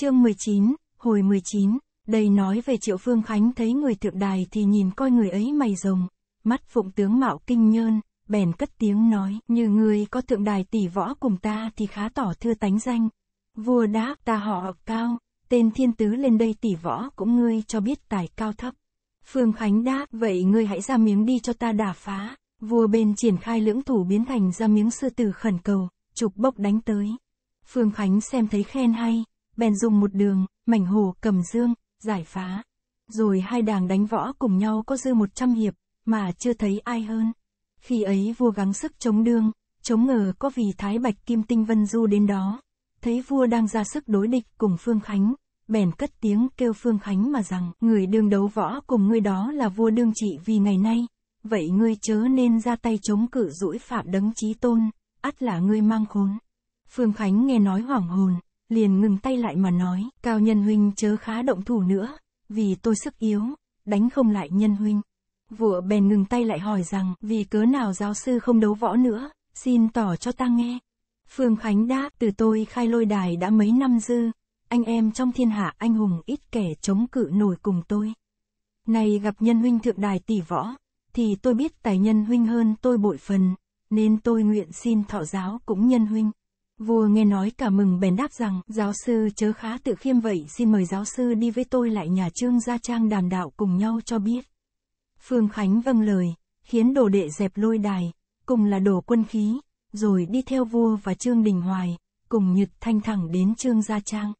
Chương 19, hồi 19, đây nói về Triệu Phương Khánh thấy người thượng đài thì nhìn coi người ấy mày rồng, mắt phụng tướng mạo kinh nhơn, bèn cất tiếng nói, như người có thượng đài tỷ võ cùng ta thì khá tỏ thưa tánh danh. Vua đáp, ta họ cao, tên thiên tứ lên đây tỷ võ cũng ngươi cho biết tài cao thấp. Phương Khánh đáp, vậy ngươi hãy ra miếng đi cho ta đả phá. Vua bên triển khai lưỡng thủ biến thành ra miếng sư tử khẩn cầu, trục bốc đánh tới. Phương Khánh xem thấy khen hay, bèn dùng một đường, mảnh hồ cầm dương, giải phá. Rồi hai đảng đánh võ cùng nhau có dư một trăm hiệp, mà chưa thấy ai hơn. Khi ấy vua gắng sức chống đương, chống ngờ có vì Thái Bạch Kim Tinh Vân Du đến đó. Thấy vua đang ra sức đối địch cùng Phương Khánh, bèn cất tiếng kêu Phương Khánh mà rằng, người đương đấu võ cùng ngươi đó là vua đương trị vì ngày nay. Vậy ngươi chớ nên ra tay chống cự rũi phạm đấng chí tôn, ắt là ngươi mang khốn. Phương Khánh nghe nói hoảng hồn, liền ngừng tay lại mà nói, cao nhân huynh chớ khá động thủ nữa, vì tôi sức yếu, đánh không lại nhân huynh. Vua bèn ngừng tay lại hỏi rằng, vì cớ nào giáo sư không đấu võ nữa, xin tỏ cho ta nghe. Phương Khánh đáp, từ tôi khai lôi đài đã mấy năm dư, anh em trong thiên hạ anh hùng ít kẻ chống cự nổi cùng tôi. Này gặp nhân huynh thượng đài tỷ võ, thì tôi biết tài nhân huynh hơn tôi bội phần, nên tôi nguyện xin thọ giáo cũng nhân huynh. Vua nghe nói cả mừng bèn đáp rằng, giáo sư chớ khá tự khiêm vậy xin mời giáo sư đi với tôi lại nhà trương gia trang đàm đạo cùng nhau cho biết. Phương Khánh vâng lời, khiến đồ đệ dẹp lôi đài, cùng là đồ quân khí, rồi đi theo vua và trương đình hoài, cùng nhật thanh thẳng đến trương gia trang.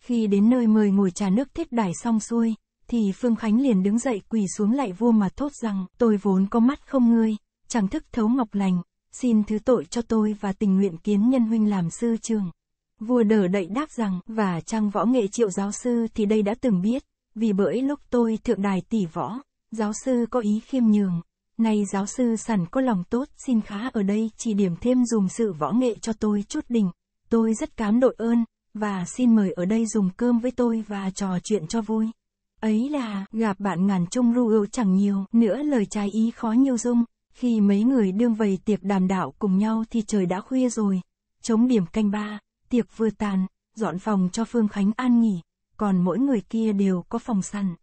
Khi đến nơi mời ngồi trà nước thiết đài xong xuôi, thì Phương Khánh liền đứng dậy quỳ xuống lại vua mà thốt rằng, tôi vốn có mắt không ngươi, chẳng thức thấu ngọc lành, xin thứ tội cho tôi và tình nguyện kiến nhân huynh làm sư trường. Vua đờ đậy đáp rằng, và trang võ nghệ triệu giáo sư thì đây đã từng biết, vì bởi lúc tôi thượng đài tỷ võ, giáo sư có ý khiêm nhường. Nay giáo sư sẵn có lòng tốt xin khá ở đây chỉ điểm thêm dùng sự võ nghệ cho tôi chút đỉnh. Tôi rất cám đội ơn, và xin mời ở đây dùng cơm với tôi và trò chuyện cho vui. Ấy là, gặp bạn ngàn trung ru ưu chẳng nhiều, nữa lời trái ý khó nhiều dung. Khi mấy người đương vầy tiệc đàm đạo cùng nhau thì trời đã khuya rồi. Chống điểm canh ba, tiệc vừa tàn, dọn phòng cho Phương Khánh an nghỉ, còn mỗi người kia đều có phòng săn.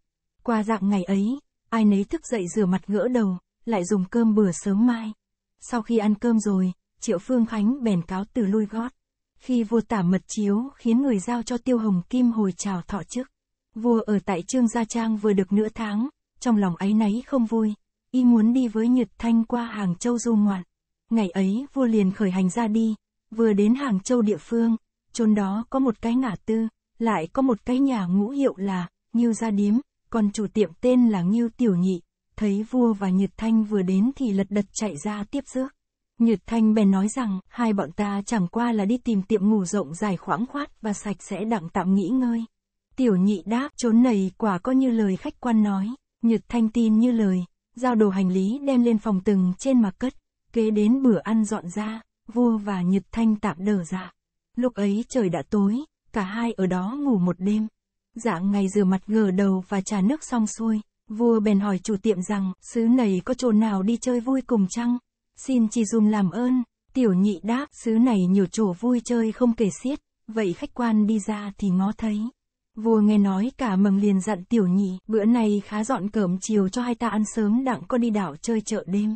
Qua dạng ngày ấy, ai nấy thức dậy rửa mặt gỡ đầu, lại dùng cơm bữa sớm mai. Sau khi ăn cơm rồi, Triệu Phương Khánh bèn cáo từ lui gót. Khi vua tả mật chiếu khiến người giao cho Tiêu Hồng Kim hồi chào thọ chức. Vua ở tại Trương Gia Trang vừa được nửa tháng, trong lòng ấy nấy không vui, y muốn đi với Nhật Thanh qua Hàng Châu du ngoạn. Ngày ấy vua liền khởi hành ra đi, vừa đến Hàng Châu địa phương, chốn đó có một cái ngã tư, lại có một cái nhà ngũ hiệu là, Nghiêu Gia Điếm, còn chủ tiệm tên là Nghiêu Tiểu Nhị. Thấy vua và Nhật Thanh vừa đến thì lật đật chạy ra tiếp rước. Nhật Thanh bèn nói rằng, hai bọn ta chẳng qua là đi tìm tiệm ngủ rộng dài khoáng khoát và sạch sẽ đặng tạm nghỉ ngơi. Tiểu nhị đáp, chốn này quả có như lời khách quan nói. Nhật Thanh tin như lời, giao đồ hành lý đem lên phòng từng trên mà cất, kế đến bữa ăn dọn ra, vua và Nhật Thanh tạm đờ dạ. Lúc ấy trời đã tối, cả hai ở đó ngủ một đêm. Dạng ngày rửa mặt gờ đầu và trà nước xong xuôi, vua bèn hỏi chủ tiệm rằng, xứ này có chỗ nào đi chơi vui cùng chăng? Xin chỉ dùm làm ơn. Tiểu nhị đáp, xứ này nhiều chỗ vui chơi không kể xiết, vậy khách quan đi ra thì ngó thấy. Vua nghe nói cả mừng liền dặn tiểu nhị, bữa nay khá dọn cơm chiều cho hai ta ăn sớm đặng có đi đảo chơi chợ đêm.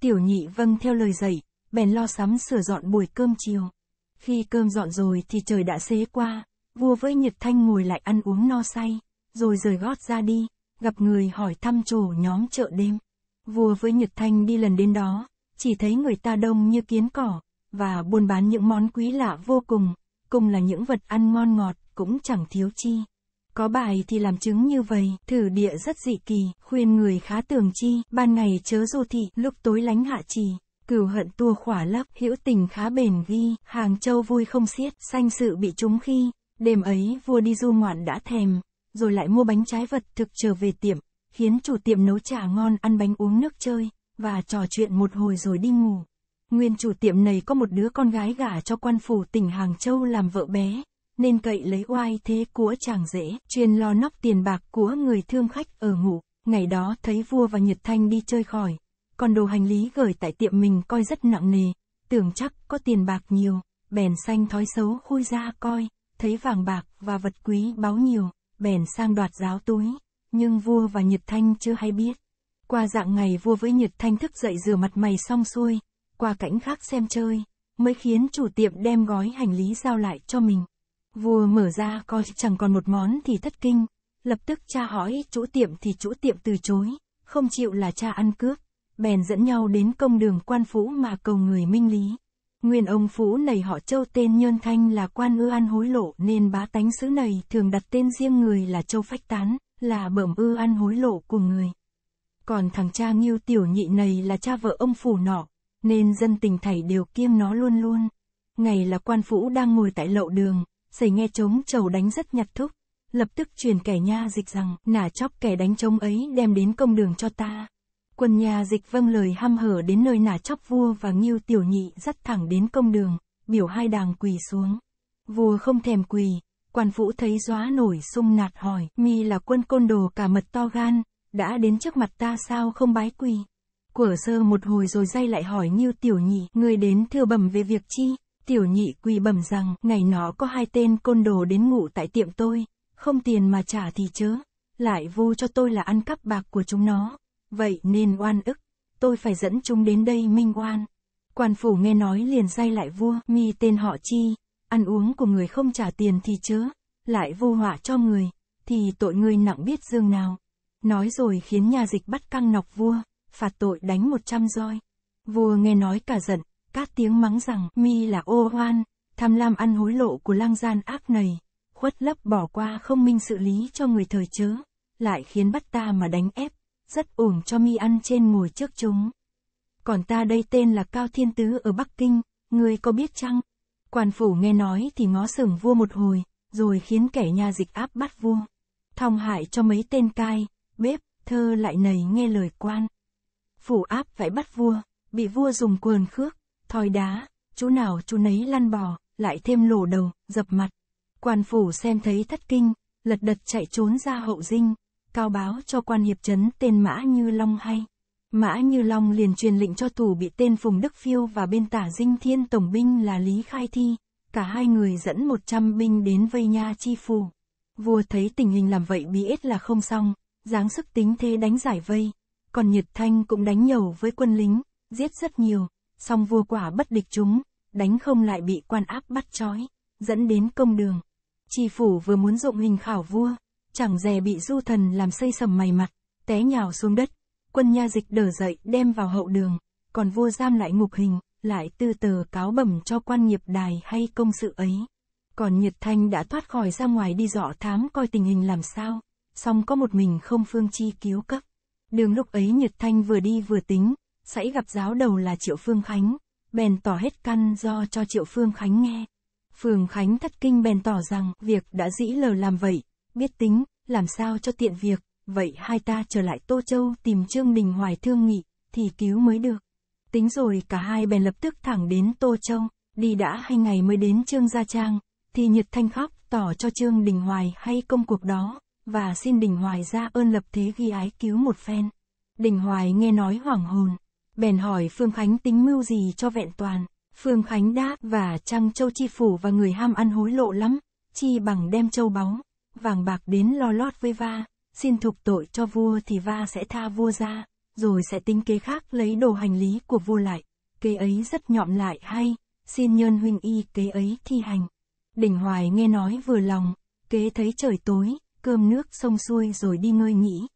Tiểu nhị vâng theo lời dạy, bèn lo sắm sửa dọn buổi cơm chiều. Khi cơm dọn rồi thì trời đã xế qua, vua với Nhật Thanh ngồi lại ăn uống no say, rồi rời gót ra đi, gặp người hỏi thăm chủ nhóm chợ đêm. Vua với Nhật Thanh đi lần đến đó, chỉ thấy người ta đông như kiến cỏ, và buôn bán những món quý lạ vô cùng, cùng là những vật ăn ngon ngọt, cũng chẳng thiếu chi. Có bài thì làm chứng như vậy, thử địa rất dị kỳ, khuyên người khá tường chi, ban ngày chớ du thị, lúc tối lánh hạ trì. Cửu hận tua khỏa lấp, hữu tình khá bền ghi, hàng châu vui không xiết, sanh sự bị trúng khi, đêm ấy vua đi du ngoạn đã thèm, rồi lại mua bánh trái vật thực trở về tiệm, khiến chủ tiệm nấu trà ngon ăn bánh uống nước chơi, và trò chuyện một hồi rồi đi ngủ. Nguyên chủ tiệm này có một đứa con gái gả cho quan phủ tỉnh Hàng Châu làm vợ bé, nên cậy lấy oai thế của chàng dễ, chuyên lo nóc tiền bạc của người thương khách ở ngủ. Ngày đó thấy vua và Nhật Thanh đi chơi khỏi, còn đồ hành lý gửi tại tiệm mình coi rất nặng nề, tưởng chắc có tiền bạc nhiều, bèn xanh thói xấu khui ra coi, thấy vàng bạc và vật quý báu nhiều, bèn sang đoạt giáo túi, nhưng vua và Nhật Thanh chưa hay biết. Qua dạng ngày vua với Nhật Thanh thức dậy rửa mặt mày xong xuôi, qua cảnh khác xem chơi, mới khiến chủ tiệm đem gói hành lý giao lại cho mình. Vua mở ra coi chẳng còn một món thì thất kinh, lập tức cha hỏi chủ tiệm thì chủ tiệm từ chối, không chịu là cha ăn cướp, bèn dẫn nhau đến công đường quan phủ mà cầu người minh lý. Nguyên ông Phú này họ Châu tên Nhơn Thanh là quan ư ăn hối lộ nên bá tánh xứ này thường đặt tên riêng người là Châu Phách Tán, là bẩm ư ăn hối lộ của người. Còn thằng cha Nghiêu Tiểu Nhị này là cha vợ ông Phủ nọ, nên dân tình thảy đều kiêm nó luôn luôn. Ngày là quan phủ đang ngồi tại lậu đường, xảy nghe trống chầu đánh rất nhặt thúc, lập tức truyền kẻ nha dịch rằng, nả chóc kẻ đánh trống ấy đem đến công đường cho ta. Quân nha dịch vâng lời hăm hở đến nơi nả chóc vua và nghiêu tiểu nhị dắt thẳng đến công đường, biểu hai đàng quỳ xuống. Vua không thèm quỳ, quan vũ thấy gióa nổi sung nạt hỏi, mi là quân côn đồ cả mật to gan, đã đến trước mặt ta sao không bái quỳ. Quở sơ một hồi rồi dây lại hỏi nghiêu tiểu nhị, người đến thưa bẩm về việc chi, tiểu nhị quỳ bẩm rằng, ngày nó có hai tên côn đồ đến ngủ tại tiệm tôi, không tiền mà trả thì chớ, lại vu cho tôi là ăn cắp bạc của chúng nó, vậy nên oan ức, tôi phải dẫn chúng đến đây minh oan. Quan phủ nghe nói liền say lại vua, mi tên họ chi, ăn uống của người không trả tiền thì chớ, lại vô họa cho người, thì tội người nặng biết dương nào. Nói rồi khiến nhà dịch bắt căng nọc vua, phạt tội đánh một trăm roi. Vua nghe nói cả giận, cát tiếng mắng rằng, mi là ô hoan, tham lam ăn hối lộ của lang gian ác này, khuất lấp bỏ qua không minh sự lý cho người thời chớ, lại khiến bắt ta mà đánh ép, rất ổn cho mi ăn trên ngồi trước chúng. Còn ta đây tên là Cao Thiên Tứ ở Bắc Kinh, người có biết chăng? Quan phủ nghe nói thì ngó sừng vua một hồi, rồi khiến kẻ nhà dịch áp bắt vua. Thong hại cho mấy tên cai, bếp, thơ lại nầy nghe lời quan. Phủ áp phải bắt vua, bị vua dùng quần khước, thoi đá, chú nào chú nấy lăn bò, lại thêm lổ đầu, dập mặt. Quan phủ xem thấy thất kinh, lật đật chạy trốn ra hậu dinh, cao báo cho quan hiệp trấn tên Mã Như Long hay. Mã Như Long liền truyền lệnh cho thủ bị tên Phùng Đức Phiêu và bên tả dinh thiên tổng binh là Lý Khai Thi, cả hai người dẫn 100 binh đến vây nha chi phủ. Vua thấy tình hình làm vậy bí ết là không xong, dáng sức tính thế đánh giải vây, còn Nhật Thanh cũng đánh nhầu với quân lính, giết rất nhiều, song vua quả bất địch chúng, đánh không lại bị quan áp bắt trói, dẫn đến công đường. Chi phủ vừa muốn dụng hình khảo vua, chẳng dè bị du thần làm xây sầm mày mặt, té nhào xuống đất, quân nha dịch đỡ dậy đem vào hậu đường, còn vua giam lại ngục hình, lại tư tờ cáo bẩm cho quan nghiệp đài hay công sự ấy. Còn Nhật Thanh đã thoát khỏi ra ngoài đi dọ thám coi tình hình làm sao, song có một mình không phương chi cứu cấp. Đường lúc ấy Nhật Thanh vừa đi vừa tính, sãy gặp giáo đầu là Triệu Phương Khánh, bèn tỏ hết căn do cho Triệu Phương Khánh nghe. Phương Khánh thất kinh bèn tỏ rằng, việc đã dĩ lờ làm vậy, biết tính, làm sao cho tiện việc, vậy hai ta trở lại Tô Châu tìm Trương Đình Hoài thương nghị, thì cứu mới được. Tính rồi cả hai bèn lập tức thẳng đến Tô Châu, đi đã hai ngày mới đến Trương Gia Trang, thì Nhật Thanh khóc, tỏ cho Trương Đình Hoài hay công cuộc đó, và xin Đình Hoài ra ơn lập thế ghi ái cứu một phen. Đình Hoài nghe nói hoảng hồn, bèn hỏi Phương Khánh tính mưu gì cho vẹn toàn. Phương Khánh đáp và Trăng Châu Chi Phủ và người ham ăn hối lộ lắm, chi bằng đem châu báu, vàng bạc đến lo lót với va, xin thục tội cho vua thì va sẽ tha vua ra, rồi sẽ tính kế khác lấy đồ hành lý của vua lại. Kế ấy rất nhọm lại hay, xin nhân huynh y kế ấy thi hành. Đình Hoài nghe nói vừa lòng, kế thấy trời tối, cơm nước sông xuôi rồi đi ngơi nghỉ.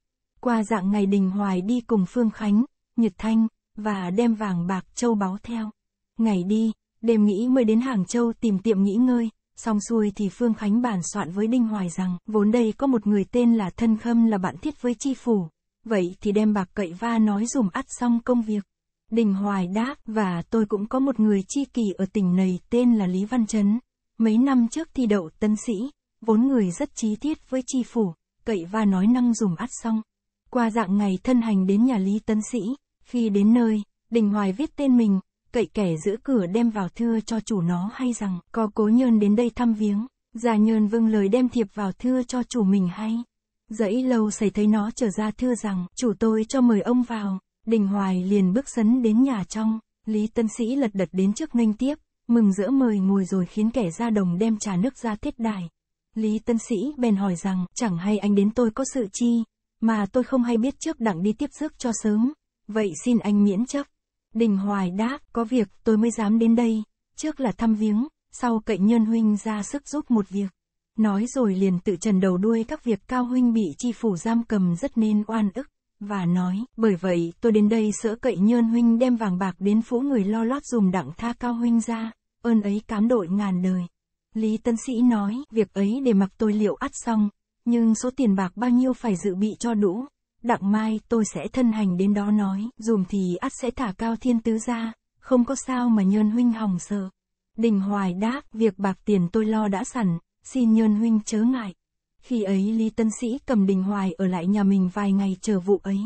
Qua dạng ngày Đình Hoài đi cùng Phương Khánh, Nhật Thanh, và đem vàng bạc châu báu theo. Ngày đi, đêm nghĩ mới đến Hàng Châu tìm tiệm nghỉ ngơi, xong xuôi thì Phương Khánh bàn soạn với Đinh Hoài rằng, vốn đây có một người tên là Thân Khâm là bạn thiết với chi phủ, vậy thì đem bạc cậy va nói dùm ắt xong công việc. Đình Hoài đáp, và tôi cũng có một người chi kỳ ở tỉnh này tên là Lý Văn Trấn. Mấy năm trước thi đậu tân sĩ, vốn người rất trí tiết với chi phủ, cậy va nói năng dùm ắt xong. Qua dạng ngày thân hành đến nhà Lý Tân Sĩ, khi đến nơi, Đình Hoài viết tên mình, cậy kẻ giữ cửa đem vào thưa cho chủ nó hay rằng, có cố nhơn đến đây thăm viếng, già nhơn vâng lời đem thiệp vào thưa cho chủ mình hay. Dẫy lâu xảy thấy nó trở ra thưa rằng, chủ tôi cho mời ông vào, Đình Hoài liền bước sấn đến nhà trong, Lý Tân Sĩ lật đật đến trước nghênh tiếp, mừng rỡ mời ngồi rồi khiến kẻ ra đồng đem trà nước ra thiết đài. Lý Tân Sĩ bèn hỏi rằng, chẳng hay anh đến tôi có sự chi, mà tôi không hay biết trước đặng đi tiếp rước cho sớm, vậy xin anh miễn chấp. Đình Hoài đáp, có việc tôi mới dám đến đây, trước là thăm viếng, sau cậy nhân huynh ra sức giúp một việc. Nói rồi liền tự trần đầu đuôi các việc cao huynh bị chi phủ giam cầm rất nên oan ức, và nói, bởi vậy tôi đến đây sợ cậy nhơn huynh đem vàng bạc đến phủ người lo lót dùm đặng tha cao huynh ra, ơn ấy cám đội ngàn đời. Lý Tân Sĩ nói, việc ấy để mặc tôi liệu ắt xong, nhưng số tiền bạc bao nhiêu phải dự bị cho đủ. Đặng mai tôi sẽ thân hành đến đó nói, dùm thì ắt sẽ thả cao thiên tứ ra, không có sao mà nhơn huynh hòng sợ. Đình Hoài đáp, việc bạc tiền tôi lo đã sẵn, xin nhơn huynh chớ ngại. Khi ấy Lý Tân Sĩ cầm Đình Hoài ở lại nhà mình vài ngày chờ vụ ấy.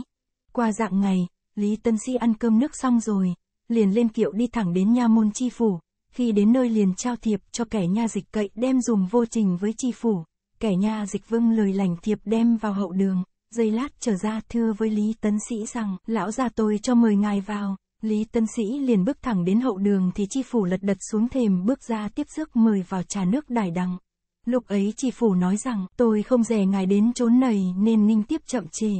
Qua dạng ngày, Lý Tân Sĩ ăn cơm nước xong rồi, liền lên kiệu đi thẳng đến nha môn chi phủ, khi đến nơi liền trao thiệp cho kẻ nha dịch cậy đem dùng vô trình với chi phủ, kẻ nha dịch vâng lời lành thiệp đem vào hậu đường, giây lát trở ra thưa với Lý Tấn Sĩ rằng, lão già tôi cho mời ngài vào, Lý Tân Sĩ liền bước thẳng đến hậu đường thì chi phủ lật đật xuống thềm bước ra tiếp sức mời vào trà nước đài đằng. Lúc ấy chi phủ nói rằng, tôi không dè ngài đến chốn này nên ninh tiếp chậm trễ.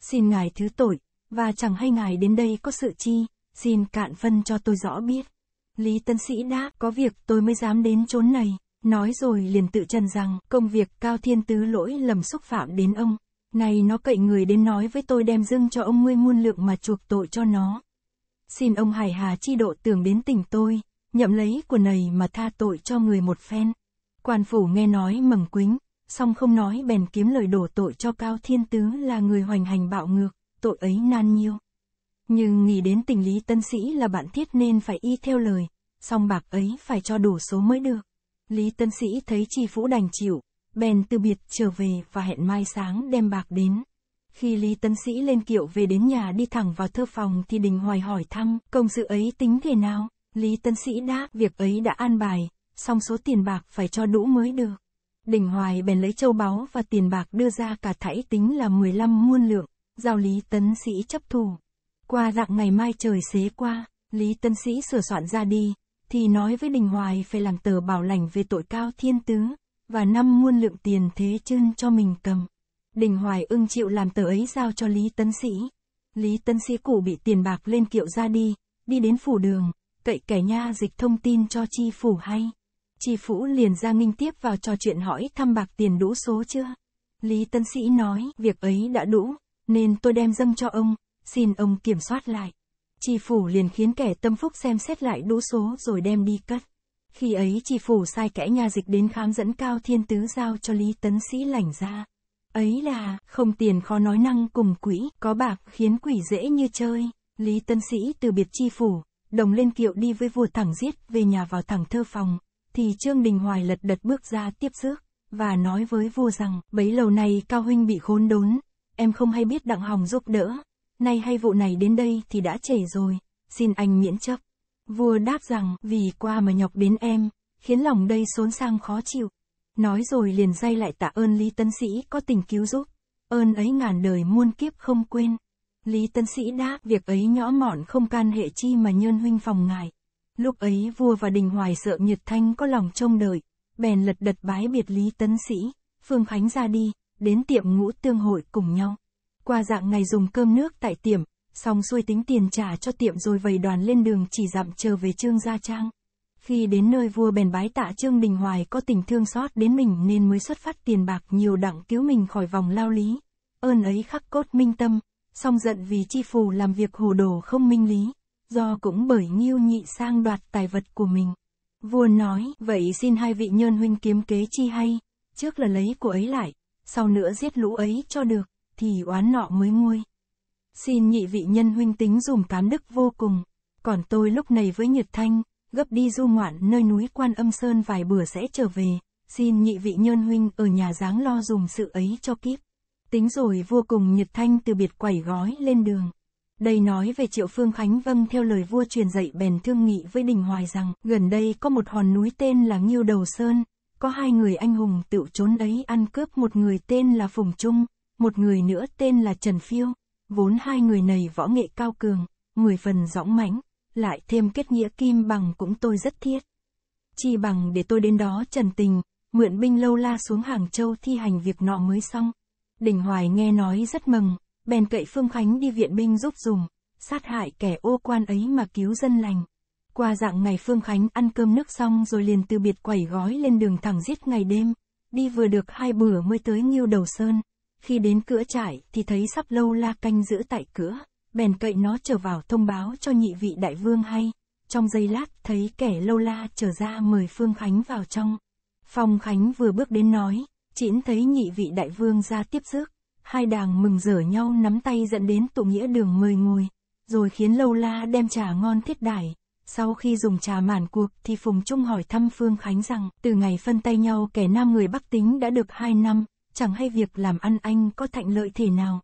Xin ngài thứ tội, và chẳng hay ngài đến đây có sự chi, xin cạn phân cho tôi rõ biết. Lý Tân Sĩ đáp, có việc tôi mới dám đến chốn này, nói rồi liền tự trần rằng, công việc cao thiên tứ lỗi lầm xúc phạm đến ông. Này nó cậy người đến nói với tôi đem dưng cho ông ngươi muôn lượng mà chuộc tội cho nó. Xin ông hải hà chi độ tưởng đến tình tôi, nhậm lấy của này mà tha tội cho người một phen. Quan phủ nghe nói mừng quính, song không nói bèn kiếm lời đổ tội cho Cao Thiên Tứ là người hoành hành bạo ngược, tội ấy nan nhiêu. Nhưng nghĩ đến tình lý tân sĩ là bạn thiết nên phải y theo lời, song bạc ấy phải cho đủ số mới được. Lý tân sĩ thấy chi phủ đành chịu, bèn từ biệt trở về và hẹn mai sáng đem bạc đến. Khi Lý tấn Sĩ lên kiệu về đến nhà đi thẳng vào thơ phòng thì Đình Hoài hỏi thăm, công sự ấy tính thế nào? Lý tấn Sĩ đáp, việc ấy đã an bài, song số tiền bạc phải cho đủ mới được. Đình Hoài bèn lấy châu báu và tiền bạc đưa ra cả thảy tính là 15 muôn lượng, giao Lý Tấn Sĩ chấp thủ. Qua dạng ngày mai trời xế qua, Lý tấn Sĩ sửa soạn ra đi, thì nói với Đình Hoài phải làm tờ bảo lãnh về tội cao thiên tứ, và năm muôn lượng tiền thế chân cho mình cầm. Đình Hoài ưng chịu làm tờ ấy giao cho Lý Tân Sĩ. Lý Tân Sĩ củ bị tiền bạc lên kiệu ra đi, đi đến phủ đường, cậy kẻ nha dịch thông tin cho chi phủ hay. Chi phủ liền ra nghinh tiếp vào trò chuyện hỏi thăm bạc tiền đủ số chưa. Lý Tân Sĩ nói, việc ấy đã đủ, nên tôi đem dâng cho ông, xin ông kiểm soát lại. Chi phủ liền khiến kẻ tâm phúc xem xét lại đủ số rồi đem đi cất. Khi ấy chi phủ sai kẻ nhà dịch đến khám dẫn cao thiên tứ giao cho Lý Tấn Sĩ lành ra. Ấy là, không tiền khó nói năng cùng quỷ, có bạc khiến quỷ dễ như chơi. Lý Tân Sĩ từ biệt chi phủ, đồng lên kiệu đi với vua thẳng giết về nhà vào thẳng thơ phòng, thì Trương Đình Hoài lật đật bước ra tiếp rước, và nói với vua rằng, bấy lâu này Cao Huynh bị khốn đốn, em không hay biết đặng hòng giúp đỡ, nay hay vụ này đến đây thì đã trễ rồi, xin anh miễn chấp. Vua đáp rằng, vì qua mà nhọc đến em, khiến lòng đây xốn sang khó chịu. Nói rồi liền dây lại tạ ơn Lý Tân Sĩ có tình cứu giúp, ơn ấy ngàn đời muôn kiếp không quên. Lý Tân Sĩ đáp, việc ấy nhỏ mọn không can hệ chi mà nhơn huynh phòng ngài. Lúc ấy vua và đình hoài sợ Nhật Thanh có lòng trông đợi, bèn lật đật bái biệt Lý Tân Sĩ, Phương Khánh ra đi, đến tiệm ngũ tương hội cùng nhau. Qua dạng ngày dùng cơm nước tại tiệm, xong xuôi tính tiền trả cho tiệm rồi vầy đoàn lên đường chỉ dặm chờ về Trương Gia Trang. Khi đến nơi vua bèn bái tạ Trương Đình Hoài có tình thương xót đến mình nên mới xuất phát tiền bạc nhiều đặng cứu mình khỏi vòng lao lý. Ơn ấy khắc cốt minh tâm, song giận vì chi phù làm việc hồ đồ không minh lý, do cũng bởi nghiêu nhị sang đoạt tài vật của mình. Vua nói, vậy xin hai vị nhơn huynh kiếm kế chi hay, trước là lấy của ấy lại, sau nữa giết lũ ấy cho được, thì oán nọ mới nguôi. Xin nhị vị nhân huynh tính dùm cám đức vô cùng, còn tôi lúc này với Nhật Thanh, gấp đi du ngoạn nơi núi quan âm sơn vài bữa sẽ trở về, xin nhị vị nhân huynh ở nhà dáng lo dùng sự ấy cho kiếp. Tính rồi vua cùng Nhật Thanh từ biệt quẩy gói lên đường. Đây nói về Triệu Phương Khánh vâng theo lời vua truyền dạy bèn thương nghị với Đình Hoài rằng, gần đây có một hòn núi tên là Nghiêu Đầu Sơn, có hai người anh hùng tự trốn đấy ăn cướp một người tên là Phùng Trung, một người nữa tên là Trần Phiêu, vốn hai người này võ nghệ cao cường, mười phần dõng mãnh, lại thêm kết nghĩa kim bằng cũng tôi rất thiết. Chi bằng để tôi đến đó trần tình, mượn binh lâu la xuống Hàng Châu thi hành việc nọ mới xong. Đình Hoài nghe nói rất mừng, bèn cậy Phương Khánh đi viện binh giúp dùng, sát hại kẻ ô quan ấy mà cứu dân lành. Qua dạng ngày Phương Khánh ăn cơm nước xong rồi liền từ biệt quẩy gói lên đường thẳng giết ngày đêm, đi vừa được hai bữa mới tới Nghiêu Đầu Sơn. Khi đến cửa trại thì thấy sắp lâu la canh giữ tại cửa, bèn cậy nó trở vào thông báo cho nhị vị đại vương hay. Trong giây lát thấy kẻ lâu la trở ra mời Phương Khánh vào trong. Phong Khánh vừa bước đến nói, chỉn thấy nhị vị đại vương ra tiếp rước, hai đàng mừng rỡ nhau nắm tay dẫn đến tụ nghĩa đường mời ngồi, rồi khiến lâu la đem trà ngon thiết đài. Sau khi dùng trà mản cuộc thì Phùng Trung hỏi thăm Phương Khánh rằng, từ ngày phân tay nhau kẻ nam người Bắc tính đã được hai năm, chẳng hay việc làm ăn anh có thạnh lợi thể nào.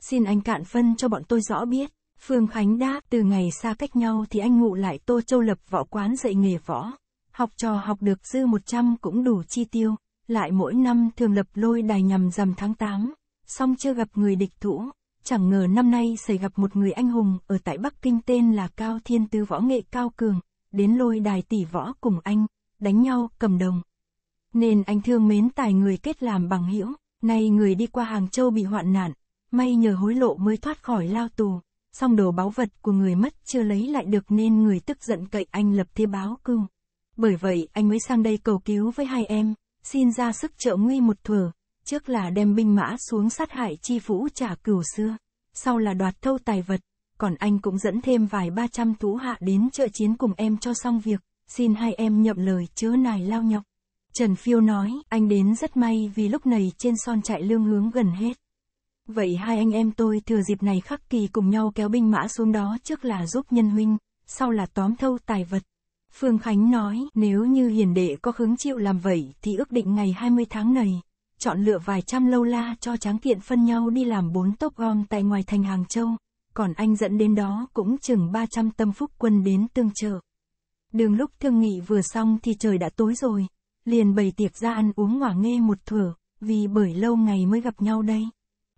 Xin anh cạn phân cho bọn tôi rõ biết. Phương Khánh đáp, từ ngày xa cách nhau thì anh ngụ lại Tô Châu lập võ quán dạy nghề võ. Học trò học được dư 100 cũng đủ chi tiêu, lại mỗi năm thường lập lôi đài nhằm rằm tháng 8, song chưa gặp người địch thủ. Chẳng ngờ năm nay xảy gặp một người anh hùng ở tại Bắc Kinh tên là Cao Thiên Tư võ nghệ cao cường, đến lôi đài tỷ võ cùng anh, đánh nhau cầm đồng. Nên anh thương mến tài người kết làm bằng hữu nay người đi qua Hàng Châu bị hoạn nạn, may nhờ hối lộ mới thoát khỏi lao tù, song đồ báu vật của người mất chưa lấy lại được nên người tức giận cậy anh lập thế báo cưu. Bởi vậy anh mới sang đây cầu cứu với hai em, xin ra sức trợ nguy một thừa, trước là đem binh mã xuống sát hại chi phủ trả cửu xưa, sau là đoạt thâu tài vật, còn anh cũng dẫn thêm vài ba trăm thú hạ đến trợ chiến cùng em cho xong việc, xin hai em nhậm lời chớ nài lao nhọc. Trần Phiêu nói, anh đến rất may vì lúc này trên son chạy lương hướng gần hết. Vậy hai anh em tôi thừa dịp này khắc kỳ cùng nhau kéo binh mã xuống đó trước là giúp nhân huynh, sau là tóm thâu tài vật. Phương Khánh nói, nếu như hiền đệ có hứng chịu làm vậy thì ước định ngày 20 tháng này, chọn lựa vài trăm lâu la cho tráng kiện phân nhau đi làm bốn tốc gom tại ngoài thành Hàng Châu, còn anh dẫn đến đó cũng chừng 300 tâm phúc quân đến tương trợ. Đường lúc thương nghị vừa xong thì trời đã tối rồi, liền bày tiệc ra ăn uống ngoả nghe một thửa, vì bởi lâu ngày mới gặp nhau đây.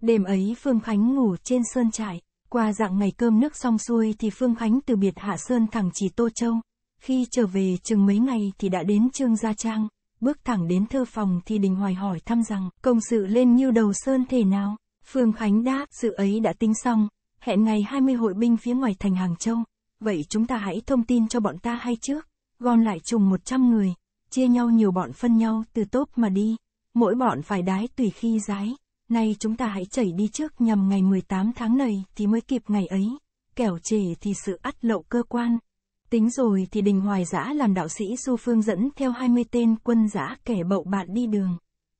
Đêm ấy Phương Khánh ngủ trên sơn trại, qua dạng ngày cơm nước xong xuôi thì Phương Khánh từ biệt Hạ Sơn thẳng chỉ Tô Châu. Khi trở về chừng mấy ngày thì đã đến Trương Gia Trang, bước thẳng đến thơ phòng thì Đình Hoài hỏi thăm rằng, công sự lên như đầu sơn thể nào? Phương Khánh đáp, sự ấy đã tính xong, hẹn ngày 20 hội binh phía ngoài thành Hàng Châu. Vậy chúng ta hãy thông tin cho bọn ta hay trước, gom lại trùng 100 người, chia nhau nhiều bọn phân nhau từ tốp mà đi, mỗi bọn phải đái tùy khi giái. Nay chúng ta hãy chảy đi trước nhằm ngày 18 tháng này thì mới kịp ngày ấy, kẻo trễ thì sự ắt lậu cơ quan. Tính rồi thì đình hoài giã làm đạo sĩ Du Phương dẫn theo 20 tên quân giã kẻ bậu bạn đi đường.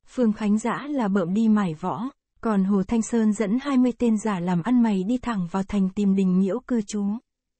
Phương Khánh giã là bợm đi mải võ, còn Hồ Thanh Sơn dẫn 20 tên giả làm ăn mày đi thẳng vào thành tìm đình nhiễu cư trú.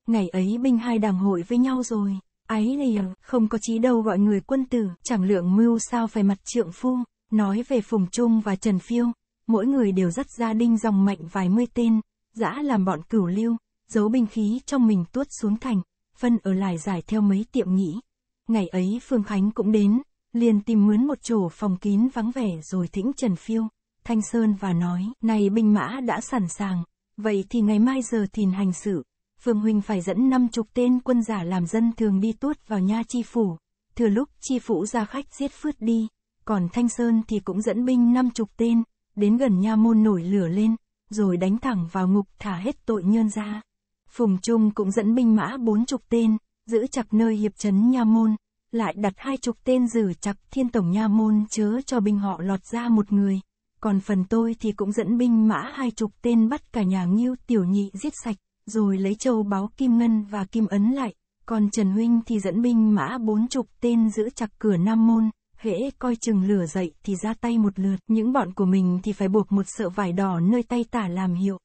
Ngày ấy binh hai đảng hội với nhau rồi, ấy liền, không có chí đâu gọi người quân tử, chẳng lượng mưu sao phải mặt trượng phu, nói về Phùng Trung và Trần Phiêu, mỗi người đều dắt gia đinh dòng mạnh vài mươi tên, dã làm bọn cửu lưu, giấu binh khí trong mình tuốt xuống thành, phân ở lại giải theo mấy tiệm nghỉ. Ngày ấy Phương Khánh cũng đến, liền tìm mướn một chỗ phòng kín vắng vẻ rồi thỉnh Trần Phiêu, Thanh Sơn và nói, này binh mã đã sẵn sàng, vậy thì ngày mai giờ thìn hành sự, Phương Huynh phải dẫn năm chục tên quân giả làm dân thường đi tuốt vào nha chi phủ, thừa lúc chi phủ ra khách giết phướt đi, còn Thanh Sơn thì cũng dẫn binh năm chục tên, đến gần nha môn nổi lửa lên, rồi đánh thẳng vào ngục thả hết tội nhân ra. Phùng Trung cũng dẫn binh mã bốn chục tên, giữ chặt nơi hiệp trấn nha môn, lại đặt hai chục tên giữ chặt thiên tổng nha môn chớ cho binh họ lọt ra một người. Còn phần tôi thì cũng dẫn binh mã hai chục tên bắt cả nhà nghiêu tiểu nhị giết sạch, rồi lấy châu báo kim ngân và kim ấn lại. Còn Trần Huynh thì dẫn binh mã bốn chục tên giữ chặt cửa Nam Môn, hễ coi chừng lửa dậy thì ra tay một lượt, những bọn của mình thì phải buộc một sợ vải đỏ nơi tay tả làm hiệu.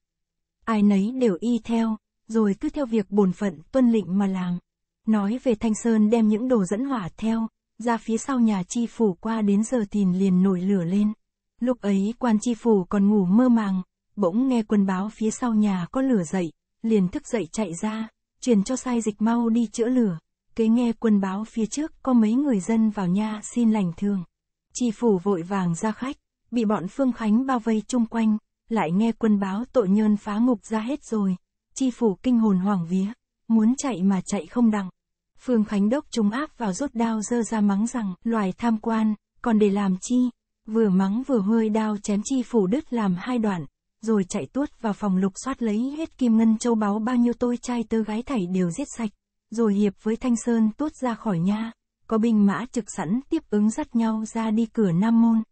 Ai nấy đều y theo, rồi cứ theo việc bổn phận tuân lệnh mà làm. Nói về Thanh Sơn đem những đồ dẫn hỏa theo, ra phía sau nhà chi phủ qua đến giờ thìn liền nổi lửa lên. Lúc ấy quan chi phủ còn ngủ mơ màng, bỗng nghe quân báo phía sau nhà có lửa dậy, liền thức dậy chạy ra, truyền cho sai dịch mau đi chữa lửa kế nghe quân báo phía trước có mấy người dân vào nha xin lành thường. Chi phủ vội vàng ra khách, bị bọn Phương Khánh bao vây chung quanh, lại nghe quân báo tội nhân phá ngục ra hết rồi. Chi phủ kinh hồn hoảng vía, muốn chạy mà chạy không đặng. Phương Khánh đốc trung áp vào rốt đao dơ ra mắng rằng, loài tham quan, còn để làm chi? Vừa mắng vừa hơi đao chém chi phủ đứt làm hai đoạn, rồi chạy tuốt vào phòng lục soát lấy hết kim ngân châu báu bao nhiêu tôi trai tư gái thảy đều giết sạch, rồi hiệp với Thanh Sơn tuốt ra khỏi nha, có binh mã trực sẵn tiếp ứng dắt nhau ra đi cửa Nam Môn.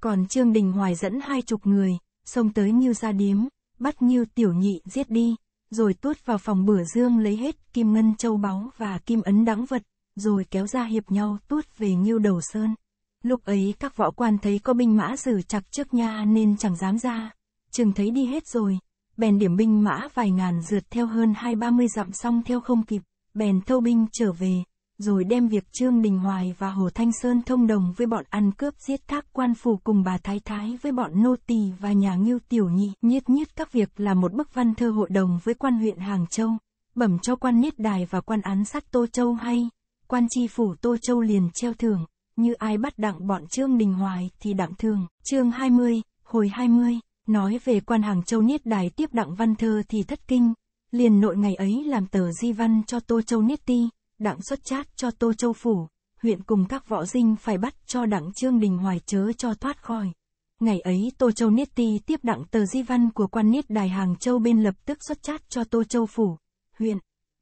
Còn Trương Đình Hoài dẫn hai chục người, xông tới như gia điếm, bắt như tiểu nhị giết đi, rồi tuốt vào phòng bửa dương lấy hết kim ngân châu báu và kim ấn đáng vật, rồi kéo ra hiệp nhau tuốt về như đầu sơn. Lúc ấy các võ quan thấy có binh mã xử chặt trước nha nên chẳng dám ra, chừng thấy đi hết rồi, bèn điểm binh mã vài ngàn rượt theo hơn hai ba mươi dặm xong theo không kịp, bèn thâu binh trở về, rồi đem việc Trương Đình Hoài và Hồ Thanh Sơn thông đồng với bọn ăn cướp giết thác quan phủ cùng bà Thái Thái với bọn nô tỳ và nhà ngưu tiểu nhị, nhiết nhiết các việc là một bức văn thơ hội đồng với quan huyện Hàng Châu, bẩm cho quan niết đài và quan án sát Tô Châu hay, quan tri phủ Tô Châu liền treo thưởng, như ai bắt đặng bọn Trương Đình Hoài thì đặng thường, chương 20, hồi 20, nói về quan Hàng Châu niết đài tiếp đặng văn thơ thì thất kinh, liền nội ngày ấy làm tờ di văn cho Tô Châu niết ti đặng xuất chát cho Tô Châu Phủ, huyện cùng các võ dinh phải bắt cho đặng Trương Đình Hoài chớ cho thoát khỏi. Ngày ấy Tô Châu Niết Ti tiếp đặng tờ di văn của quan Niết Đài Hàng Châu bên lập tức xuất chát cho Tô Châu Phủ, huyện.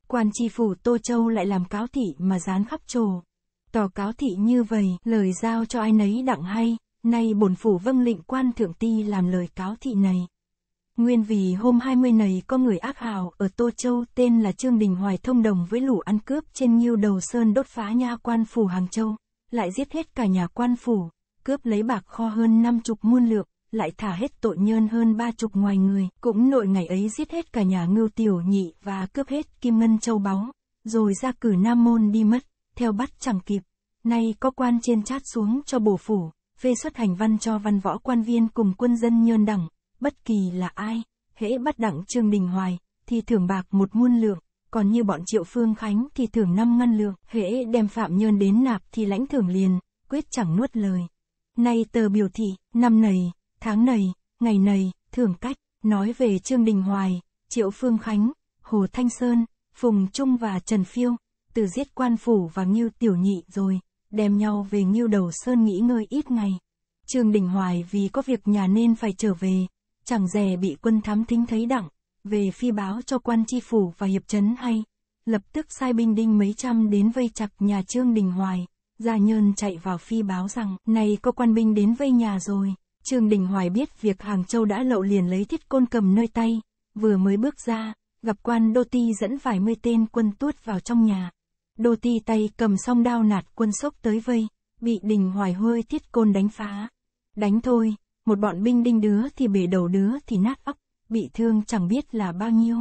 Quan tri phủ Tô Châu lại làm cáo thị mà dán khắp trồ. Tỏ cáo thị như vậy, lời giao cho ai nấy đặng hay, nay bổn phủ vâng lệnh quan thượng ti làm lời cáo thị này. Nguyên vì hôm 20 này có người ác hào ở Tô Châu tên là Trương Đình Hoài thông đồng với lũ ăn cướp trên nhiêu đầu sơn đốt phá nha quan phủ Hàng Châu, lại giết hết cả nhà quan phủ, cướp lấy bạc kho hơn năm chục muôn lượng, lại thả hết tội nhân hơn ba chục ngoài người, cũng nội ngày ấy giết hết cả nhà ngưu tiểu nhị và cướp hết kim ngân châu báu, rồi ra cử Nam Môn đi mất, theo bắt chẳng kịp. Nay có quan trên chát xuống cho bổ phủ, phê xuất hành văn cho văn võ quan viên cùng quân dân nhơn đẳng, bất kỳ là ai, hễ bắt đặng Trương Đình Hoài, thì thưởng bạc một muôn lượng, còn như bọn Triệu Phương Khánh thì thưởng năm ngăn lượng, hễ đem Phạm Nhơn đến nạp thì lãnh thưởng liền, quyết chẳng nuốt lời. Nay tờ biểu thị, năm này, tháng này, ngày này, thưởng cách, nói về Trương Đình Hoài, Triệu Phương Khánh, Hồ Thanh Sơn, Phùng Trung và Trần Phiêu, từ giết quan phủ và Ngưu Tiểu Nhị rồi, đem nhau về Ngưu Đầu Sơn nghỉ ngơi ít ngày. Trương Đình Hoài vì có việc nhà nên phải trở về, chẳng dè bị quân thám thính thấy đặng, về phi báo cho quan tri phủ và hiệp chấn hay, lập tức sai binh đinh mấy trăm đến vây chặt nhà Trương Đình Hoài, Gia Nhơn chạy vào phi báo rằng, này có quan binh đến vây nhà rồi, Trương Đình Hoài biết việc Hàng Châu đã lậu liền lấy thiết côn cầm nơi tay, vừa mới bước ra, gặp quan Đô Ti dẫn vài mươi tên quân tuốt vào trong nhà. Đô Ti tay cầm song đao nạt quân sốc tới vây, bị Đình Hoài hơi thiết côn đánh phá. Đánh thôi, một bọn binh đinh đứa thì bể đầu đứa thì nát óc, bị thương chẳng biết là bao nhiêu.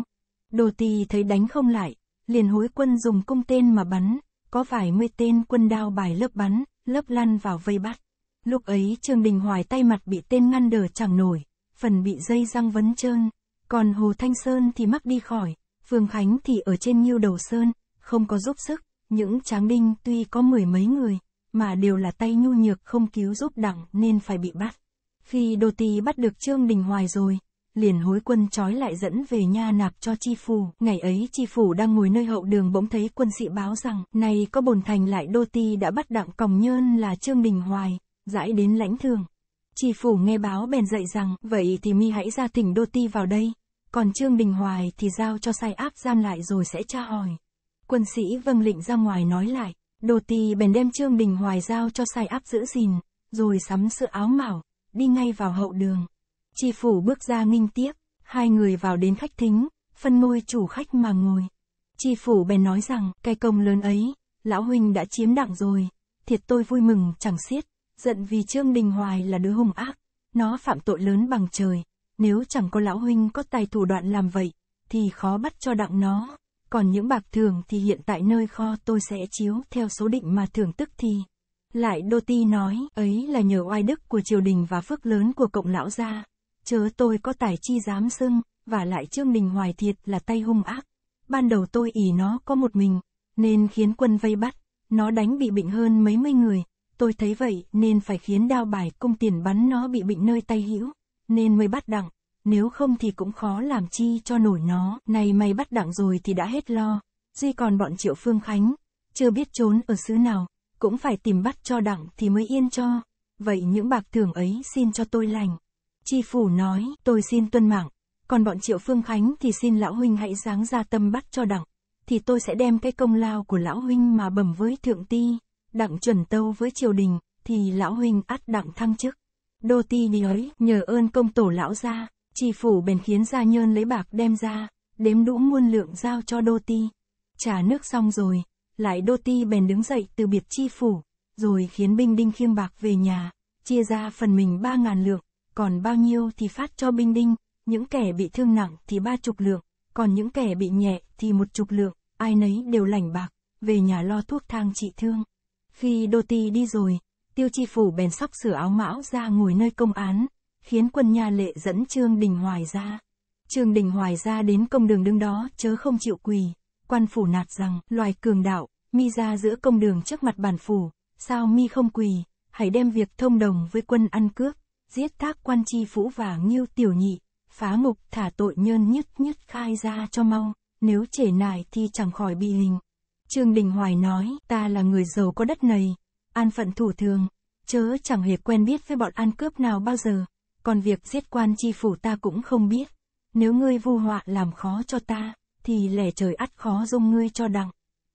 Đô ti thấy đánh không lại, liền hối quân dùng cung tên mà bắn, có vài mươi tên quân đao bài lớp bắn, lớp lăn vào vây bắt. Lúc ấy Trương Đình Hoài tay mặt bị tên ngăn đờ chẳng nổi, phần bị dây răng vấn trơn, còn Hồ Thanh Sơn thì mắc đi khỏi, Phương Khánh thì ở trên nhiêu đầu sơn, không có giúp sức, những tráng đinh tuy có mười mấy người, mà đều là tay nhu nhược không cứu giúp đặng nên phải bị bắt. Khi Đô tì bắt được Trương Đình Hoài rồi, liền hối quân trói lại dẫn về nha nạp cho chi phủ. Ngày ấy chi phủ đang ngồi nơi hậu đường bỗng thấy quân sĩ báo rằng, nay có bồn thành lại Đô Ti đã bắt đặng còng nhơn là Trương Đình Hoài, giải đến lãnh thường. Chi phủ nghe báo bèn dậy rằng, vậy thì mi hãy ra tỉnh Đô Ti vào đây, còn Trương Đình Hoài thì giao cho sai áp giam lại rồi sẽ tra hỏi. Quân sĩ vâng lệnh ra ngoài nói lại, đồ tì bèn đem Trương Đình Hoài giao cho sai áp giữ gìn, rồi sắm sữa áo mảo, đi ngay vào hậu đường. Chi phủ bước ra nghinh tiếp, hai người vào đến khách thính, phân ngôi chủ khách mà ngồi. Chi phủ bèn nói rằng, cái công lớn ấy, lão huynh đã chiếm đặng rồi, thiệt tôi vui mừng chẳng xiết, giận vì Trương Đình Hoài là đứa hung ác, nó phạm tội lớn bằng trời, nếu chẳng có lão huynh có tài thủ đoạn làm vậy, thì khó bắt cho đặng nó, còn những bạc thường thì hiện tại nơi kho tôi sẽ chiếu theo số định mà thưởng tức thì. Lại Đô Ti nói, ấy là nhờ oai đức của triều đình và phước lớn của cộng lão gia. Chớ tôi có tài chi dám xưng, và lại Trương Đình Hoài thiệt là tay hung ác. Ban đầu tôi ỉ nó có một mình, nên khiến quân vây bắt, nó đánh bị bệnh hơn mấy mươi người. Tôi thấy vậy nên phải khiến đao bài cung tiền bắn nó bị bệnh nơi tay hữu, nên mới bắt đặng. Nếu không thì cũng khó làm chi cho nổi nó, này mày bắt đặng rồi thì đã hết lo. duy còn bọn Triệu Phương Khánh, chưa biết trốn ở xứ nào, cũng phải tìm bắt cho đặng thì mới yên cho. Vậy những bạc thưởng ấy xin cho tôi lành. Chi phủ nói, tôi xin tuân mạng, còn bọn Triệu Phương Khánh thì xin lão huynh hãy dáng ra tâm bắt cho đặng, thì tôi sẽ đem cái công lao của lão huynh mà bẩm với thượng ti, đặng chuẩn tâu với triều đình, thì lão huynh ắt đặng thăng chức. Đô ti đi ấy, nhờ ơn công tổ lão gia, chi phủ bèn khiến gia nhơn lấy bạc đem ra, đếm đũ muôn lượng giao cho đô ti. Trả nước xong rồi, lại đô ti bèn đứng dậy từ biệt chi phủ, rồi khiến binh đinh khiêng bạc về nhà, chia ra phần mình ba ngàn lượng, còn bao nhiêu thì phát cho binh đinh, những kẻ bị thương nặng thì ba chục lượng, còn những kẻ bị nhẹ thì một chục lượng, ai nấy đều lành bạc, về nhà lo thuốc thang trị thương. Khi đô ti đi rồi, tiêu chi phủ bèn sóc sửa áo mão ra ngồi nơi công án, khiến quân nha lệ dẫn Trương Đình Hoài ra. Trương Đình Hoài ra đến công đường đứng đó chớ không chịu quỳ, quan phủ nạt rằng, loài cường đạo, mi ra giữa công đường trước mặt bản phủ, sao mi không quỳ, hãy đem việc thông đồng với quân ăn cướp, giết thác quan chi phủ và nghiêu tiểu nhị, phá ngục thả tội nhơn nhất nhất khai ra cho mau, nếu trễ nải thì chẳng khỏi bị hình. Trương Đình Hoài nói, ta là người giàu có đất này, an phận thủ thường, chớ chẳng hề quen biết với bọn ăn cướp nào bao giờ, còn việc giết quan chi phủ ta cũng không biết. Nếu ngươi vu họa làm khó cho ta, thì lẻ trời ắt khó dung ngươi cho đặng.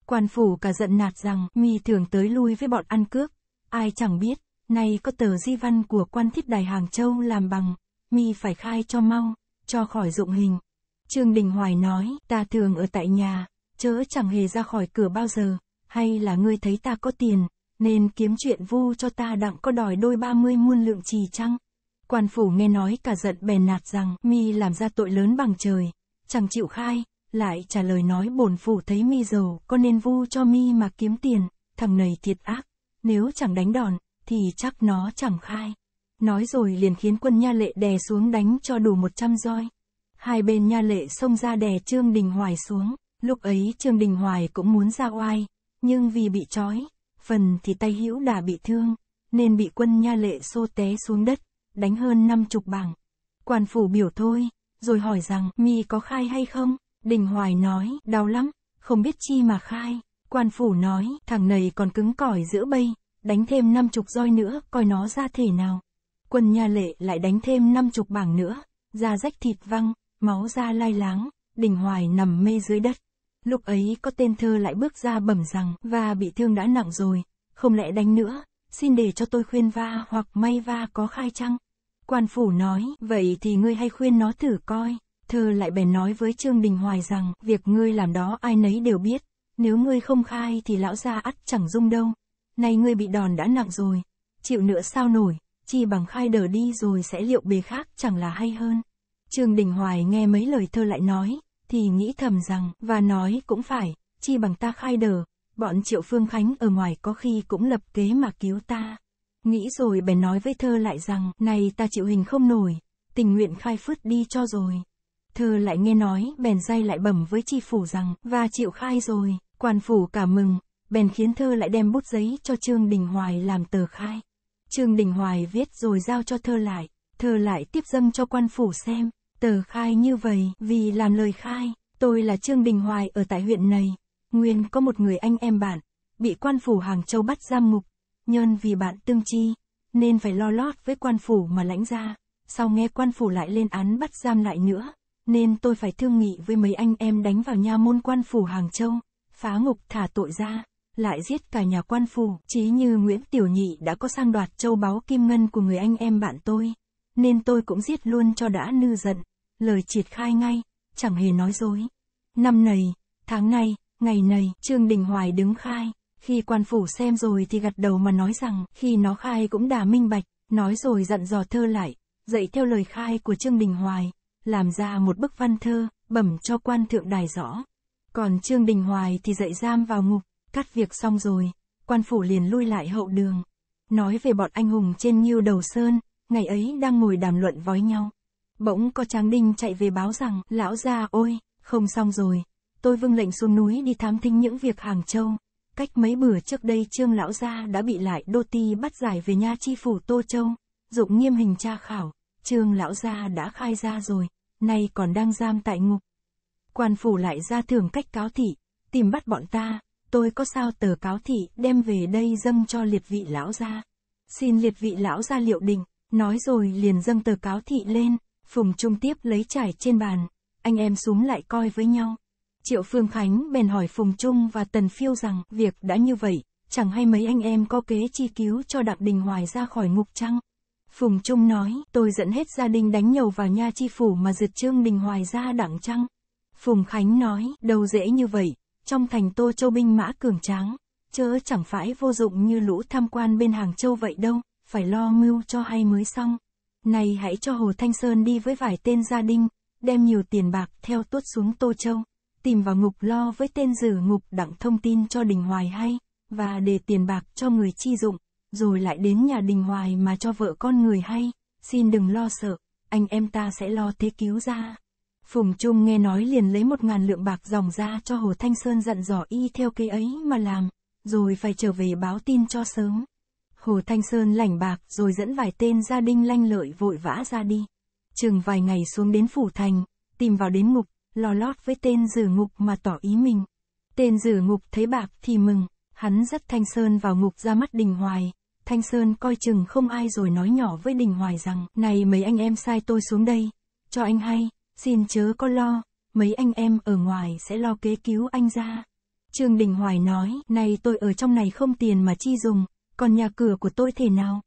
Quan phủ cả giận nạt rằng, mi thường tới lui với bọn ăn cướp, ai chẳng biết, nay có tờ di văn của quan thiết đài Hàng Châu làm bằng, mi phải khai cho mau, cho khỏi dụng hình. Trương Đình Hoài nói, ta thường ở tại nhà, chớ chẳng hề ra khỏi cửa bao giờ, hay là ngươi thấy ta có tiền, nên kiếm chuyện vu cho ta đặng có đòi đôi ba mươi muôn lượng trì chăng? Quan phủ nghe nói cả giận bèn nạt rằng, mi làm ra tội lớn bằng trời, chẳng chịu khai, lại trả lời nói bổn phủ thấy mi giàu, có nên vu cho mi mà kiếm tiền, thằng này thiệt ác, nếu chẳng đánh đòn, thì chắc nó chẳng khai. Nói rồi liền khiến quân nha lệ đè xuống đánh cho đủ một trăm roi. Hai bên nha lệ xông ra đè Trương Đình Hoài xuống, lúc ấy Trương Đình Hoài cũng muốn ra oai, nhưng vì bị trói, phần thì tay hữu đã bị thương, nên bị quân nha lệ xô té xuống đất, đánh hơn năm chục bảng. Quan phủ biểu thôi, rồi hỏi rằng, mi có khai hay không? Đình Hoài nói, đau lắm, không biết chi mà khai. Quan phủ nói, thằng này còn cứng cỏi giữa bây, đánh thêm năm chục roi nữa, coi nó ra thể nào. Quân nhà lệ lại đánh thêm năm chục bảng nữa, da rách thịt văng, máu ra lai láng, Đình Hoài nằm mê dưới đất. Lúc ấy có tên thơ lại bước ra bẩm rằng, và bị thương đã nặng rồi, không lẽ đánh nữa, xin để cho tôi khuyên va hoặc may va có khai chăng? Quan phủ nói, vậy thì ngươi hay khuyên nó thử coi. Thơ lại bèn nói với Trương Đình Hoài rằng, việc ngươi làm đó ai nấy đều biết, nếu ngươi không khai thì lão gia ắt chẳng dung đâu. Nay ngươi bị đòn đã nặng rồi, chịu nữa sao nổi, chi bằng khai đờ đi rồi sẽ liệu bề khác chẳng là hay hơn. Trương Đình Hoài nghe mấy lời thơ lại nói, thì nghĩ thầm rằng, và nói cũng phải, chi bằng ta khai đờ, bọn Triệu Phương Khánh ở ngoài có khi cũng lập kế mà cứu ta. Nghĩ rồi bèn nói với thơ lại rằng, này ta chịu hình không nổi, tình nguyện khai phứt đi cho rồi. Thơ lại nghe nói, bèn dây lại bẩm với chi phủ rằng, và chịu khai rồi, quan phủ cả mừng, bèn khiến thơ lại đem bút giấy cho Trương Đình Hoài làm tờ khai. Trương Đình Hoài viết rồi giao cho thơ lại, thơ lại tiếp dâng cho quan phủ xem, tờ khai như vậy, vì làm lời khai, tôi là Trương Đình Hoài ở tại huyện này, nguyên có một người anh em bạn, bị quan phủ Hàng Châu bắt giam ngục, nhân vì bạn tương chi, nên phải lo lót với quan phủ mà lãnh ra, sau nghe quan phủ lại lên án bắt giam lại nữa, nên tôi phải thương nghị với mấy anh em đánh vào nha môn quan phủ Hàng Châu, phá ngục thả tội ra, lại giết cả nhà quan phủ, chí như Nguyễn Tiểu Nhị đã có sang đoạt châu báu kim ngân của người anh em bạn tôi, nên tôi cũng giết luôn cho đã nư giận, lời triệt khai ngay, chẳng hề nói dối. Năm này, tháng này, ngày này, Trương Đình Hoài đứng khai, khi quan phủ xem rồi thì gật đầu mà nói rằng, khi nó khai cũng đã minh bạch, nói rồi dặn dò thơ lại, dạy theo lời khai của Trương Đình Hoài, làm ra một bức văn thơ, bẩm cho quan thượng đài rõ. Còn Trương Đình Hoài thì dạy giam vào ngục, cắt việc xong rồi, quan phủ liền lui lại hậu đường. Nói về bọn anh hùng trên nghiêu đầu sơn, ngày ấy đang ngồi đàm luận với nhau. Bỗng có tráng đinh chạy về báo rằng, lão gia ôi, không xong rồi. Tôi vâng lệnh xuống núi đi thám thính những việc Hàng Châu. Cách mấy bữa trước đây trương lão gia đã bị lại đô ti bắt giải về nha chi phủ Tô Châu. Dụng nghiêm hình tra khảo, trương lão gia đã khai ra rồi, nay còn đang giam tại ngục. Quan phủ lại ra thưởng cách cáo thị, tìm bắt bọn ta, tôi có sao tờ cáo thị đem về đây dâng cho liệt vị lão gia. Xin liệt vị lão gia liệu định, nói rồi liền dâng tờ cáo thị lên, Phùng Trung tiếp lấy trải trên bàn, anh em súng lại coi với nhau. Triệu Phương Khánh bèn hỏi Phùng Trung và Tần Phiêu rằng, việc đã như vậy, chẳng hay mấy anh em có kế chi cứu cho Đặng Đình Hoài ra khỏi ngục trăng Phùng Trung nói, tôi dẫn hết gia đình đánh nhầu vào nha chi phủ mà giật Trương Đình Hoài ra đặng trăng Phùng Khánh nói, đâu dễ như vậy, trong thành Tô Châu binh mã cường tráng, chớ chẳng phải vô dụng như lũ tham quan bên Hàng Châu vậy đâu, phải lo mưu cho hay mới xong. Này hãy cho Hồ Thanh Sơn đi với vài tên gia đình, đem nhiều tiền bạc theo tuốt xuống Tô Châu, tìm vào ngục lo với tên dử ngục đặng thông tin cho Đình Hoài hay, và để tiền bạc cho người chi dụng, rồi lại đến nhà Đình Hoài mà cho vợ con người hay, xin đừng lo sợ, anh em ta sẽ lo thế cứu ra. Phùng Trung nghe nói liền lấy một ngàn lượng bạc dòng ra cho Hồ Thanh Sơn dặn dò y theo kế ấy mà làm, rồi phải trở về báo tin cho sớm. Hồ Thanh Sơn lảnh bạc rồi dẫn vài tên gia đình lanh lợi vội vã ra đi. Chừng vài ngày xuống đến phủ thành, tìm vào đến ngục, lò lót với tên rử ngục mà tỏ ý mình. Tên rử ngục thấy bạc thì mừng, hắn dắt Thanh Sơn vào ngục ra mắt Đình Hoài. Thanh Sơn coi chừng không ai rồi nói nhỏ với Đình Hoài rằng, này mấy anh em sai tôi xuống đây, cho anh hay, xin chớ có lo, mấy anh em ở ngoài sẽ lo kế cứu anh ra. Trương Đình Hoài nói, này tôi ở trong này không tiền mà chi dùng, còn nhà cửa của tôi thế nào?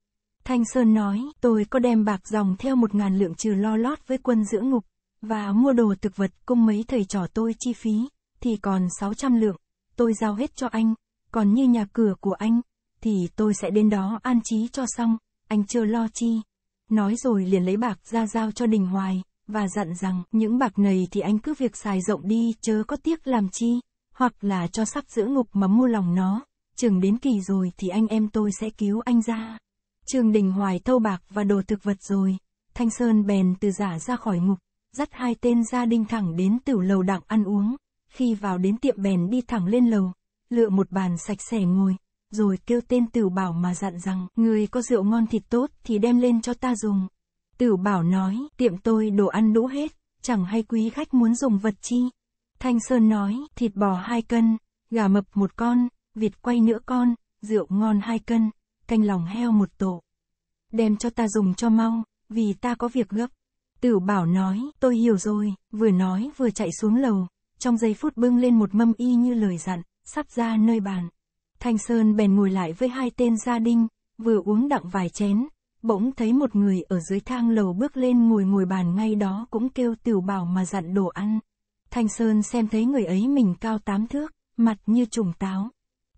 Thanh Sơn nói, tôi có đem bạc dòng theo một ngàn lượng trừ lo lót với quân giữa ngục, và mua đồ thực vật cung mấy thầy trò tôi chi phí, thì còn 600 lượng, tôi giao hết cho anh, còn như nhà cửa của anh, thì tôi sẽ đến đó an trí cho xong, anh chưa lo chi. Nói rồi liền lấy bạc ra giao cho Đình Hoài, và dặn rằng, những bạc này thì anh cứ việc xài rộng đi, chớ có tiếc làm chi, hoặc là cho sắp giữa ngục mà mua lòng nó, chừng đến kỳ rồi thì anh em tôi sẽ cứu anh ra. trường Đình Hoài thâu bạc và đồ thực vật rồi, Thanh Sơn bèn từ giả ra khỏi ngục, dắt hai tên gia đình thẳng đến tiểu lầu đặng ăn uống, khi vào đến tiệm bèn đi thẳng lên lầu, lựa một bàn sạch sẽ ngồi, rồi kêu tên tiểu bảo mà dặn rằng, người có rượu ngon thịt tốt thì đem lên cho ta dùng. Tiểu bảo nói, tiệm tôi đồ ăn đủ hết, chẳng hay quý khách muốn dùng vật chi. Thanh Sơn nói, thịt bò hai cân, gà mập một con, vịt quay nửa con, rượu ngon hai cân, canh lòng heo một tổ. Đem cho ta dùng cho mau, vì ta có việc gấp. Tiểu bảo nói, tôi hiểu rồi, vừa nói vừa chạy xuống lầu, trong giây phút bưng lên một mâm y như lời dặn, sắp ra nơi bàn. Thanh Sơn bèn ngồi lại với hai tên gia đình, vừa uống đặng vài chén, bỗng thấy một người ở dưới thang lầu bước lên ngồi ngồi bàn ngay đó cũng kêu tiểu bảo mà dặn đồ ăn. Thanh Sơn xem thấy người ấy mình cao tám thước, mặt như trùng táo.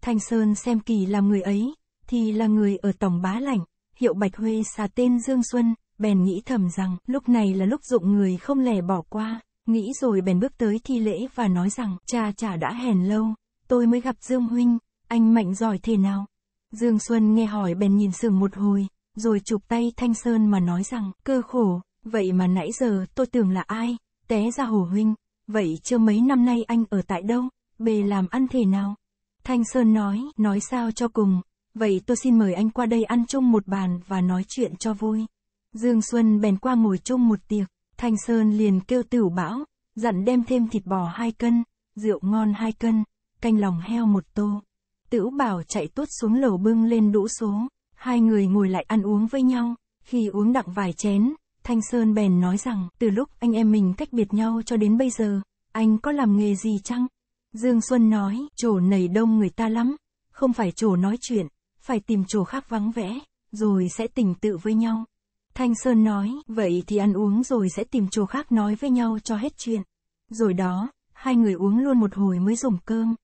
Thanh Sơn xem kỳ là người ấy, thì là người ở tổng bá lạnh, hiệu Bạch Huê xà tên Dương Xuân, bèn nghĩ thầm rằng, lúc này là lúc dụng người không lẻ bỏ qua, nghĩ rồi bèn bước tới thi lễ và nói rằng, cha chả đã hèn lâu, tôi mới gặp Dương Huynh, anh mạnh giỏi thế nào? Dương Xuân nghe hỏi bèn nhìn sừng một hồi, rồi chụp tay Thanh Sơn mà nói rằng, cơ khổ, vậy mà nãy giờ tôi tưởng là ai, té ra hồ huynh, vậy chưa mấy năm nay anh ở tại đâu, bề làm ăn thế nào? Thanh Sơn nói, nói sao cho cùng, vậy tôi xin mời anh qua đây ăn chung một bàn và nói chuyện cho vui. Dương Xuân bèn qua ngồi chung một tiệc, Thanh Sơn liền kêu tửu bão, dặn đem thêm thịt bò hai cân, rượu ngon hai cân, canh lòng heo một tô. Tửu bảo chạy tuốt xuống lầu bưng lên đũ số, hai người ngồi lại ăn uống với nhau, khi uống đặng vài chén, Thanh Sơn bèn nói rằng, từ lúc anh em mình cách biệt nhau cho đến bây giờ, anh có làm nghề gì chăng? Dương Xuân nói, chỗ này đông người ta lắm, không phải chỗ nói chuyện, phải tìm chỗ khác vắng vẻ, rồi sẽ tình tự với nhau. Thanh Sơn nói, vậy thì ăn uống rồi sẽ tìm chỗ khác nói với nhau cho hết chuyện. Rồi đó, hai người uống luôn một hồi mới dùng cơm.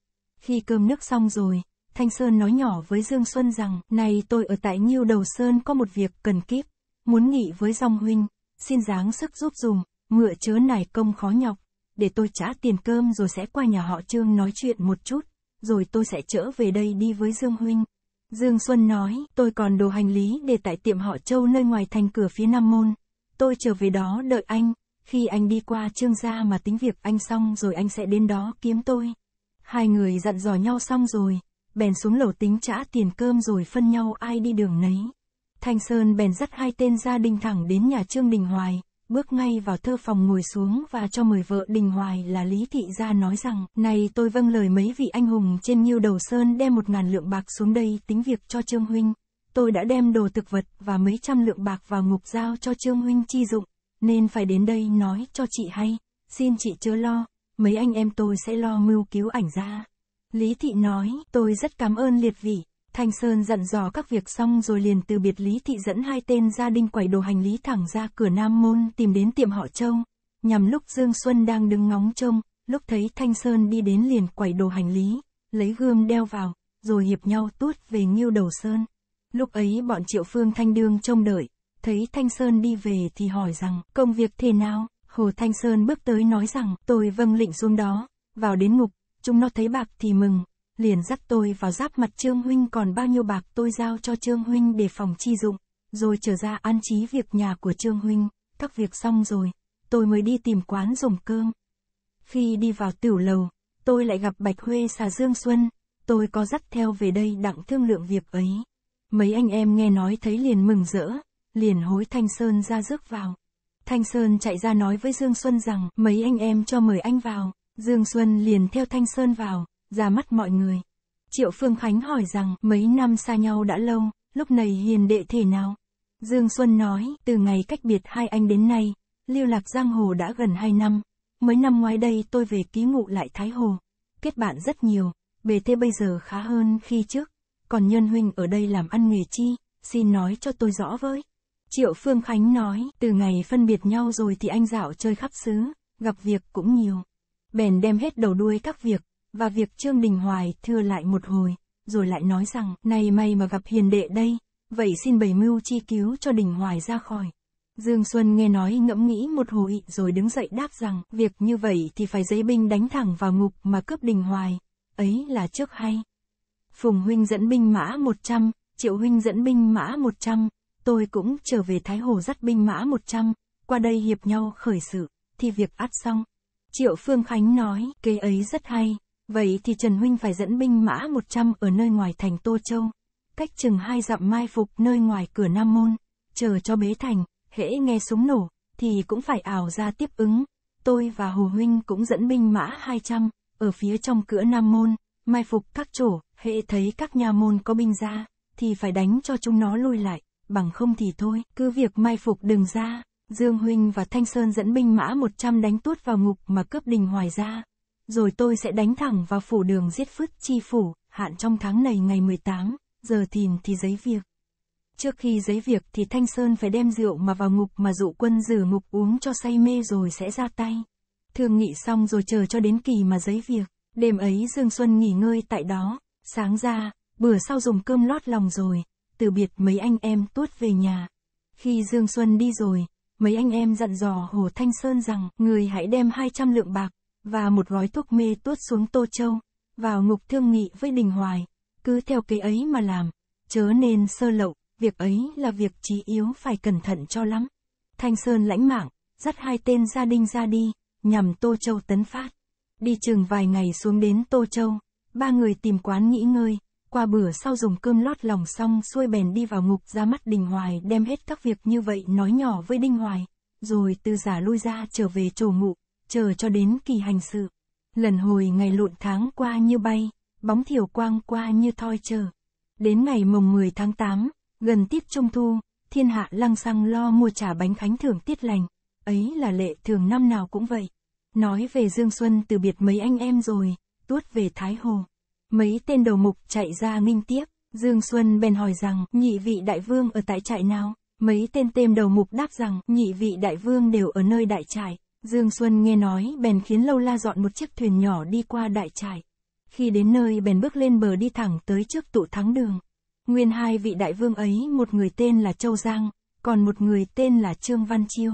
Khi cơm nước xong rồi, Thanh Sơn nói nhỏ với Dương Xuân rằng, này tôi ở tại Nhiêu Đầu Sơn có một việc cần kíp, muốn nghị với dòng huynh, xin dáng sức giúp dùng, ngựa chớ này công khó nhọc, để tôi trả tiền cơm rồi sẽ qua nhà họ Trương nói chuyện một chút, rồi tôi sẽ trở về đây đi với Dương huynh. Dương Xuân nói, tôi còn đồ hành lý để tại tiệm họ Châu nơi ngoài thành cửa phía Nam Môn. Tôi trở về đó đợi anh, khi anh đi qua Trương gia mà tính việc anh xong rồi anh sẽ đến đó kiếm tôi. Hai người dặn dò nhau xong rồi, bèn xuống lầu tính trả tiền cơm rồi phân nhau ai đi đường nấy. Thanh Sơn bèn dắt hai tên gia đình thẳng đến nhà Trương Đình Hoài, bước ngay vào thơ phòng ngồi xuống và cho mời vợ Đình Hoài là Lý Thị ra nói rằng, này tôi vâng lời mấy vị anh hùng trên nghiêu Đầu Sơn đem một ngàn lượng bạc xuống đây tính việc cho Trương Huynh. Tôi đã đem đồ thực vật và mấy trăm lượng bạc vào ngục giao cho Trương Huynh chi dụng, nên phải đến đây nói cho chị hay, xin chị chớ lo, mấy anh em tôi sẽ lo mưu cứu ảnh ra. Lý Thị nói, tôi rất cảm ơn liệt vị. Thanh Sơn dặn dò các việc xong rồi liền từ biệt Lý Thị dẫn hai tên gia đình quẩy đồ hành lý thẳng ra cửa Nam Môn tìm đến tiệm họ Châu. Nhằm lúc Dương Xuân đang đứng ngóng trông, lúc thấy Thanh Sơn đi đến liền quẩy đồ hành lý, lấy gươm đeo vào, rồi hiệp nhau tuốt về nghiêu đầu Sơn. Lúc ấy bọn Triệu Phương Thanh Đương trông đợi, thấy Thanh Sơn đi về thì hỏi rằng, công việc thế nào? Hồ Thanh Sơn bước tới nói rằng, tôi vâng lệnh xuống đó, vào đến ngục, chúng nó thấy bạc thì mừng, liền dắt tôi vào giáp mặt Trương Huynh còn bao nhiêu bạc tôi giao cho Trương Huynh để phòng chi dụng, rồi trở ra an trí việc nhà của Trương Huynh, các việc xong rồi, tôi mới đi tìm quán dùng cơm. Khi đi vào tiểu lầu, tôi lại gặp Bạch Huê xà Dương Xuân, tôi có dắt theo về đây đặng thương lượng việc ấy. Mấy anh em nghe nói thấy liền mừng rỡ, liền hối Thanh Sơn ra rước vào. Thanh Sơn chạy ra nói với Dương Xuân rằng, mấy anh em cho mời anh vào. Dương Xuân liền theo Thanh Sơn vào, ra mắt mọi người. Triệu Phương Khánh hỏi rằng, mấy năm xa nhau đã lâu, lúc này hiền đệ thể nào? Dương Xuân nói, từ ngày cách biệt hai anh đến nay, lưu lạc giang hồ đã gần hai năm. Mới năm ngoái đây tôi về ký ngụ lại Thái Hồ. Kết bạn rất nhiều, bề thế bây giờ khá hơn khi trước. Còn nhân huynh ở đây làm ăn nghề chi, xin nói cho tôi rõ với. Triệu Phương Khánh nói, từ ngày phân biệt nhau rồi thì anh dạo chơi khắp xứ, gặp việc cũng nhiều. Bèn đem hết đầu đuôi các việc, và việc Trương Đình Hoài thưa lại một hồi, rồi lại nói rằng, này may mà gặp hiền đệ đây, vậy xin bày mưu chi cứu cho Đình Hoài ra khỏi. Dương Xuân nghe nói ngẫm nghĩ một hồi rồi đứng dậy đáp rằng, việc như vậy thì phải giấy binh đánh thẳng vào ngục mà cướp Đình Hoài, ấy là trước hay. Phùng Huynh dẫn binh mã 100, Triệu Huynh dẫn binh mã 100, tôi cũng trở về Thái Hồ dắt binh mã 100, qua đây hiệp nhau khởi sự, thì việc ắt xong. Triệu Phương Khánh nói, kế ấy rất hay, vậy thì Trần Huynh phải dẫn binh mã 100 ở nơi ngoài thành Tô Châu, cách chừng hai dặm mai phục nơi ngoài cửa Nam Môn, chờ cho bế thành, hễ nghe súng nổ, thì cũng phải ảo ra tiếp ứng. Tôi và Hồ Huynh cũng dẫn binh mã 200, ở phía trong cửa Nam Môn, mai phục các chỗ, hễ thấy các nhà môn có binh ra, thì phải đánh cho chúng nó lui lại, bằng không thì thôi, cứ việc mai phục đừng ra. Dương Huynh và Thanh Sơn dẫn binh mã 100 đánh tuốt vào ngục mà cướp đình hoài ra. Rồi tôi sẽ đánh thẳng vào phủ đường giết phứt chi phủ, hạn trong tháng này ngày 18, giờ thìn thì giấy việc. Trước khi giấy việc thì Thanh Sơn phải đem rượu mà vào ngục mà dụ quân giữ ngục uống cho say mê rồi sẽ ra tay. thường nghị xong rồi chờ cho đến kỳ mà giấy việc. Đêm ấy Dương Xuân nghỉ ngơi tại đó, sáng ra, bữa sau dùng cơm lót lòng rồi, từ biệt mấy anh em tuốt về nhà. Khi Dương Xuân đi rồi, mấy anh em dặn dò Hồ Thanh Sơn rằng, người hãy đem 200 lượng bạc, và một gói thuốc mê tuốt xuống Tô Châu, vào ngục thương nghị với Đình Hoài, cứ theo cái ấy mà làm, chớ nên sơ lậu, việc ấy là việc trí yếu phải cẩn thận cho lắm. Thanh Sơn lãnh mạng, dắt hai tên gia đình ra đi, nhằm Tô Châu tấn phát. Đi chừng vài ngày xuống đến Tô Châu, ba người tìm quán nghỉ ngơi, qua bữa sau dùng cơm lót lòng xong xuôi bèn đi vào ngục ra mắt Đình Hoài đem hết các việc như vậy nói nhỏ với Đinh Hoài, rồi từ giả lui ra trở về trổ ngụ, chờ cho đến kỳ hành sự. Lần hồi ngày lụn tháng qua như bay, bóng thiểu quang qua như thoi chờ. Đến ngày mồng 10 tháng 8, gần tiết trung thu, thiên hạ lăng xăng lo mua trả bánh khánh thưởng tiết lành, ấy là lệ thường năm nào cũng vậy. Nói về Dương Xuân từ biệt mấy anh em rồi, tuốt về Thái Hồ. Mấy tên đầu mục chạy ra nghinh tiếp, Dương Xuân bèn hỏi rằng, nhị vị đại vương ở tại trại nào? Mấy tên tên đầu mục đáp rằng, nhị vị đại vương đều ở nơi đại trại. Dương Xuân nghe nói, bèn khiến Lâu La dọn một chiếc thuyền nhỏ đi qua đại trại. Khi đến nơi bèn bước lên bờ đi thẳng tới trước tụ thắng đường. Nguyên hai vị đại vương ấy, một người tên là Châu Giang, còn một người tên là Trương Văn Chiêu.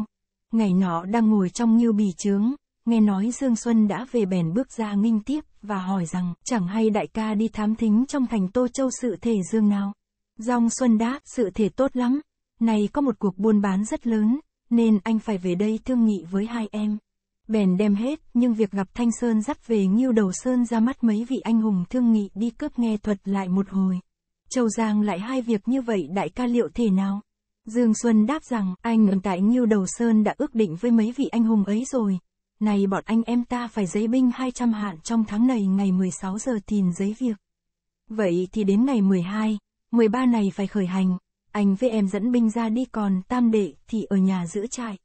Ngày nọ đang ngồi trong nghiêu bì trướng, nghe nói Dương Xuân đã về bèn bước ra nghinh tiếp, và hỏi rằng, chẳng hay đại ca đi thám thính trong thành Tô Châu sự thể Dương nào. Dòng Xuân đáp, sự thể tốt lắm, này có một cuộc buôn bán rất lớn, nên anh phải về đây thương nghị với hai em. Bèn đem hết, nhưng việc gặp Thanh Sơn dắt về nghiêu đầu Sơn ra mắt mấy vị anh hùng thương nghị đi cướp nghe thuật lại một hồi. Châu Giang lại hai việc như vậy đại ca liệu thể nào? Dương Xuân đáp rằng, anh ở tại Nghiêu Đầu Sơn đã ước định với mấy vị anh hùng ấy rồi. Này bọn anh em ta phải giấy binh 200 hạn trong tháng này ngày 16 giờ tìm giấy việc. Vậy thì đến ngày 12, 13 này phải khởi hành, anh với em dẫn binh ra đi còn tam đệ thì ở nhà giữ trại.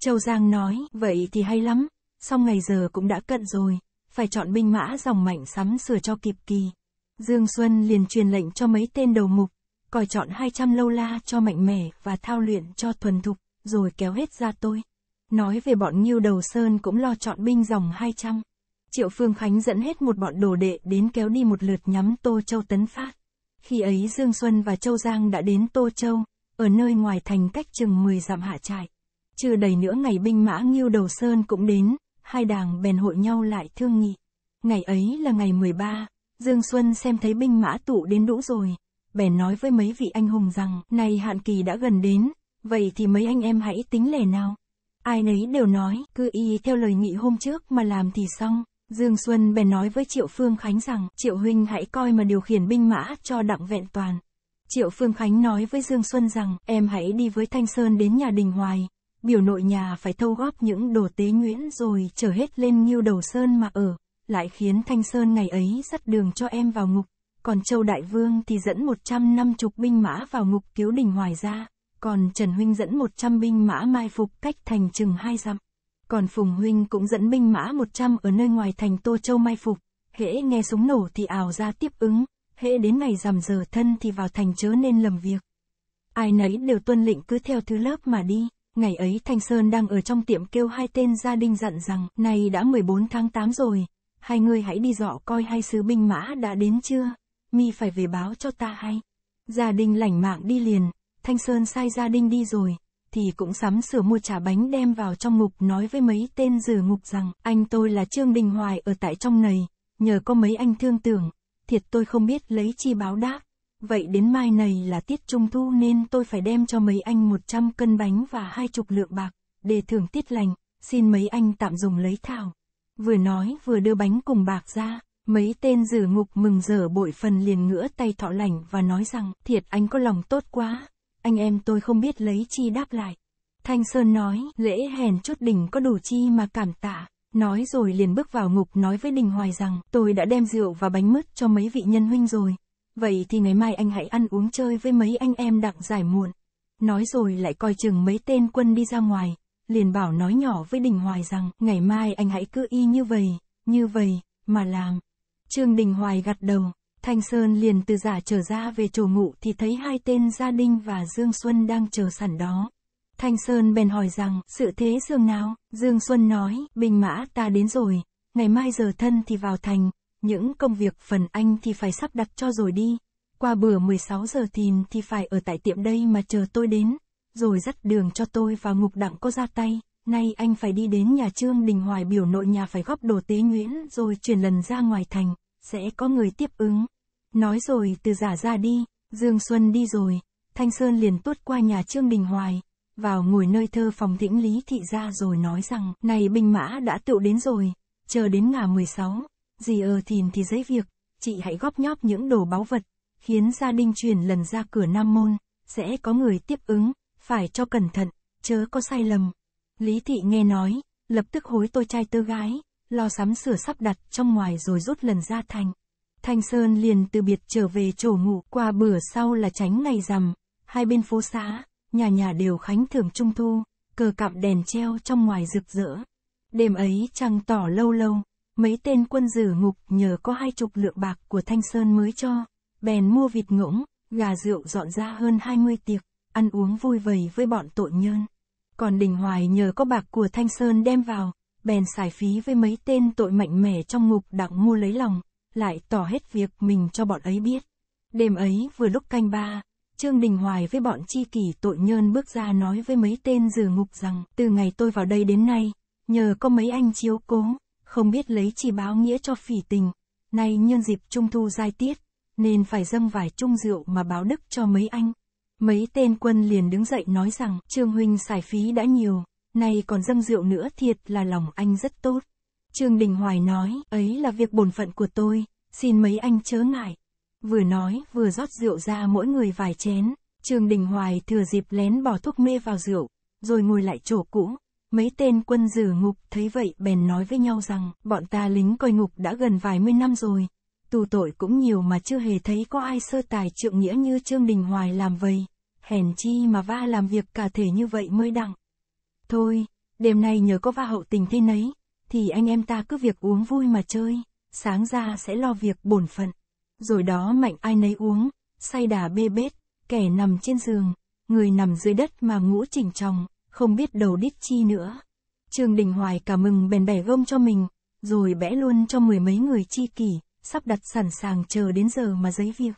Châu Giang nói, vậy thì hay lắm, xong ngày giờ cũng đã cận rồi, phải chọn binh mã dòng mạnh sắm sửa cho kịp kỳ. Dương Xuân liền truyền lệnh cho mấy tên đầu mục, coi chọn 200 lâu la cho mạnh mẽ và thao luyện cho thuần thục, rồi kéo hết ra tôi. Nói về bọn Nhiêu Đầu Sơn cũng lo chọn binh dòng 200. Triệu Phương Khánh dẫn hết một bọn đồ đệ đến kéo đi một lượt nhắm Tô Châu tấn phát. Khi ấy Dương Xuân và Châu Giang đã đến Tô Châu, ở nơi ngoài thành cách chừng 10 dặm hạ trại. Chưa đầy nữa ngày binh mã Nghiêu Đầu Sơn cũng đến, hai đảng bèn hội nhau lại thương nghị. Ngày ấy là ngày 13, Dương Xuân xem thấy binh mã tụ đến đủ rồi, bèn nói với mấy vị anh hùng rằng, này hạn kỳ đã gần đến, vậy thì mấy anh em hãy tính lẻ nào. Ai nấy đều nói, cứ y theo lời nghị hôm trước mà làm thì xong. Dương Xuân bèn nói với Triệu Phương Khánh rằng, Triệu Huynh hãy coi mà điều khiển binh mã cho đặng vẹn toàn. Triệu Phương Khánh nói với Dương Xuân rằng, em hãy đi với Thanh Sơn đến nhà Đình Hoài, biểu nội nhà phải thâu góp những đồ tế nhuyễn rồi trở hết lên nghiêu đầu Sơn mà ở, lại khiến Thanh Sơn ngày ấy dắt đường cho em vào ngục, còn Châu Đại Vương thì dẫn 150 binh mã vào ngục cứu Đình Hoài ra, còn Trần Huynh dẫn 100 binh mã mai phục cách thành chừng hai dặm. Còn Phùng Huynh cũng dẫn binh mã 100 ở nơi ngoài thành Tô Châu mai phục, hễ nghe súng nổ thì ảo ra tiếp ứng, hễ đến ngày rằm giờ thân thì vào thành chớ nên lầm việc. Ai nấy đều tuân lệnh cứ theo thứ lớp mà đi. Ngày ấy Thanh Sơn đang ở trong tiệm kêu hai tên gia đình dặn rằng, này đã 14 tháng 8 rồi, hai người hãy đi dọ coi hai sứ binh mã đã đến chưa, mi phải về báo cho ta hay. Gia đình lành mạng đi liền, Thanh Sơn sai gia đình đi rồi, thì cũng sắm sửa mua trà bánh đem vào trong ngục nói với mấy tên rửa ngục rằng, anh tôi là Trương Đình Hoài ở tại trong này, nhờ có mấy anh thương tưởng, thiệt tôi không biết lấy chi báo đáp. Vậy đến mai này là tiết trung thu nên tôi phải đem cho mấy anh 100 cân bánh và hai chục lượng bạc, để thưởng tiết lành, xin mấy anh tạm dùng lấy thảo. Vừa nói vừa đưa bánh cùng bạc ra, mấy tên rửa ngục mừng dở bội phần liền ngửa tay thọ lành và nói rằng, thiệt anh có lòng tốt quá, anh em tôi không biết lấy chi đáp lại. Thanh Sơn nói, lễ hèn chút đỉnh có đủ chi mà cảm tạ. Nói rồi liền bước vào ngục nói với Đình Hoài rằng, tôi đã đem rượu và bánh mứt cho mấy vị nhân huynh rồi. Vậy thì ngày mai anh hãy ăn uống chơi với mấy anh em đặng giải muộn. Nói rồi lại coi chừng mấy tên quân đi ra ngoài, liền bảo nói nhỏ với Đình Hoài rằng, ngày mai anh hãy cứ y như vậy, như vậy, mà làm. Trương Đình Hoài gật đầu, Thanh Sơn liền từ giả trở ra về chỗ ngụ thì thấy hai tên Gia Đinh và Dương Xuân đang chờ sẵn đó. Thanh Sơn bèn hỏi rằng, sự thế dường nào? Dương Xuân nói, Bình mã ta đến rồi, ngày mai giờ thân thì vào thành, những công việc phần anh thì phải sắp đặt cho rồi đi. Qua bữa 16 giờ thìn thì phải ở tại tiệm đây mà chờ tôi đến, rồi dắt đường cho tôi vào ngục đặng có ra tay. Nay anh phải đi đến nhà Trương Đình Hoài biểu nội nhà phải góp đồ tế nhuyễn rồi chuyển lần ra ngoài thành, sẽ có người tiếp ứng. Nói rồi từ giả ra đi, Dương Xuân đi rồi, Thanh Sơn liền tuốt qua nhà Trương Đình Hoài, vào ngồi nơi thơ phòng tĩnh Lý Thị ra rồi nói rằng, này binh mã đã tựu đến rồi, chờ đến ngà 16, gì ờ thìn thì giấy việc, chị hãy góp nhóp những đồ báu vật, khiến gia đình truyền lần ra cửa Nam Môn, sẽ có người tiếp ứng, phải cho cẩn thận, chớ có sai lầm. Lý Thị nghe nói, lập tức hối tôi trai tơ gái, lo sắm sửa sắp đặt trong ngoài rồi rút lần ra thành. Thanh Sơn liền từ biệt trở về chỗ ngủ, qua bữa sau là tránh ngày rằm, hai bên phố xã, nhà nhà đều khánh thưởng trung thu, cờ cạm đèn treo trong ngoài rực rỡ. Đêm ấy trăng tỏ lâu lâu, mấy tên quân rử ngục nhờ có hai chục lượng bạc của Thanh Sơn mới cho, bèn mua vịt ngỗng, gà rượu dọn ra hơn 20 tiệc, ăn uống vui vầy với bọn tội nhân. Còn Đình Hoài nhờ có bạc của Thanh Sơn đem vào, bèn xài phí với mấy tên tội mạnh mẽ trong ngục đặng mua lấy lòng, lại tỏ hết việc mình cho bọn ấy biết. Đêm ấy vừa lúc canh ba, Trương Đình Hoài với bọn chi kỷ tội nhân bước ra nói với mấy tên dừa ngục rằng, từ ngày tôi vào đây đến nay, nhờ có mấy anh chiếu cố, không biết lấy chi báo nghĩa cho phỉ tình, nay nhân dịp trung thu giai tiết, nên phải dâng vài chung rượu mà báo đức cho mấy anh. Mấy tên quân liền đứng dậy nói rằng, Trương Huynh xài phí đã nhiều, nay còn dâng rượu nữa thiệt là lòng anh rất tốt. Trương Đình Hoài nói, ấy là việc bổn phận của tôi, xin mấy anh chớ ngại. Vừa nói, vừa rót rượu ra mỗi người vài chén, Trương Đình Hoài thừa dịp lén bỏ thuốc mê vào rượu, rồi ngồi lại chỗ cũ. Mấy tên quân dử ngục thấy vậy bèn nói với nhau rằng, bọn ta lính coi ngục đã gần vài mươi năm rồi, tù tội cũng nhiều mà chưa hề thấy có ai sơ tài trượng nghĩa như Trương Đình Hoài làm vậy, hèn chi mà va làm việc cả thể như vậy mới đặng. Thôi, đêm nay nhớ có va hậu tình thế nấy, thì anh em ta cứ việc uống vui mà chơi, sáng ra sẽ lo việc bổn phận. Rồi đó mạnh ai nấy uống, say đà bê bết, kẻ nằm trên giường, người nằm dưới đất mà ngủ chỉnh chồng, không biết đầu đít chi nữa. Trương Đình Hoài cả mừng bèn bẻ gông cho mình, rồi bẽ luôn cho mười mấy người chi kỷ, sắp đặt sẵn sàng chờ đến giờ mà giấy việc.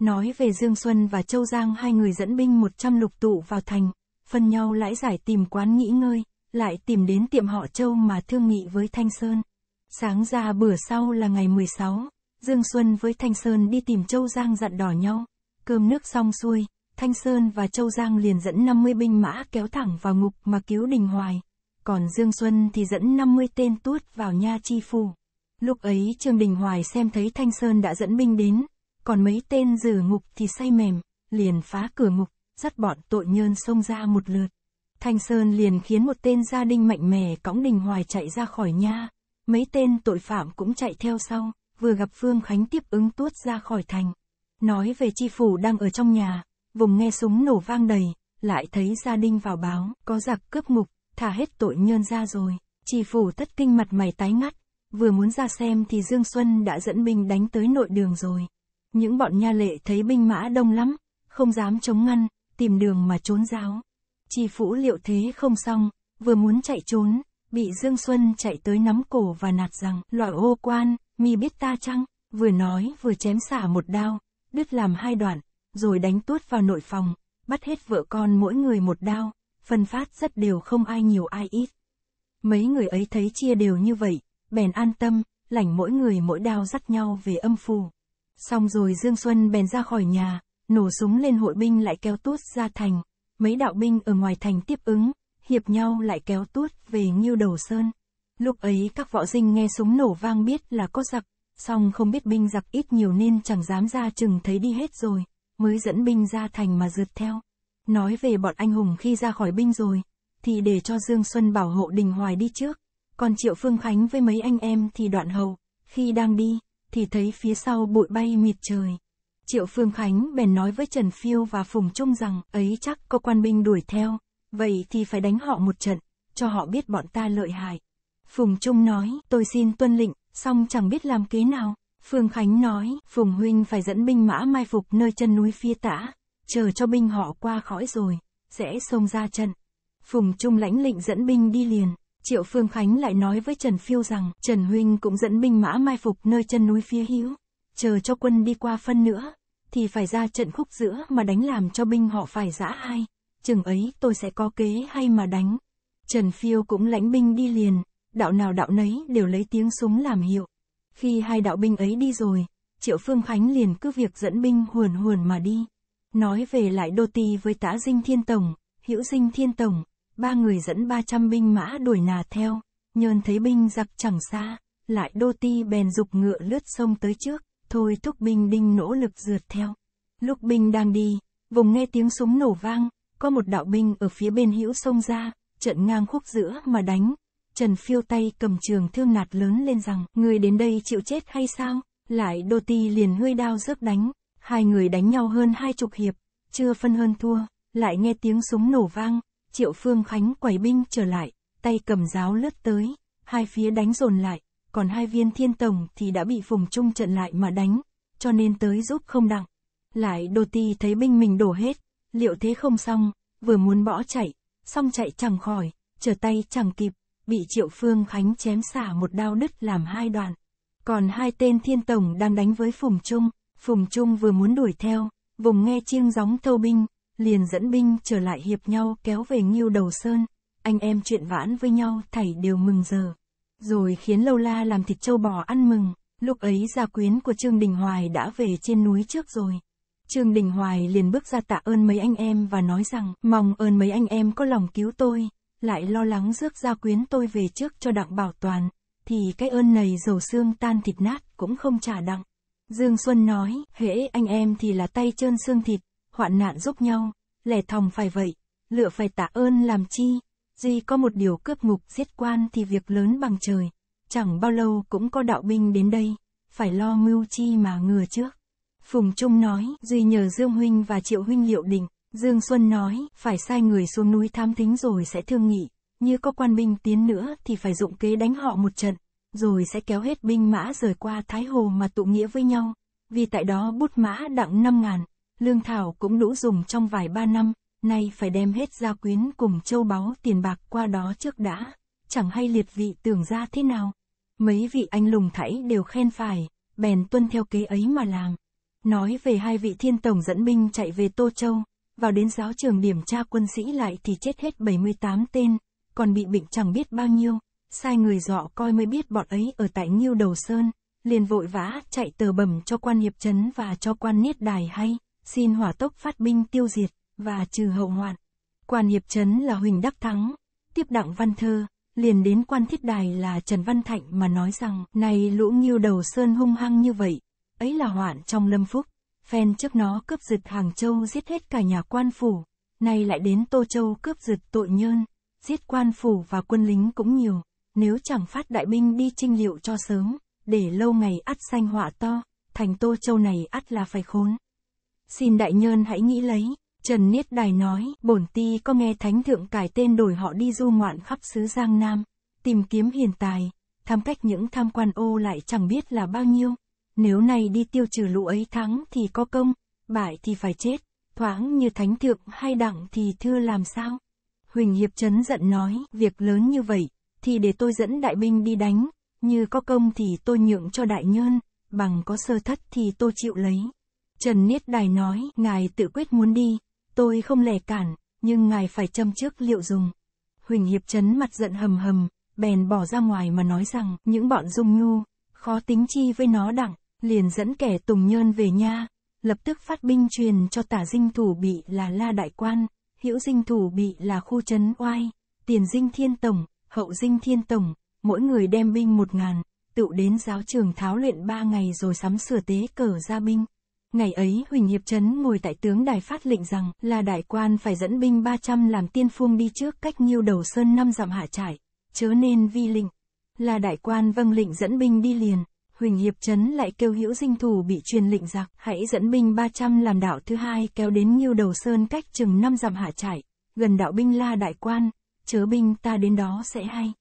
Nói về Dương Xuân và Châu Giang hai người dẫn binh 100 lục tụ vào thành, phân nhau lãi giải tìm quán nghỉ ngơi, lại tìm đến tiệm họ Châu mà thương nghị với Thanh Sơn. Sáng ra bữa sau là ngày 16, Dương Xuân với Thanh Sơn đi tìm Châu Giang dặn đỏ nhau. Cơm nước xong xuôi, Thanh Sơn và Châu Giang liền dẫn 50 binh mã kéo thẳng vào ngục mà cứu Đình Hoài. Còn Dương Xuân thì dẫn 50 tên tuốt vào nha chi phủ. Lúc ấy Trương Đình Hoài xem thấy Thanh Sơn đã dẫn binh đến, còn mấy tên giữ ngục thì say mềm, liền phá cửa ngục, dắt bọn tội nhân xông ra một lượt. Thanh Sơn liền khiến một tên gia đình mạnh mẽ cõng Đình Hoài chạy ra khỏi nha. Mấy tên tội phạm cũng chạy theo sau, vừa gặp Phương Khánh tiếp ứng tuốt ra khỏi thành. Nói về chi phủ đang ở trong nhà, vùng nghe súng nổ vang đầy, lại thấy gia đình vào báo, có giặc cướp ngục, thả hết tội nhân ra rồi. Chi phủ tất kinh mặt mày tái ngắt, vừa muốn ra xem thì Dương Xuân đã dẫn binh đánh tới nội đường rồi. Những bọn nha lệ thấy binh mã đông lắm, không dám chống ngăn, tìm đường mà trốn giáo. Chi phủ liệu thế không xong, vừa muốn chạy trốn, bị Dương Xuân chạy tới nắm cổ và nạt rằng, loại ô quan, mi biết ta chăng, vừa nói vừa chém xả một đao, đứt làm hai đoạn, rồi đánh tuốt vào nội phòng, bắt hết vợ con mỗi người một đao, phân phát rất đều không ai nhiều ai ít. Mấy người ấy thấy chia đều như vậy, bèn an tâm, lảnh mỗi người mỗi đao dắt nhau về âm phù. Xong rồi Dương Xuân bèn ra khỏi nhà, nổ súng lên hội binh lại kéo tuốt ra thành, mấy đạo binh ở ngoài thành tiếp ứng, hiệp nhau lại kéo tuốt về Ngưu Đầu Sơn. Lúc ấy các võ dinh nghe súng nổ vang biết là có giặc, song không biết binh giặc ít nhiều nên chẳng dám ra chừng thấy đi hết rồi, mới dẫn binh ra thành mà rượt theo. Nói về bọn anh hùng khi ra khỏi binh rồi, thì để cho Dương Xuân bảo hộ Đình Hoài đi trước, còn Triệu Phương Khánh với mấy anh em thì đoạn hầu, khi đang đi, thì thấy phía sau bụi bay mịt trời. Triệu Phương Khánh bèn nói với Trần Phiêu và Phùng Trung rằng, ấy chắc có quan binh đuổi theo, vậy thì phải đánh họ một trận, cho họ biết bọn ta lợi hại. Phùng Trung nói, tôi xin tuân lệnh, song chẳng biết làm kế nào. Phương Khánh nói, Phùng Huynh phải dẫn binh mã mai phục nơi chân núi phía tả, chờ cho binh họ qua khỏi rồi, sẽ xông ra trận. Phùng Trung lãnh lệnh dẫn binh đi liền. Triệu Phương Khánh lại nói với Trần Phiêu rằng, Trần Huynh cũng dẫn binh mã mai phục nơi chân núi phía hữu, chờ cho quân đi qua phân nữa, thì phải ra trận khúc giữa mà đánh làm cho binh họ phải giã hai, chừng ấy tôi sẽ có kế hay mà đánh. Trần Phiêu cũng lãnh binh đi liền, đạo nào đạo nấy đều lấy tiếng súng làm hiệu. Khi hai đạo binh ấy đi rồi, Triệu Phương Khánh liền cứ việc dẫn binh huồn huồn mà đi. Nói về lại đô ti với tá dinh thiên tổng, hữu dinh thiên tổng, ba người dẫn 300 binh mã đuổi nà theo, nhơn thấy binh giặc chẳng xa, lại đô ti bèn dục ngựa lướt sông tới trước, thôi thúc binh đinh nỗ lực rượt theo. Lúc binh đang đi, vùng nghe tiếng súng nổ vang, có một đạo binh ở phía bên hữu sông ra, trận ngang khúc giữa mà đánh. Trần phiêu tay cầm trường thương nạt lớn lên rằng, người đến đây chịu chết hay sao? Lại đô ti liền hơi đao rước đánh, hai người đánh nhau hơn hai chục hiệp, chưa phân hơn thua, lại nghe tiếng súng nổ vang, triệu phương khánh quẩy binh trở lại, tay cầm giáo lướt tới, hai phía đánh dồn lại, còn hai viên thiên tổng thì đã bị phùng trung trận lại mà đánh, cho nên tới giúp không đặng. Lại đô ti thấy binh mình đổ hết, liệu thế không xong, vừa muốn bỏ chạy, xong chạy chẳng khỏi, trở tay chẳng kịp, bị triệu phương khánh chém xả một đao đứt làm hai đoạn. Còn hai tên thiên tổng đang đánh với Phùng Trung, Phùng Trung vừa muốn đuổi theo, vùng nghe chiêng gióng thâu binh, liền dẫn binh trở lại hiệp nhau kéo về Nghiêu Đầu Sơn, anh em chuyện vãn với nhau thảy đều mừng giờ. Rồi khiến Lâu La làm thịt châu bò ăn mừng, lúc ấy gia quyến của Trương Đình Hoài đã về trên núi trước rồi. Trương Đình Hoài liền bước ra tạ ơn mấy anh em và nói rằng, mong ơn mấy anh em có lòng cứu tôi, lại lo lắng rước gia quyến tôi về trước cho đặng bảo toàn, thì cái ơn này dầu xương tan thịt nát cũng không trả đặng. Dương Xuân nói, hễ anh em thì là tay trơn xương thịt, hoạn nạn giúp nhau, lẻ thòng phải vậy, lựa phải tạ ơn làm chi, duy có một điều cướp ngục giết quan thì việc lớn bằng trời, chẳng bao lâu cũng có đạo binh đến đây, phải lo mưu chi mà ngừa trước. Phùng Trung nói, duy nhờ Dương Huynh và Triệu Huynh liệu định, Dương Xuân nói, phải sai người xuống núi tham thính rồi sẽ thương nghị, như có quan binh tiến nữa thì phải dụng kế đánh họ một trận, rồi sẽ kéo hết binh mã rời qua Thái Hồ mà tụ nghĩa với nhau, vì tại đó bút mã đặng năm ngàn, lương thảo cũng đủ dùng trong vài ba năm, nay phải đem hết gia quyến cùng châu báu tiền bạc qua đó trước đã, chẳng hay liệt vị tưởng ra thế nào. Mấy vị anh lùng thảy đều khen phải, bèn tuân theo kế ấy mà làm. Nói về hai vị thiên tổng dẫn binh chạy về Tô Châu, vào đến giáo trường điểm tra quân sĩ lại thì chết hết 78 tên, còn bị bệnh chẳng biết bao nhiêu, sai người dọ coi mới biết bọn ấy ở tại Nhiêu Đầu Sơn, liền vội vã chạy tờ bẩm cho quan hiệp trấn và cho quan niết đài hay, xin hỏa tốc phát binh tiêu diệt, và trừ hậu hoạn. Quan hiệp trấn là Huỳnh Đắc Thắng, tiếp đặng văn thơ, liền đến quan thiết đài là Trần Văn Thạnh mà nói rằng, này lũ nghiêu đầu sơn hung hăng như vậy, ấy là hoạn trong lâm phúc, phen trước nó cướp giật Hàng Châu giết hết cả nhà quan phủ, nay lại đến Tô Châu cướp giật tội nhơn, giết quan phủ và quân lính cũng nhiều, nếu chẳng phát đại binh đi trinh liệu cho sớm, để lâu ngày ắt sanh họa to, thành Tô Châu này ắt là phải khốn. Xin đại nhân hãy nghĩ lấy, Trần Niết Đài nói, bổn ti có nghe thánh thượng cải tên đổi họ đi du ngoạn khắp xứ Giang Nam, tìm kiếm hiền tài, tham cách những tham quan ô lại chẳng biết là bao nhiêu. Nếu này đi tiêu trừ lũ ấy thắng thì có công, bại thì phải chết, thoáng như thánh thượng hay đặng thì thưa làm sao? Huỳnh Hiệp Trấn giận nói, việc lớn như vậy, thì để tôi dẫn đại binh đi đánh, như có công thì tôi nhượng cho đại nhân, bằng có sơ thất thì tôi chịu lấy. Trần Niết Đài nói, ngài tự quyết muốn đi, tôi không lẻ cản, nhưng ngài phải châm trước liệu dùng. Huỳnh Hiệp Trấn mặt giận hầm hầm, bèn bỏ ra ngoài mà nói rằng, những bọn dung nhu, khó tính chi với nó đặng, liền dẫn kẻ tùng nhơn về nha, lập tức phát binh truyền cho tả dinh thủ bị là La Đại Quan, hữu dinh thủ bị là khu trấn oai, tiền dinh thiên tổng, hậu dinh thiên tổng, mỗi người đem binh một ngàn, tự đến giáo trường tháo luyện ba ngày rồi sắm sửa tế cờ ra binh. Ngày ấy Huỳnh Hiệp Trấn ngồi tại tướng đài phát lệnh rằng là đại quan phải dẫn binh 300 làm tiên phương đi trước cách nhiêu đầu sơn năm dặm hạ trải, chớ nên vi lệnh. Là đại quan vâng lệnh dẫn binh đi liền, Huỳnh Hiệp Trấn lại kêu hữu dinh thủ bị truyền lệnh giặc, hãy dẫn binh 300 làm đạo thứ hai kéo đến nhiêu đầu sơn cách chừng năm dặm hạ trải, gần đạo binh la đại quan, chớ binh ta đến đó sẽ hay.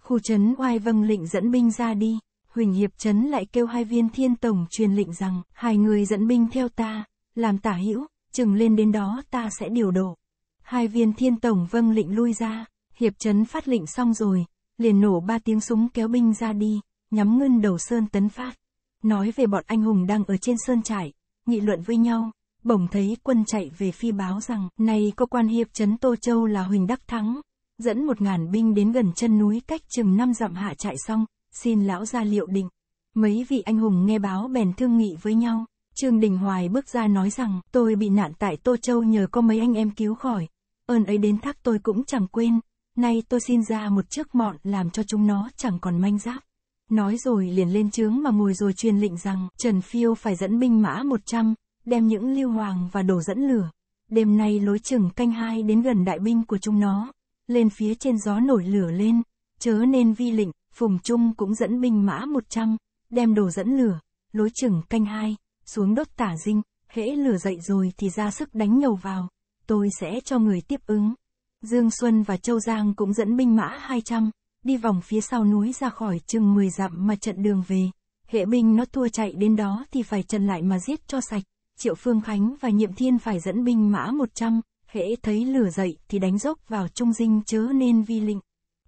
Khu trấn oai vâng lệnh dẫn binh ra đi, Huỳnh Hiệp Trấn lại kêu hai viên thiên tổng truyền lệnh rằng, hai người dẫn binh theo ta, làm tả hữu, chừng lên đến đó ta sẽ điều độ. Hai viên thiên tổng vâng lệnh lui ra, Hiệp Trấn phát lệnh xong rồi, liền nổ ba tiếng súng kéo binh ra đi, nhắm ngân đầu sơn tấn phát. Nói về bọn anh hùng đang ở trên sơn trại, nghị luận với nhau, bỗng thấy quân chạy về phi báo rằng, này có quan hiệp trấn Tô Châu là Huỳnh Đắc Thắng, dẫn một ngàn binh đến gần chân núi cách chừng năm dặm hạ trại xong, xin lão gia liệu định. Mấy vị anh hùng nghe báo bèn thương nghị với nhau. Trương Đình Hoài bước ra nói rằng, tôi bị nạn tại Tô Châu nhờ có mấy anh em cứu khỏi. Ơn ấy đến thác tôi cũng chẳng quên. Nay tôi xin ra một chiếc mọn làm cho chúng nó chẳng còn manh giáp. Nói rồi liền lên trướng mà ngồi rồi truyền lệnh rằng, Trần Phiêu phải dẫn binh mã 100, đem những lưu hoàng và đổ dẫn lửa. Đêm nay lối chừng canh hai đến gần đại binh của chúng nó. Lên phía trên gió nổi lửa lên, chớ nên vi lệnh, Phùng Trung cũng dẫn binh mã 100, đem đồ dẫn lửa, lối chừng canh hai, xuống đốt tả dinh, hễ lửa dậy rồi thì ra sức đánh nhầu vào, tôi sẽ cho người tiếp ứng. Dương Xuân và Châu Giang cũng dẫn binh mã 200, đi vòng phía sau núi ra khỏi chừng 10 dặm mà trận đường về. Hệ binh nó thua chạy đến đó thì phải trận lại mà giết cho sạch. Triệu Phương Khánh và Nhiệm Thiên phải dẫn binh mã 100, hễ thấy lửa dậy thì đánh dốc vào trung dinh chớ nên vi lịnh.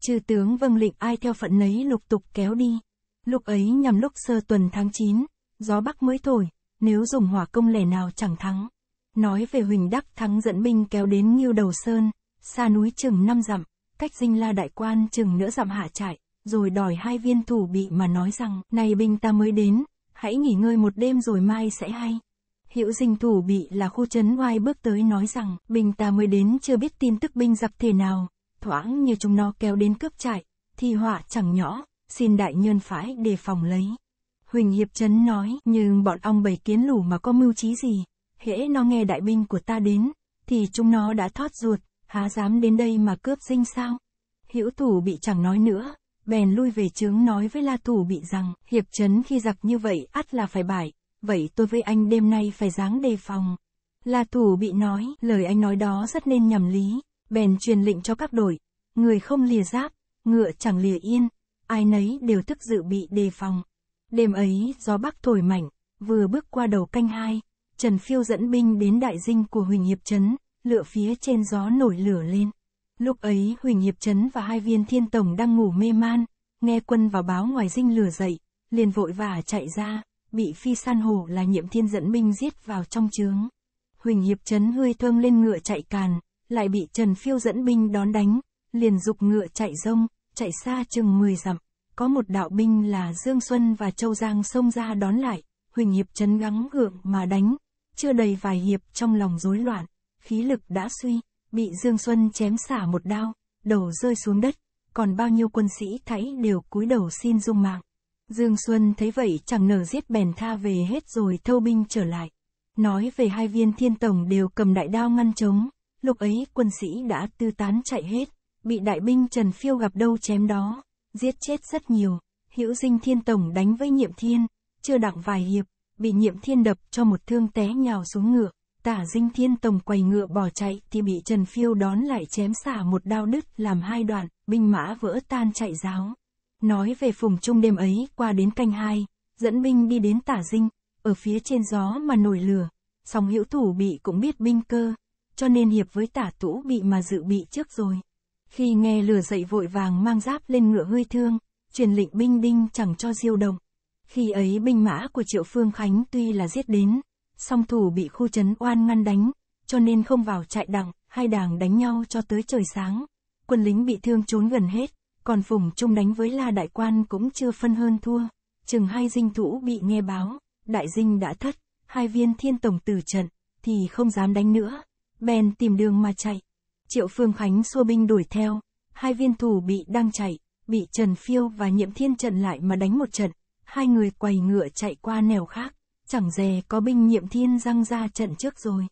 Chư tướng vâng lệnh ai theo phận nấy lục tục kéo đi. Lúc ấy nhằm lúc sơ tuần tháng 9, gió bắc mới thổi, nếu dùng hỏa công lẻ nào chẳng thắng. Nói về Huỳnh Đắc thắng dẫn binh kéo đến Nghiêu Đầu Sơn, xa núi chừng năm dặm, cách dinh la đại quan chừng nữa dặm hạ trại, rồi đòi hai viên thủ bị mà nói rằng, này binh ta mới đến, hãy nghỉ ngơi một đêm rồi mai sẽ hay. Hiệu dinh thủ bị là khu trấn oai bước tới nói rằng, binh ta mới đến chưa biết tin tức binh giặc thể nào, thoáng như chúng nó kéo đến cướp trại, thì họa chẳng nhỏ, xin đại nhân phải đề phòng lấy. Huỳnh Hiệp Trấn nói, nhưng bọn ong bầy kiến lủ mà có mưu trí gì, hễ nó nghe đại binh của ta đến, thì chúng nó đã thoát ruột, há dám đến đây mà cướp dinh sao? Hữu thủ bị chẳng nói nữa, bèn lui về trướng nói với La Thủ bị rằng, hiệp chấn khi giặc như vậy ắt là phải bại, vậy tôi với anh đêm nay phải dáng đề phòng. La Thủ bị nói, lời anh nói đó rất nên nhầm lý, bèn truyền lệnh cho các đội, người không lìa giáp, ngựa chẳng lìa yên, ai nấy đều thức dự bị đề phòng. Đêm ấy, gió bắc thổi mạnh, vừa bước qua đầu canh hai, Trần Phiêu dẫn binh đến đại dinh của Huỳnh Hiệp Trấn, lựa phía trên gió nổi lửa lên. Lúc ấy Huỳnh Hiệp Trấn và hai viên thiên tổng đang ngủ mê man, nghe quân vào báo ngoài dinh lửa dậy, liền vội vã chạy ra, bị phi san hổ là nhiệm thiên dẫn binh giết vào trong trướng. Huỳnh Hiệp Trấn hơi thơm lên ngựa chạy càn, lại bị Trần Phiêu dẫn binh đón đánh, liền dục ngựa chạy rông, chạy xa chừng 10 dặm. Có một đạo binh là Dương Xuân và Châu Giang xông ra đón lại, Huỳnh Hiệp Trấn gắng gượng mà đánh, chưa đầy vài hiệp trong lòng rối loạn, khí lực đã suy, bị Dương Xuân chém xả một đao, đầu rơi xuống đất, còn bao nhiêu quân sĩ thấy đều cúi đầu xin dung mạng. Dương Xuân thấy vậy chẳng nở giết bèn tha về hết rồi thâu binh trở lại. Nói về hai viên thiên tổng đều cầm đại đao ngăn chống, lúc ấy quân sĩ đã tư tán chạy hết, bị đại binh Trần Phiêu gặp đâu chém đó, giết chết rất nhiều. Hữu Dinh Thiên Tổng đánh với Nhiệm Thiên, chưa đặng vài hiệp, bị Nhiệm Thiên đập cho một thương té nhào xuống ngựa. Tả Dinh Thiên Tổng quầy ngựa bỏ chạy thì bị Trần Phiêu đón lại chém xả một đao đứt làm hai đoạn, binh mã vỡ tan chạy giáo. Nói về phùng trung đêm ấy qua đến canh hai, dẫn binh đi đến tả Dinh, ở phía trên gió mà nổi lửa, song hữu thủ bị cũng biết binh cơ, cho nên hiệp với tả tũ bị mà dự bị trước rồi. Khi nghe lửa dậy vội vàng mang giáp lên ngựa hơi thương, truyền lệnh binh đinh chẳng cho diêu động. Khi ấy binh mã của Triệu Phương Khánh tuy là giết đến, song thủ bị khu trấn oan ngăn đánh, cho nên không vào trại đặng, hai đảng đánh nhau cho tới trời sáng. Quân lính bị thương trốn gần hết, còn Phùng Trung đánh với La Đại Quan cũng chưa phân hơn thua. Chừng hai dinh thủ bị nghe báo, đại dinh đã thất, hai viên thiên tổng tử trận, thì không dám đánh nữa. Bèn tìm đường mà chạy. Triệu Phương Khánh xua binh đuổi theo, hai viên thủ bị đang chạy, bị Trần Phiêu và Nhiệm Thiên trận lại mà đánh một trận, hai người quầy ngựa chạy qua nẻo khác, chẳng dè có binh Nhiệm Thiên răng ra trận trước rồi.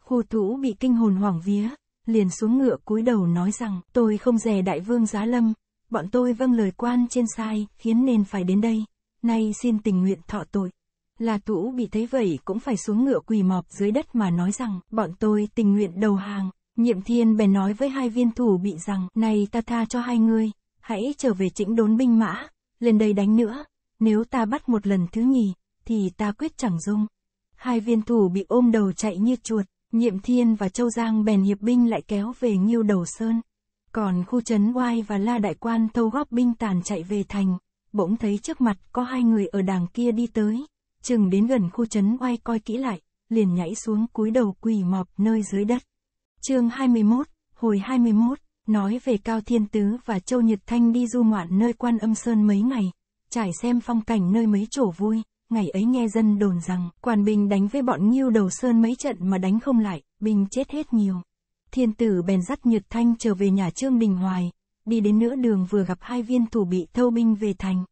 Khu thủ bị kinh hồn hoảng vía, liền xuống ngựa cúi đầu nói rằng, tôi không dè đại vương giá lâm, bọn tôi vâng lời quan trên sai, khiến nên phải đến đây, nay xin tình nguyện thọ tội. Là tũ bị thấy vậy cũng phải xuống ngựa quỳ mọp dưới đất mà nói rằng, bọn tôi tình nguyện đầu hàng. Nhiệm thiên bèn nói với hai viên thủ bị rằng, này ta tha cho hai người, hãy trở về chỉnh đốn binh mã, lên đây đánh nữa, nếu ta bắt một lần thứ nhì, thì ta quyết chẳng dung. Hai viên thủ bị ôm đầu chạy như chuột, nhiệm thiên và châu giang bèn hiệp binh lại kéo về nghiêu đầu sơn. Còn khu trấn oai và la đại quan thâu góp binh tàn chạy về thành, bỗng thấy trước mặt có hai người ở đàng kia đi tới, chừng đến gần khu trấn oai coi kỹ lại, liền nhảy xuống cúi đầu quỳ mọp nơi dưới đất. Chương 21, hồi 21, nói về Cao Thiên Tứ và Châu Nhật Thanh đi du ngoạn nơi quan âm sơn mấy ngày, trải xem phong cảnh nơi mấy chỗ vui, ngày ấy nghe dân đồn rằng, quan bình đánh với bọn nghiêu đầu sơn mấy trận mà đánh không lại, Bình chết hết nhiều. Thiên tử bèn dắt Nhật Thanh trở về nhà Trương Đình Hoài, đi đến nửa đường vừa gặp hai viên thủ bị thâu binh về thành.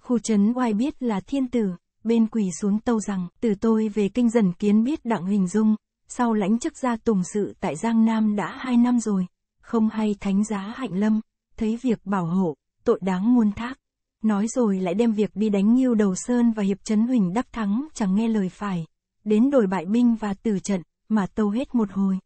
Khu trấn oai biết là thiên tử, bên quỳ xuống tâu rằng, từ tôi về kinh dần kiến biết đặng hình dung, sau lãnh chức gia tùng sự tại Giang Nam đã hai năm rồi, không hay thánh giá hạnh lâm, thấy việc bảo hộ, tội đáng muôn thác. Nói rồi lại đem việc đi đánh nghiêu đầu sơn và hiệp trấn huỳnh đắc thắng chẳng nghe lời phải, đến đổi bại binh và tử trận, mà tâu hết một hồi.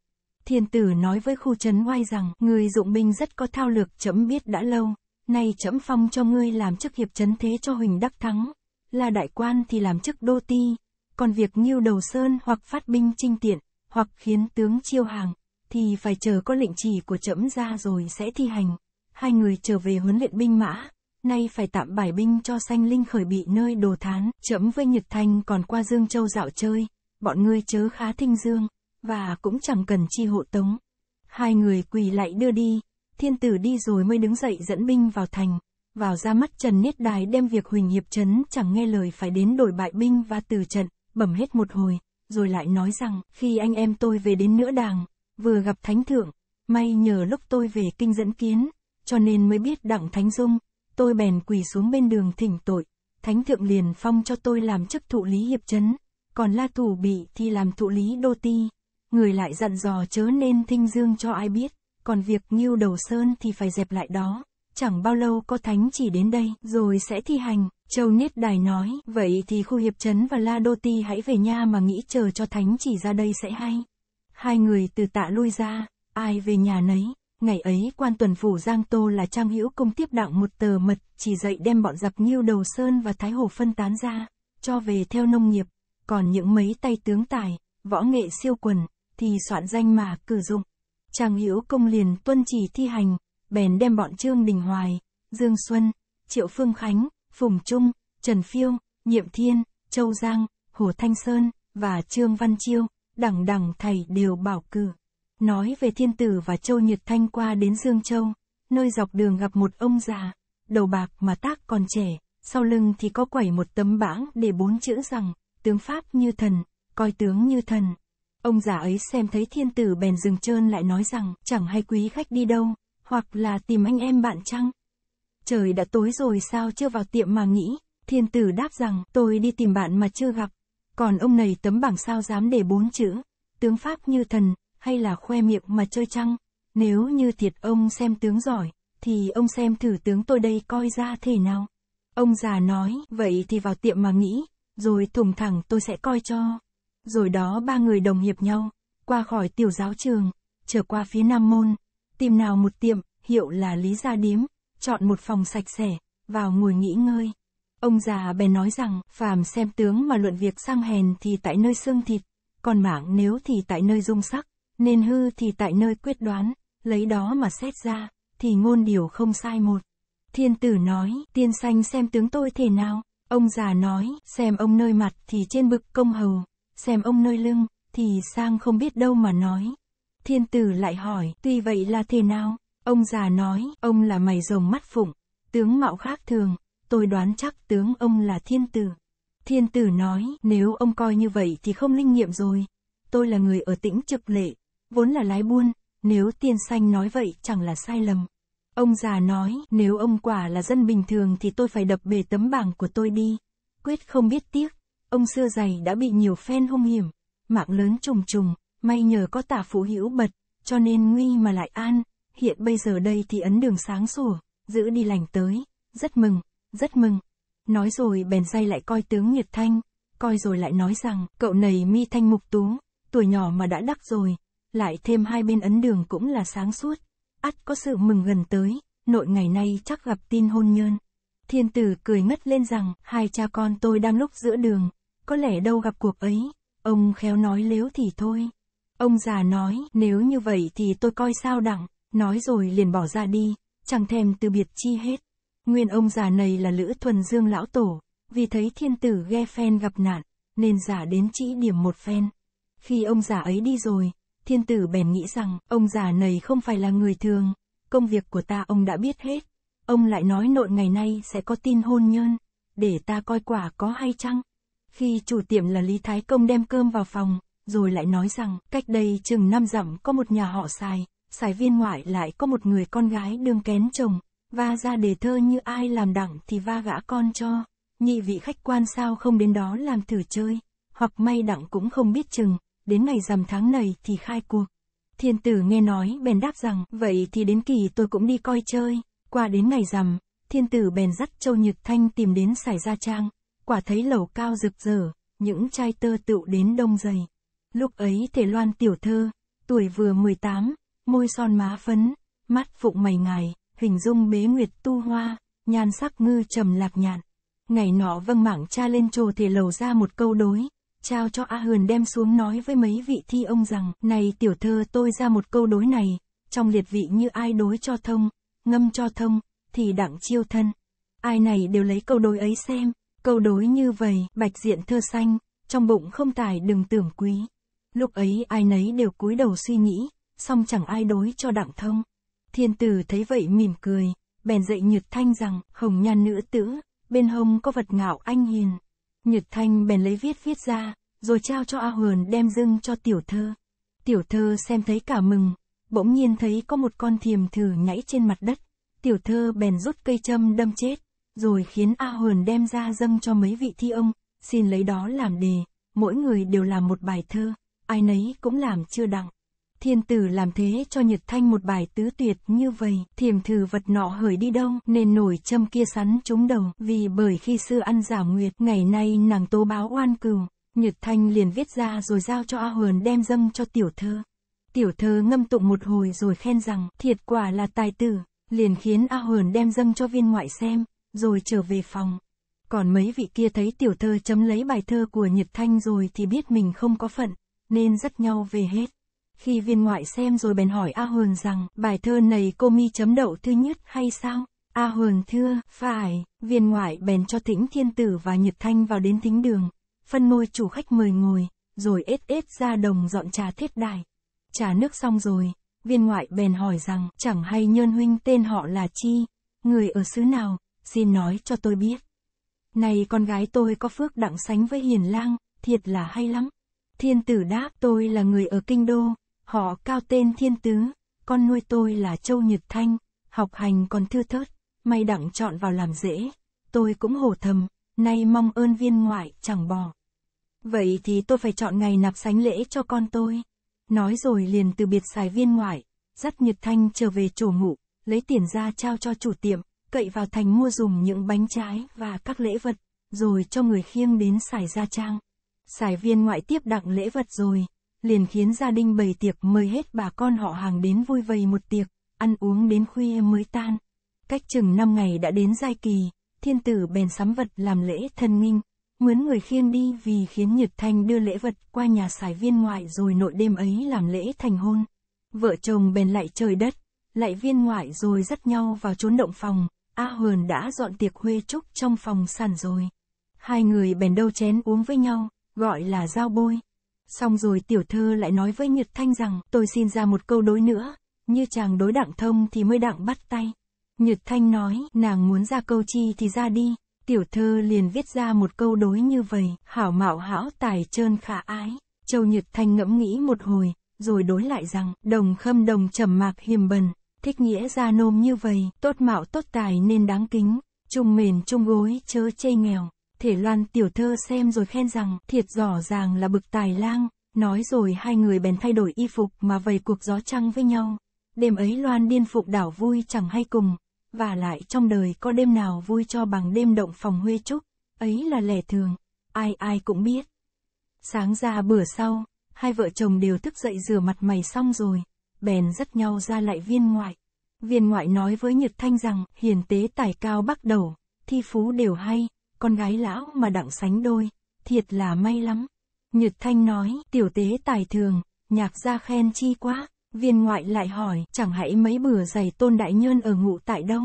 Thiên tử nói với khu trấn oai rằng, người dụng binh rất có thao lược chấm biết đã lâu, nay chấm phong cho ngươi làm chức hiệp trấn thế cho huỳnh đắc thắng, là đại quan thì làm chức đô ti, còn việc nghiêu đầu sơn hoặc phát binh trinh tiện, hoặc khiến tướng chiêu hàng, thì phải chờ có lệnh chỉ của trẫm ra rồi sẽ thi hành. Hai người trở về huấn luyện binh mã, nay phải tạm bài binh cho sanh linh khởi bị nơi đồ thán, trẫm với Nhật Thanh còn qua Dương Châu dạo chơi, bọn ngươi chớ khá thinh dương, và cũng chẳng cần chi hộ tống. Hai người quỳ lại đưa đi, thiên tử đi rồi mới đứng dậy dẫn binh vào thành, vào ra mắt Trần Niết Đài đem việc Huỳnh Hiệp Trấn chẳng nghe lời phải đến đổi bại binh và từ trận, bẩm hết một hồi, rồi lại nói rằng, khi anh em tôi về đến nữa đàng, vừa gặp Thánh Thượng, may nhờ lúc tôi về kinh dẫn kiến, cho nên mới biết đặng Thánh Dung, tôi bèn quỳ xuống bên đường thỉnh tội, Thánh Thượng liền phong cho tôi làm chức thụ lý hiệp chấn, còn La Thủ Bị thì làm thụ lý đô ti. Người lại dặn dò chớ nên thinh dương cho ai biết, còn việc nghiêu đầu sơn thì phải dẹp lại đó. Chẳng bao lâu có thánh chỉ đến đây, rồi sẽ thi hành. Châu Niết Đài nói, vậy thì khu hiệp trấn và La Đô Ti hãy về nha mà nghĩ chờ cho thánh chỉ ra đây sẽ hay. Hai người từ tạ lui ra, ai về nhà nấy. Ngày ấy quan tuần phủ Giang Tô là Trang Hữu công tiếp đặng một tờ mật, chỉ dạy đem bọn giặc Nhiêu Đầu Sơn và Thái Hồ phân tán ra, cho về theo nông nghiệp, còn những mấy tay tướng tài, võ nghệ siêu quần, thì soạn danh mà cử dụng. Trang Hữu công liền tuân chỉ thi hành, bèn đem bọn Trương Đình Hoài, Dương Xuân, Triệu Phương Khánh, Phùng Trung, Trần Phiêu, Nhiệm Thiên, Châu Giang, Hồ Thanh Sơn, và Trương Văn Chiêu, đẳng đẳng thầy đều bảo cử. Nói về thiên tử và Châu Nhật Thanh qua đến Dương Châu, nơi dọc đường gặp một ông già, đầu bạc mà tác còn trẻ, sau lưng thì có quẩy một tấm bảng để bốn chữ rằng, tướng Pháp như thần, coi tướng như thần. Ông già ấy xem thấy thiên tử bèn dừng trơn lại nói rằng, chẳng hay quý khách đi đâu, hoặc là tìm anh em bạn chăng? Trời đã tối rồi sao chưa vào tiệm mà nghĩ, thiên tử đáp rằng, tôi đi tìm bạn mà chưa gặp. Còn ông này tấm bảng sao dám để bốn chữ, tướng Pháp như thần, hay là khoe miệng mà chơi chăng? Nếu như thiệt ông xem tướng giỏi, thì ông xem thử tướng tôi đây coi ra thế nào. Ông già nói, vậy thì vào tiệm mà nghĩ, rồi thủng thẳng tôi sẽ coi cho. Rồi đó ba người đồng hiệp nhau, qua khỏi tiểu giáo trường, trở qua phía Nam Môn, tìm nào một tiệm, hiệu là Lý Gia Điếm, chọn một phòng sạch sẽ, vào ngồi nghỉ ngơi. Ông già bèn nói rằng, phàm xem tướng mà luận việc sang hèn thì tại nơi xương thịt, còn mảng nếu thì tại nơi dung sắc, nên hư thì tại nơi quyết đoán, lấy đó mà xét ra, thì ngôn điều không sai một. Thiên tử nói, tiên sanh xem tướng tôi thế nào? Ông già nói, xem ông nơi mặt thì trên bực công hầu, xem ông nơi lưng, thì sang không biết đâu mà nói. Thiên tử lại hỏi, tuy vậy là thế nào? Ông già nói, ông là mày rồng mắt phụng, tướng mạo khác thường, tôi đoán chắc tướng ông là thiên tử. Thiên tử nói, nếu ông coi như vậy thì không linh nghiệm rồi. Tôi là người ở tĩnh trực lệ, vốn là lái buôn, nếu tiên sanh nói vậy chẳng là sai lầm. Ông già nói, nếu ông quả là dân bình thường thì tôi phải đập bể tấm bảng của tôi đi. Quyết không biết tiếc, ông xưa dày đã bị nhiều phen hung hiểm, mạng lớn trùng trùng, may nhờ có tả phụ hữu bật, cho nên nguy mà lại an, hiện bây giờ đây thì ấn đường sáng sủa, giữ đi lành tới, rất mừng, rất mừng. Nói rồi bèn say lại coi tướng Nhiệt Thanh, coi rồi lại nói rằng, cậu này mi thanh mục tú, tuổi nhỏ mà đã đắc rồi, lại thêm hai bên ấn đường cũng là sáng suốt, ắt có sự mừng gần tới, nội ngày nay chắc gặp tin hôn nhân. Thiên tử cười ngất lên rằng, hai cha con tôi đang lúc giữa đường, có lẽ đâu gặp cuộc ấy, ông khéo nói lếu thì thôi. Ông già nói, nếu như vậy thì tôi coi sao đặng, nói rồi liền bỏ ra đi, chẳng thèm từ biệt chi hết. Nguyên ông già này là Lữ Thuần Dương lão tổ, vì thấy thiên tử ghe phen gặp nạn, nên giả đến chỉ điểm một phen. Khi ông già ấy đi rồi, Thiên tử bèn nghĩ rằng, ông già này không phải là người thường, công việc của ta ông đã biết hết. Ông lại nói nội ngày nay sẽ có tin hôn nhân, để ta coi quả có hay chăng? Khi chủ tiệm là Lý Thái Công đem cơm vào phòng, rồi lại nói rằng, cách đây chừng năm dặm có một nhà họ xài, xài viên ngoại lại có một người con gái đương kén chồng, và ra đề thơ như ai làm đẳng thì va gã con cho, nhị vị khách quan sao không đến đó làm thử chơi, hoặc may đẳng cũng không biết chừng, đến ngày rằm tháng này thì khai cuộc. Thiên tử nghe nói bèn đáp rằng, vậy thì đến kỳ tôi cũng đi coi chơi. Qua đến ngày rằm, thiên tử bèn dắt Châu Nhược Thanh tìm đến xài gia trang, quả thấy lầu cao rực rỡ, những trai tơ tựu đến đông dày. Lúc ấy thể loan tiểu thơ, tuổi vừa 18, môi son má phấn, mắt phụng mày ngài, hình dung bế nguyệt tu hoa, nhan sắc ngư trầm lạc nhạn. Ngày nọ vâng mảng cha lên trồ thể lầu ra một câu đối, trao cho A Hườn đem xuống nói với mấy vị thi ông rằng, này tiểu thơ tôi ra một câu đối này, trong liệt vị như ai đối cho thông, ngâm cho thông, thì đặng chiêu thân. Ai này đều lấy câu đối ấy xem, câu đối như vậy, bạch diện thơ xanh, trong bụng không tài đừng tưởng quý. Lúc ấy ai nấy đều cúi đầu suy nghĩ, song chẳng ai đối cho đặng thông. Thiên tử thấy vậy mỉm cười, bèn dậy nhật thanh rằng, hồng nhan nữ tử, bên hông có vật ngạo anh hiền. Nhật Thanh bèn lấy viết viết ra, rồi trao cho A Hườn đem dưng cho tiểu thơ. Tiểu thơ xem thấy cả mừng, bỗng nhiên thấy có một con thiềm thử nhảy trên mặt đất. Tiểu thơ bèn rút cây châm đâm chết, rồi khiến A Hườn đem ra dâng cho mấy vị thi ông, xin lấy đó làm đề. mỗi người đều làm một bài thơ, ai nấy cũng làm chưa đặng. Thiên tử làm thế cho Nhật Thanh một bài tứ tuyệt như vậy, thiềm thử vật nọ hởi đi đâu, nên nổi châm kia sắn trúng đầu, vì bởi khi xưa ăn giả nguyệt, ngày nay nàng tố báo oan cừu, Nhật Thanh liền viết ra rồi giao cho A huyền đem dâng cho tiểu thơ. Tiểu thơ ngâm tụng một hồi rồi khen rằng, thiệt quả là tài tử, liền khiến A huyền đem dâng cho viên ngoại xem, rồi trở về phòng. Còn mấy vị kia thấy tiểu thơ chấm lấy bài thơ của Nhật Thanh rồi thì biết mình không có phận, nên dắt nhau về hết. Khi viên ngoại xem rồi bèn hỏi A Huần rằng, bài thơ này cô mi chấm đậu thứ nhất hay sao? A Huần thưa, phải, viên ngoại bèn cho thỉnh thiên tử và Nhật Thanh vào đến thính đường, phân môi chủ khách mời ngồi, rồi ết ết ra đồng dọn trà thiết đài. Trà nước xong rồi, viên ngoại bèn hỏi rằng, chẳng hay nhơn huynh tên họ là chi, người ở xứ nào, xin nói cho tôi biết. Này con gái tôi có phước đặng sánh với hiền lang, thiệt là hay lắm. Thiên tử đáp tôi là người ở kinh đô, họ cao tên thiên tứ, con nuôi tôi là Châu Nhật Thanh, học hành còn thưa thớt, may đặng chọn vào làm dễ. Tôi cũng hổ thầm, nay mong ơn viên ngoại chẳng bỏ. Vậy thì tôi phải chọn ngày nạp sánh lễ cho con tôi. Nói rồi liền từ biệt xài viên ngoại, dắt Nhật Thanh trở về chỗ ngủ, lấy tiền ra trao cho chủ tiệm, cậy vào thành mua dùng những bánh trái và các lễ vật, rồi cho người khiêng đến xài gia trang. Xài viên ngoại tiếp đặng lễ vật rồi, liền khiến gia đình bày tiệc mời hết bà con họ hàng đến vui vầy một tiệc, ăn uống đến khuya mới tan. Cách chừng năm ngày đã đến giai kỳ, thiên tử bèn sắm vật làm lễ thân nghinh, mướn người khiêng đi vì khiến Nhật Thanh đưa lễ vật qua nhà xài viên ngoại rồi nội đêm ấy làm lễ thành hôn. Vợ chồng bèn lại trời đất, lại viên ngoại rồi dắt nhau vào trốn động phòng, A Hờn đã dọn tiệc huê trúc trong phòng sàn rồi. Hai người bèn đâu chén uống với nhau, gọi là giao bôi. Xong rồi tiểu thơ lại nói với Nhật Thanh rằng, tôi xin ra một câu đối nữa, như chàng đối đặng thông thì mới đặng bắt tay. Nhật Thanh nói, nàng muốn ra câu chi thì ra đi. Tiểu thơ liền viết ra một câu đối như vậy, hảo mạo hảo tài trơn khả ái. Châu Nhật Thanh ngẫm nghĩ một hồi, rồi đối lại rằng, đồng khâm đồng trầm mạc hiềm bần, thích nghĩa ra nôm như vậy, tốt mạo tốt tài nên đáng kính, trung mền trung gối chớ chê nghèo. Thể loan tiểu thơ xem rồi khen rằng, thiệt rõ ràng là bực tài lang, nói rồi hai người bèn thay đổi y phục mà vầy cuộc gió trăng với nhau. Đêm ấy loan điên phục đảo vui chẳng hay cùng, và lại trong đời có đêm nào vui cho bằng đêm động phòng huê trúc, ấy là lẻ thường, ai ai cũng biết. Sáng ra bữa sau, hai vợ chồng đều thức dậy rửa mặt mày xong rồi, bèn dắt nhau ra lại viên ngoại. Viên ngoại nói với Nhật Thanh rằng, hiền tế tài cao bắt đầu, thi phú đều hay, con gái lão mà đặng sánh đôi, thiệt là may lắm. Nhật Thanh nói, tiểu tế tài thường, nhạc gia khen chi quá, viên ngoại lại hỏi, chẳng hãy mấy bữa giày tôn đại nhân ở ngụ tại đâu?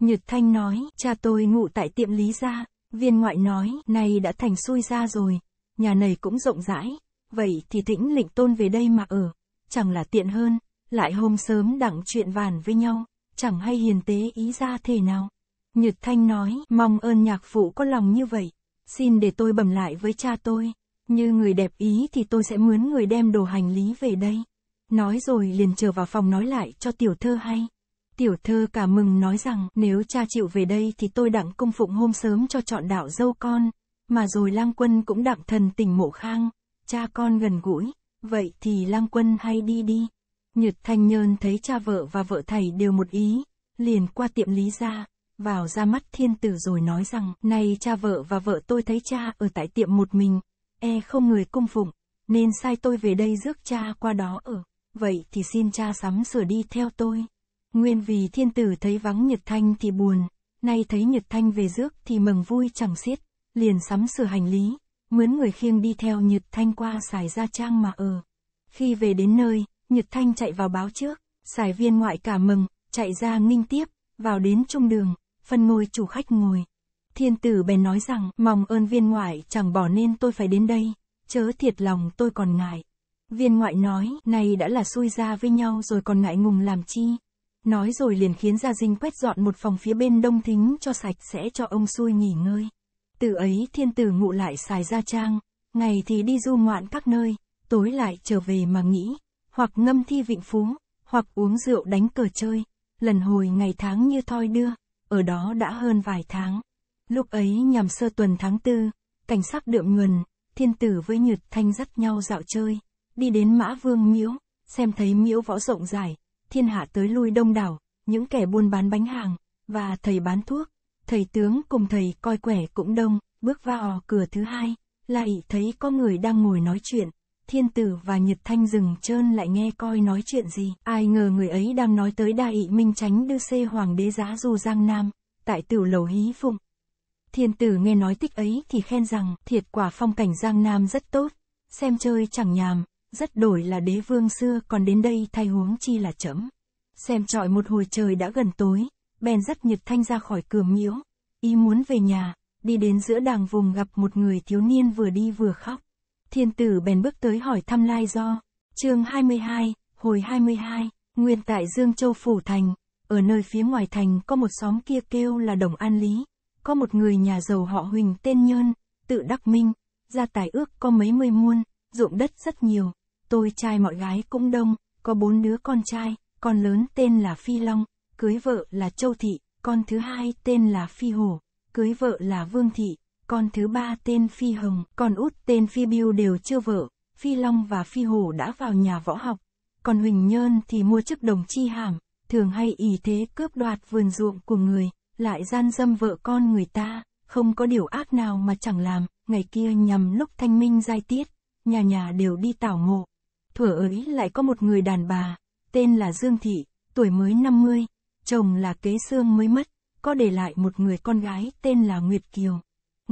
Nhật Thanh nói, cha tôi ngụ tại tiệm lý gia, viên ngoại nói, này đã thành xui ra rồi, nhà này cũng rộng rãi, vậy thì thỉnh lịnh tôn về đây mà ở, chẳng là tiện hơn, lại hôm sớm đặng chuyện vàn với nhau, chẳng hay hiền tế ý ra thế nào. Nhật Thanh nói, mong ơn nhạc phụ có lòng như vậy, xin để tôi bẩm lại với cha tôi, như người đẹp ý thì tôi sẽ mướn người đem đồ hành lý về đây. Nói rồi liền trở vào phòng nói lại cho tiểu thơ hay. Tiểu thơ cả mừng nói rằng, nếu cha chịu về đây thì tôi đặng cung phụng hôm sớm cho chọn đạo dâu con, mà rồi lang quân cũng đặng thần tình mộ khang, cha con gần gũi, vậy thì lang quân hay đi đi. Nhật Thanh Nhơn thấy cha vợ và vợ thầy đều một ý, liền qua tiệm lý ra, vào ra mắt thiên tử rồi nói rằng, này cha vợ và vợ tôi thấy cha ở tại tiệm một mình, e không người cung phụng, nên sai tôi về đây rước cha qua đó ở, vậy thì xin cha sắm sửa đi theo tôi. Nguyên vì thiên tử thấy vắng Nhật Thanh thì buồn, nay thấy Nhật Thanh về rước thì mừng vui chẳng xiết, liền sắm sửa hành lý, mướn người khiêng đi theo Nhật Thanh qua xài ra trang mà ở. Khi về đến nơi, Nhật Thanh chạy vào báo trước, xài viên ngoại cả mừng, chạy ra nghinh tiếp, vào đến trung đường, phân ngôi chủ khách ngồi. Thiên tử bèn nói rằng, mong ơn viên ngoại chẳng bỏ nên tôi phải đến đây, chớ thiệt lòng tôi còn ngại. Viên ngoại nói, này đã là xui ra với nhau rồi còn ngại ngùng làm chi. Nói rồi liền khiến Gia Dinh quét dọn một phòng phía bên đông thính cho sạch sẽ cho ông xui nghỉ ngơi. Từ ấy thiên tử ngụ lại xài gia trang, ngày thì đi du ngoạn các nơi, tối lại trở về mà nghĩ, hoặc ngâm thi vịnh phú, hoặc uống rượu đánh cờ chơi, lần hồi ngày tháng như thoi đưa, ở đó đã hơn vài tháng. Lúc ấy nhằm sơ tuần tháng tư, cảnh sắc đượm nguồn, thiên tử với Nhật Thanh dắt nhau dạo chơi, đi đến Mã Vương Miễu, xem thấy Miễu võ rộng rãi, thiên hạ tới lui đông đảo, những kẻ buôn bán bánh hàng, và thầy bán thuốc, thầy tướng cùng thầy coi quẻ cũng đông, bước vào cửa thứ hai, lại thấy có người đang ngồi nói chuyện, thiên tử và Nhật Thanh dừng trơn lại nghe coi nói chuyện gì, ai ngờ người ấy đang nói tới đại ị minh tránh đưa xê hoàng đế giá du Giang Nam, tại tiểu lầu hí phụng. Thiên tử nghe nói tích ấy thì khen rằng, thiệt quả phong cảnh Giang Nam rất tốt, xem chơi chẳng nhàm, rất đổi là đế vương xưa còn đến đây thay huống chi là chấm. Xem trọi một hồi trời đã gần tối, bèn dắt Nhật Thanh ra khỏi cửa miễu, ý muốn về nhà, đi đến giữa đàng vùng gặp một người thiếu niên vừa đi vừa khóc. Thiên tử bèn bước tới hỏi thăm lai do. chương 22, hồi 22, nguyên tại Dương Châu Phủ Thành, ở nơi phía ngoài thành có một xóm kia kêu là Đồng An Lý, có một người nhà giàu họ Huỳnh tên Nhơn, tự đắc minh, gia tài ước có mấy mươi muôn, ruộng đất rất nhiều, tôi trai mọi gái cũng đông, có bốn đứa con trai, con lớn tên là Phi Long, cưới vợ là Châu Thị, con thứ hai tên là Phi Hổ, cưới vợ là Vương Thị, con thứ ba tên Phi Hồng, con út tên Phi Biêu đều chưa vợ, Phi Long và Phi Hổ đã vào nhà võ học, còn Huỳnh Nhơn thì mua chức đồng chi hàm, thường hay ý thế cướp đoạt vườn ruộng của người, lại gian dâm vợ con người ta, không có điều ác nào mà chẳng làm, ngày kia nhằm lúc thanh minh giai tiết, nhà nhà đều đi tảo mộ. Thuở ấy lại có một người đàn bà, tên là Dương Thị, tuổi mới 50, chồng là kế xương mới mất, có để lại một người con gái tên là Nguyệt Kiều.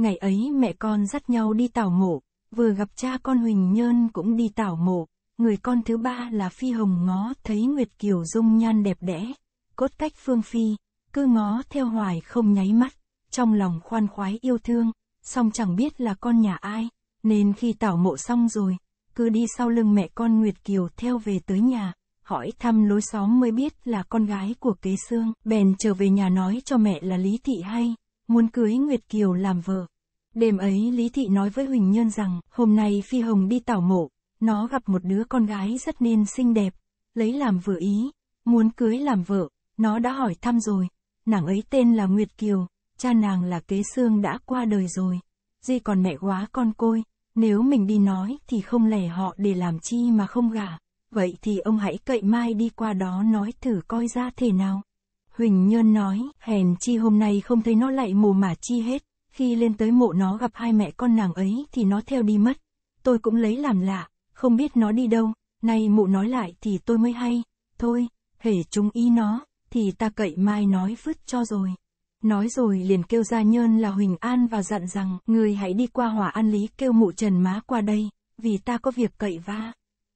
Ngày ấy mẹ con dắt nhau đi tảo mộ, vừa gặp cha con Huỳnh Nhơn cũng đi tảo mộ, người con thứ ba là Phi Hồng ngó thấy Nguyệt Kiều dung nhan đẹp đẽ, cốt cách phương phi, cứ ngó theo hoài không nháy mắt, trong lòng khoan khoái yêu thương, song chẳng biết là con nhà ai, nên khi tảo mộ xong rồi, cứ đi sau lưng mẹ con Nguyệt Kiều theo về tới nhà, hỏi thăm lối xóm mới biết là con gái của kế xương, bèn trở về nhà nói cho mẹ là Lý Thị hay, muốn cưới Nguyệt Kiều làm vợ. Đêm ấy Lý Thị nói với Huỳnh Nhân rằng, hôm nay Phi Hồng đi tảo mộ, nó gặp một đứa con gái rất nên xinh đẹp, lấy làm vừa ý, muốn cưới làm vợ, nó đã hỏi thăm rồi, nàng ấy tên là Nguyệt Kiều, cha nàng là kế xương đã qua đời rồi, di còn mẹ quá con côi, nếu mình đi nói thì không lẻ họ để làm chi mà không gả, vậy thì ông hãy cậy mai đi qua đó nói thử coi ra thế nào. Huỳnh Nhơn nói, hèn chi hôm nay không thấy nó lại mồ mả chi hết, khi lên tới mộ nó gặp hai mẹ con nàng ấy thì nó theo đi mất. Tôi cũng lấy làm lạ, không biết nó đi đâu, nay mụ nói lại thì tôi mới hay, thôi, hể chúng ý nó, thì ta cậy mai nói vứt cho rồi. Nói rồi liền kêu gia nhơn là Huỳnh An và dặn rằng, người hãy đi qua hỏa an lý kêu mụ trần má qua đây, vì ta có việc cậy va.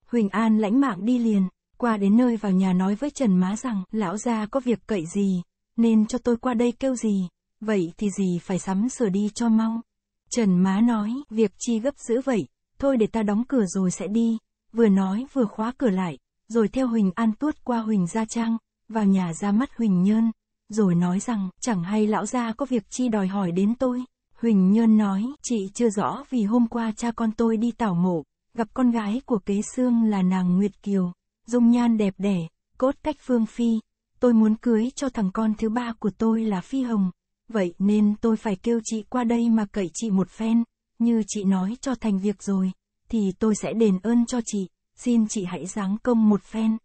Huỳnh An lãnh mạng đi liền, qua đến nơi vào nhà nói với Trần Má rằng, lão gia có việc cậy gì, nên cho tôi qua đây kêu gì, vậy thì gì phải sắm sửa đi cho mau. Trần Má nói, việc chi gấp dữ vậy, thôi để ta đóng cửa rồi sẽ đi, vừa nói vừa khóa cửa lại, rồi theo Huỳnh An tuốt qua Huỳnh Gia Trang, vào nhà ra mắt Huỳnh Nhơn, rồi nói rằng, chẳng hay lão gia có việc chi đòi hỏi đến tôi. Huỳnh Nhơn nói, chị chưa rõ vì hôm qua cha con tôi đi tảo mộ, gặp con gái của kế xương là nàng Nguyệt Kiều, dung nhan đẹp đẽ, cốt cách phương phi, tôi muốn cưới cho thằng con thứ ba của tôi là Phi Hồng, vậy nên tôi phải kêu chị qua đây mà cậy chị một phen, như chị nói cho thành việc rồi, thì tôi sẽ đền ơn cho chị, xin chị hãy giáng công một phen.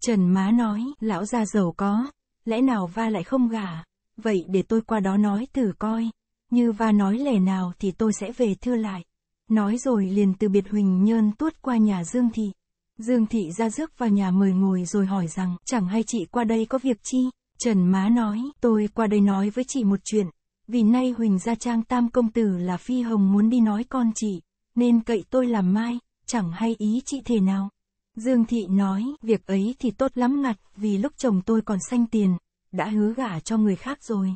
Trần Má nói, lão già giàu có, lẽ nào va lại không gả, vậy để tôi qua đó nói thử coi, như va nói lẻ nào thì tôi sẽ về thưa lại. Nói rồi liền từ biệt Huỳnh Nhơn tuốt qua nhà Dương Thị. Dương Thị ra rước vào nhà mời ngồi rồi hỏi rằng, chẳng hay chị qua đây có việc chi? Trần Má nói, tôi qua đây nói với chị một chuyện, vì nay Huỳnh Gia Trang Tam Công Tử là Phi Hồng muốn đi nói con chị, nên cậy tôi làm mai, chẳng hay ý chị thế nào. Dương Thị nói, việc ấy thì tốt lắm ngặt, vì lúc chồng tôi còn xanh tiền, đã hứa gả cho người khác rồi.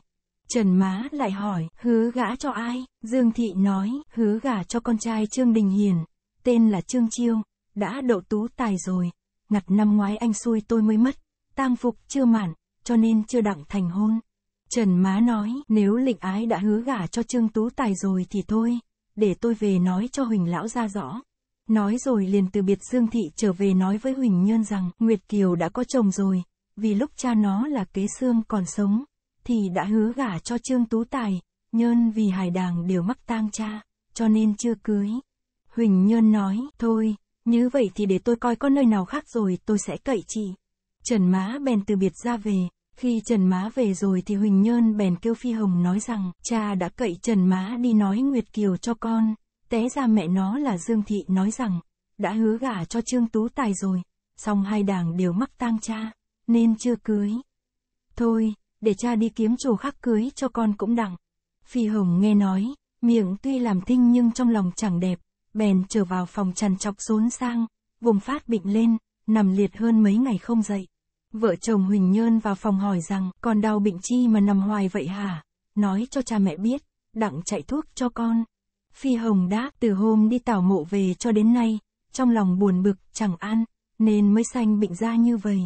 Trần Má lại hỏi, hứa gả cho ai? Dương Thị nói, hứa gả cho con trai Trương Đình Hiền, tên là Trương Chiêu, đã đậu tú tài rồi. Ngặt năm ngoái anh xui tôi mới mất, tang phục chưa mản, cho nên chưa đặng thành hôn. Trần Má nói, nếu lịch ái đã hứa gả cho Trương Tú Tài rồi thì thôi, để tôi về nói cho Huỳnh Lão ra rõ. Nói rồi liền từ biệt Dương Thị trở về nói với Huỳnh Nhơn rằng, Nguyệt Kiều đã có chồng rồi, vì lúc cha nó là kế xương còn sống, thì đã hứa gả cho Trương Tú Tài, Nhơn vì hải đàng đều mắc tang cha, cho nên chưa cưới. Huỳnh Nhơn nói, thôi, như vậy thì để tôi coi có nơi nào khác rồi tôi sẽ cậy chị. Trần Má bèn từ biệt ra về, khi Trần Má về rồi thì Huỳnh Nhơn bèn kêu Phi Hồng nói rằng, cha đã cậy Trần Má đi nói Nguyệt Kiều cho con, té ra mẹ nó là Dương Thị nói rằng, đã hứa gả cho Trương Tú Tài rồi, song hai đảng đều mắc tang cha, nên chưa cưới. Thôi, để cha đi kiếm chỗ khác cưới cho con cũng đặng. Phi Hồng nghe nói, miệng tuy làm thinh nhưng trong lòng chẳng đẹp, bèn trở vào phòng trằn chọc xốn sang, vùng phát bệnh lên, nằm liệt hơn mấy ngày không dậy. Vợ chồng Huỳnh Nhơn vào phòng hỏi rằng, con đau bệnh chi mà nằm hoài vậy hả? Nói cho cha mẹ biết, đặng chạy thuốc cho con. Phi Hồng đáp, từ hôm đi tảo mộ về cho đến nay, trong lòng buồn bực, chẳng ăn nên mới sanh bệnh ra như vậy.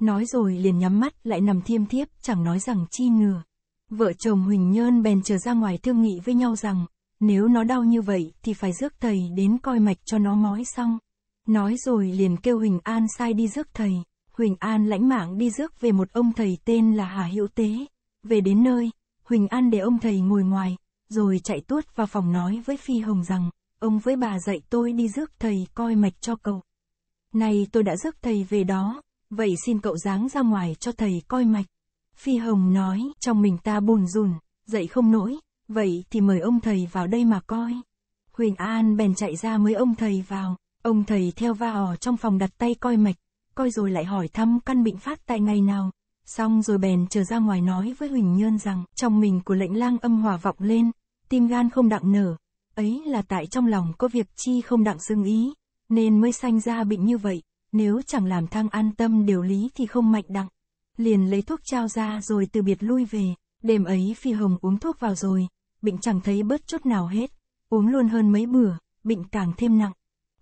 Nói rồi liền nhắm mắt lại nằm thiêm thiếp, chẳng nói rằng chi nửa. Vợ chồng Huỳnh Nhơn bèn trở ra ngoài thương nghị với nhau rằng, nếu nó đau như vậy thì phải rước thầy đến coi mạch cho nó mói xong. Nói rồi liền kêu Huỳnh An sai đi rước thầy. Huỳnh An lãnh mạng đi rước về một ông thầy tên là Hà Hữu Tế. Về đến nơi, Huỳnh An để ông thầy ngồi ngoài, rồi chạy tuốt vào phòng nói với Phi Hồng rằng, ông với bà dạy tôi đi rước thầy coi mạch cho cậu. Này tôi đã rước thầy về đó, vậy xin cậu dáng ra ngoài cho thầy coi mạch. Phi Hồng nói, trong mình ta buồn rùn, dậy không nổi, vậy thì mời ông thầy vào đây mà coi. Huỳnh An bèn chạy ra mới ông thầy vào, ông thầy theo vào trong phòng đặt tay coi mạch, coi rồi lại hỏi thăm căn bệnh phát tại ngày nào. Xong rồi bèn trở ra ngoài nói với Huỳnh Nhơn rằng, trong mình của lệnh lang âm hòa vọng lên, tim gan không đặng nở, ấy là tại trong lòng có việc chi không đặng xưng ý, nên mới sanh ra bệnh như vậy, nếu chẳng làm thang an tâm điều lý thì không mạnh đặng. Liền lấy thuốc trao ra rồi từ biệt lui về, đêm ấy Phi Hồng uống thuốc vào rồi, bệnh chẳng thấy bớt chút nào hết, uống luôn hơn mấy bữa, bệnh càng thêm nặng.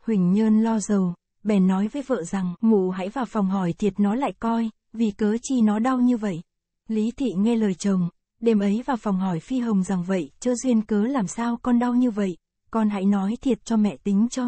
Huỳnh Nhơn lo dầu, bèn nói với vợ rằng, mụ hãy vào phòng hỏi thiệt nó lại coi, vì cớ chi nó đau như vậy. Lý Thị nghe lời chồng, đêm ấy vào phòng hỏi Phi Hồng rằng vậy, chớ duyên cớ làm sao con đau như vậy, con hãy nói thiệt cho mẹ tính cho.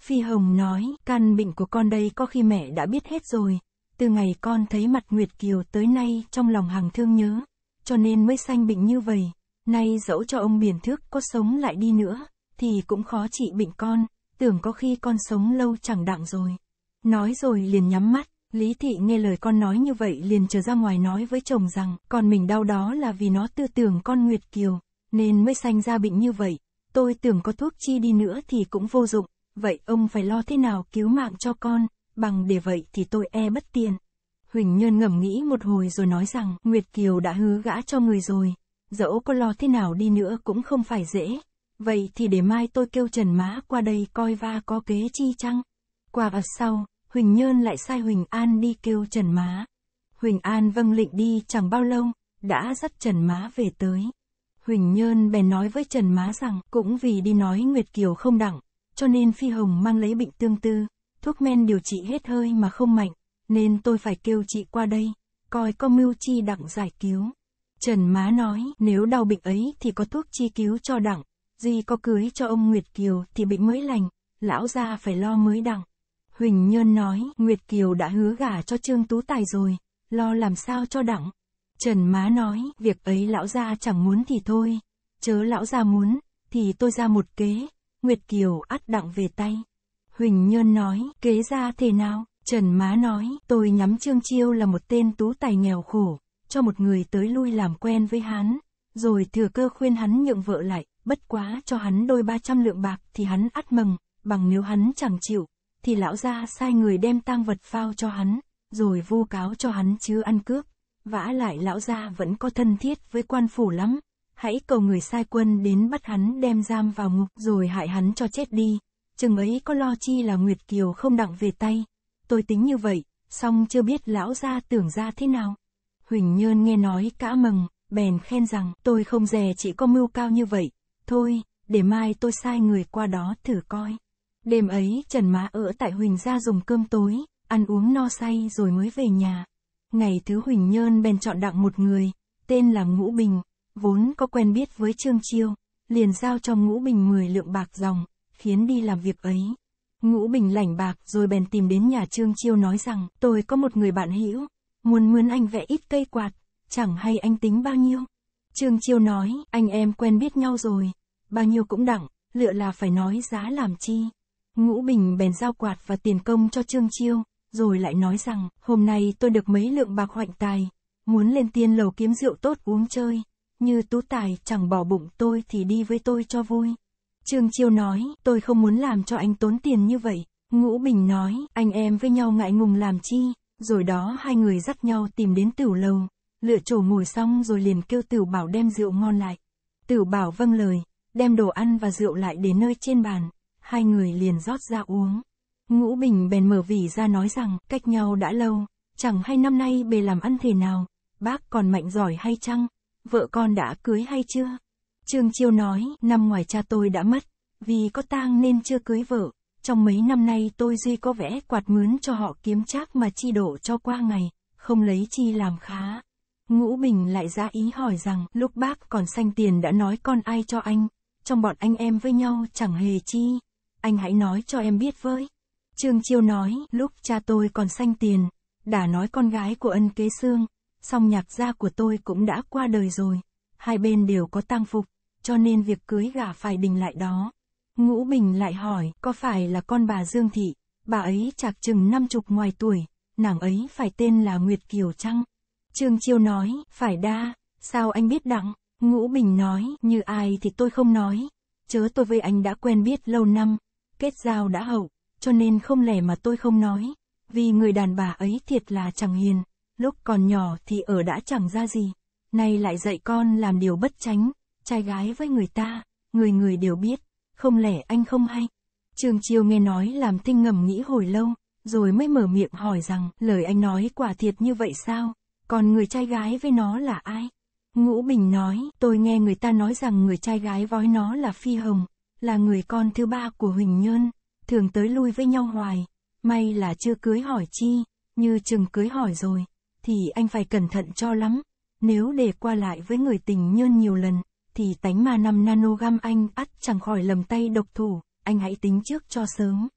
Phi Hồng nói, căn bệnh của con đây có khi mẹ đã biết hết rồi, từ ngày con thấy mặt Nguyệt Kiều tới nay trong lòng hàng thương nhớ, cho nên mới sanh bệnh như vậy. Nay dẫu cho ông biển thước có sống lại đi nữa, thì cũng khó trị bệnh con, tưởng có khi con sống lâu chẳng đặng rồi. Nói rồi liền nhắm mắt, Lý Thị nghe lời con nói như vậy liền trở ra ngoài nói với chồng rằng, con mình đau đó là vì nó tư tưởng con Nguyệt Kiều, nên mới sanh ra bệnh như vậy. Tôi tưởng có thuốc chi đi nữa thì cũng vô dụng, vậy ông phải lo thế nào cứu mạng cho con, bằng để vậy thì tôi e bất tiền. Huỳnh Nhơn ngầm nghĩ một hồi rồi nói rằng, Nguyệt Kiều đã hứa gã cho người rồi, dẫu có lo thế nào đi nữa cũng không phải dễ. Vậy thì để mai tôi kêu Trần Mã qua đây coi va có kế chi chăng? Qua và sau, Huỳnh Nhơn lại sai Huỳnh An đi kêu Trần Mã. Huỳnh An vâng lệnh đi chẳng bao lâu, đã dắt Trần Mã về tới. Huỳnh Nhơn bèn nói với Trần Mã rằng, cũng vì đi nói Nguyệt Kiều không đặng, cho nên Phi Hồng mang lấy bệnh tương tư, thuốc men điều trị hết hơi mà không mạnh, nên tôi phải kêu chị qua đây, coi có mưu chi đặng giải cứu. Trần Má nói, nếu đau bệnh ấy thì có thuốc chi cứu cho đặng, Duy có cưới cho ông Nguyệt Kiều thì bị mới lành, lão gia phải lo mới đặng. Huỳnh Nhơn nói, Nguyệt Kiều đã hứa gả cho Trương Tú Tài rồi, lo làm sao cho đặng. Trần Má nói, việc ấy lão gia chẳng muốn thì thôi, chớ lão gia muốn, thì tôi ra một kế, Nguyệt Kiều ắt đặng về tay. Huỳnh Nhơn nói, kế ra thế nào? Trần Má nói, tôi nhắm Trương Chiêu là một tên tú tài nghèo khổ, cho một người tới lui làm quen với hắn, rồi thừa cơ khuyên hắn nhượng vợ lại, bất quá cho hắn đôi ba trăm lượng bạc thì hắn ắt mừng, bằng nếu hắn chẳng chịu, thì lão gia sai người đem tang vật phao cho hắn, rồi vu cáo cho hắn chứ ăn cướp. Vả lại lão gia vẫn có thân thiết với quan phủ lắm, hãy cầu người sai quân đến bắt hắn đem giam vào ngục rồi hại hắn cho chết đi, chừng ấy có lo chi là Nguyệt Kiều không đặng về tay. Tôi tính như vậy, song chưa biết lão gia tưởng ra thế nào. Huỳnh Nhơn nghe nói cã mừng, bèn khen rằng, tôi không dè chỉ có mưu cao như vậy, thôi, để mai tôi sai người qua đó thử coi. Đêm ấy, Trần Má ở tại Huỳnh gia dùng cơm tối, ăn uống no say rồi mới về nhà. Ngày thứ Huỳnh Nhơn bèn chọn đặng một người, tên là Ngũ Bình, vốn có quen biết với Trương Chiêu, liền giao cho Ngũ Bình 10 lượng bạc dòng, khiến đi làm việc ấy. Ngũ Bình lảnh bạc rồi bèn tìm đến nhà Trương Chiêu nói rằng, tôi có một người bạn hữu, muốn mướn anh vẽ ít cây quạt, chẳng hay anh tính bao nhiêu. Trương Chiêu nói, anh em quen biết nhau rồi, bao nhiêu cũng đặng, lựa là phải nói giá làm chi. Ngũ Bình bèn giao quạt và tiền công cho Trương Chiêu, rồi lại nói rằng, hôm nay tôi được mấy lượng bạc hoạnh tài, muốn lên tiên lầu kiếm rượu tốt uống chơi, như tú tài chẳng bỏ bụng tôi thì đi với tôi cho vui. Trương Chiêu nói, tôi không muốn làm cho anh tốn tiền như vậy. Ngũ Bình nói, anh em với nhau ngại ngùng làm chi, rồi đó hai người dắt nhau tìm đến tửu lầu, lựa chỗ ngồi xong rồi liền kêu tửu bảo đem rượu ngon lại. Tửu bảo vâng lời, đem đồ ăn và rượu lại đến nơi trên bàn, hai người liền rót ra uống. Ngũ Bình bèn mở vỉ ra nói rằng, cách nhau đã lâu, chẳng hay năm nay bề làm ăn thế nào, bác còn mạnh giỏi hay chăng, vợ con đã cưới hay chưa? Trương Chiêu nói, năm ngoài cha tôi đã mất, vì có tang nên chưa cưới vợ, trong mấy năm nay tôi duy có vẽ quạt mướn cho họ kiếm chắc mà chi đổ cho qua ngày, không lấy chi làm khá. Ngũ Bình lại ra ý hỏi rằng, lúc bác còn sanh tiền đã nói con ai cho anh, trong bọn anh em với nhau chẳng hề chi, anh hãy nói cho em biết với. Trương Chiêu nói, lúc cha tôi còn sanh tiền, đã nói con gái của ân kế xương, song nhạc gia của tôi cũng đã qua đời rồi, hai bên đều có tang phục, cho nên việc cưới gả phải đình lại đó. Ngũ Bình lại hỏi, có phải là con bà Dương Thị, bà ấy chạc chừng năm chục ngoài tuổi, nàng ấy phải tên là Nguyệt Kiều Trăng. Trương Chiêu nói, phải đa, sao anh biết đặng? Ngũ Bình nói, như ai thì tôi không nói, chớ tôi với anh đã quen biết lâu năm, kết giao đã hậu, cho nên không lẽ mà tôi không nói, vì người đàn bà ấy thiệt là chẳng hiền, lúc còn nhỏ thì ở đã chẳng ra gì, nay lại dạy con làm điều bất tránh, trai gái với người ta, người người đều biết, không lẽ anh không hay. Trường Chiêu nghe nói làm thinh ngầm nghĩ hồi lâu, rồi mới mở miệng hỏi rằng, lời anh nói quả thiệt như vậy sao, còn người trai gái với nó là ai? Ngũ Bình nói, tôi nghe người ta nói rằng người trai gái vói nó là Phi Hồng, là người con thứ ba của Huỳnh Nhơn, thường tới lui với nhau hoài, may là chưa cưới hỏi chi, như chừng cưới hỏi rồi, thì anh phải cẩn thận cho lắm, nếu để qua lại với người tình Nhơn nhiều lần, thì tánh ma năm nanogam anh ắt chẳng khỏi lầm tay độc thủ, anh hãy tính trước cho sớm.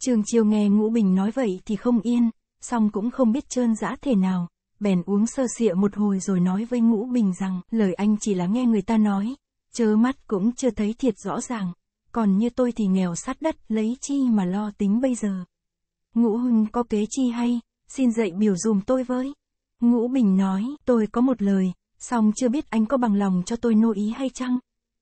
Trường chiều nghe Ngũ Bình nói vậy thì không yên, song cũng không biết trơn dã thể nào, bèn uống sơ xịa một hồi rồi nói với Ngũ Bình rằng, lời anh chỉ là nghe người ta nói, chớ mắt cũng chưa thấy thiệt rõ ràng, còn như tôi thì nghèo sát đất lấy chi mà lo tính bây giờ. Ngũ Hưng có kế chi hay, xin dạy biểu dùm tôi với. Ngũ Bình nói, tôi có một lời, song chưa biết anh có bằng lòng cho tôi nô ý hay chăng?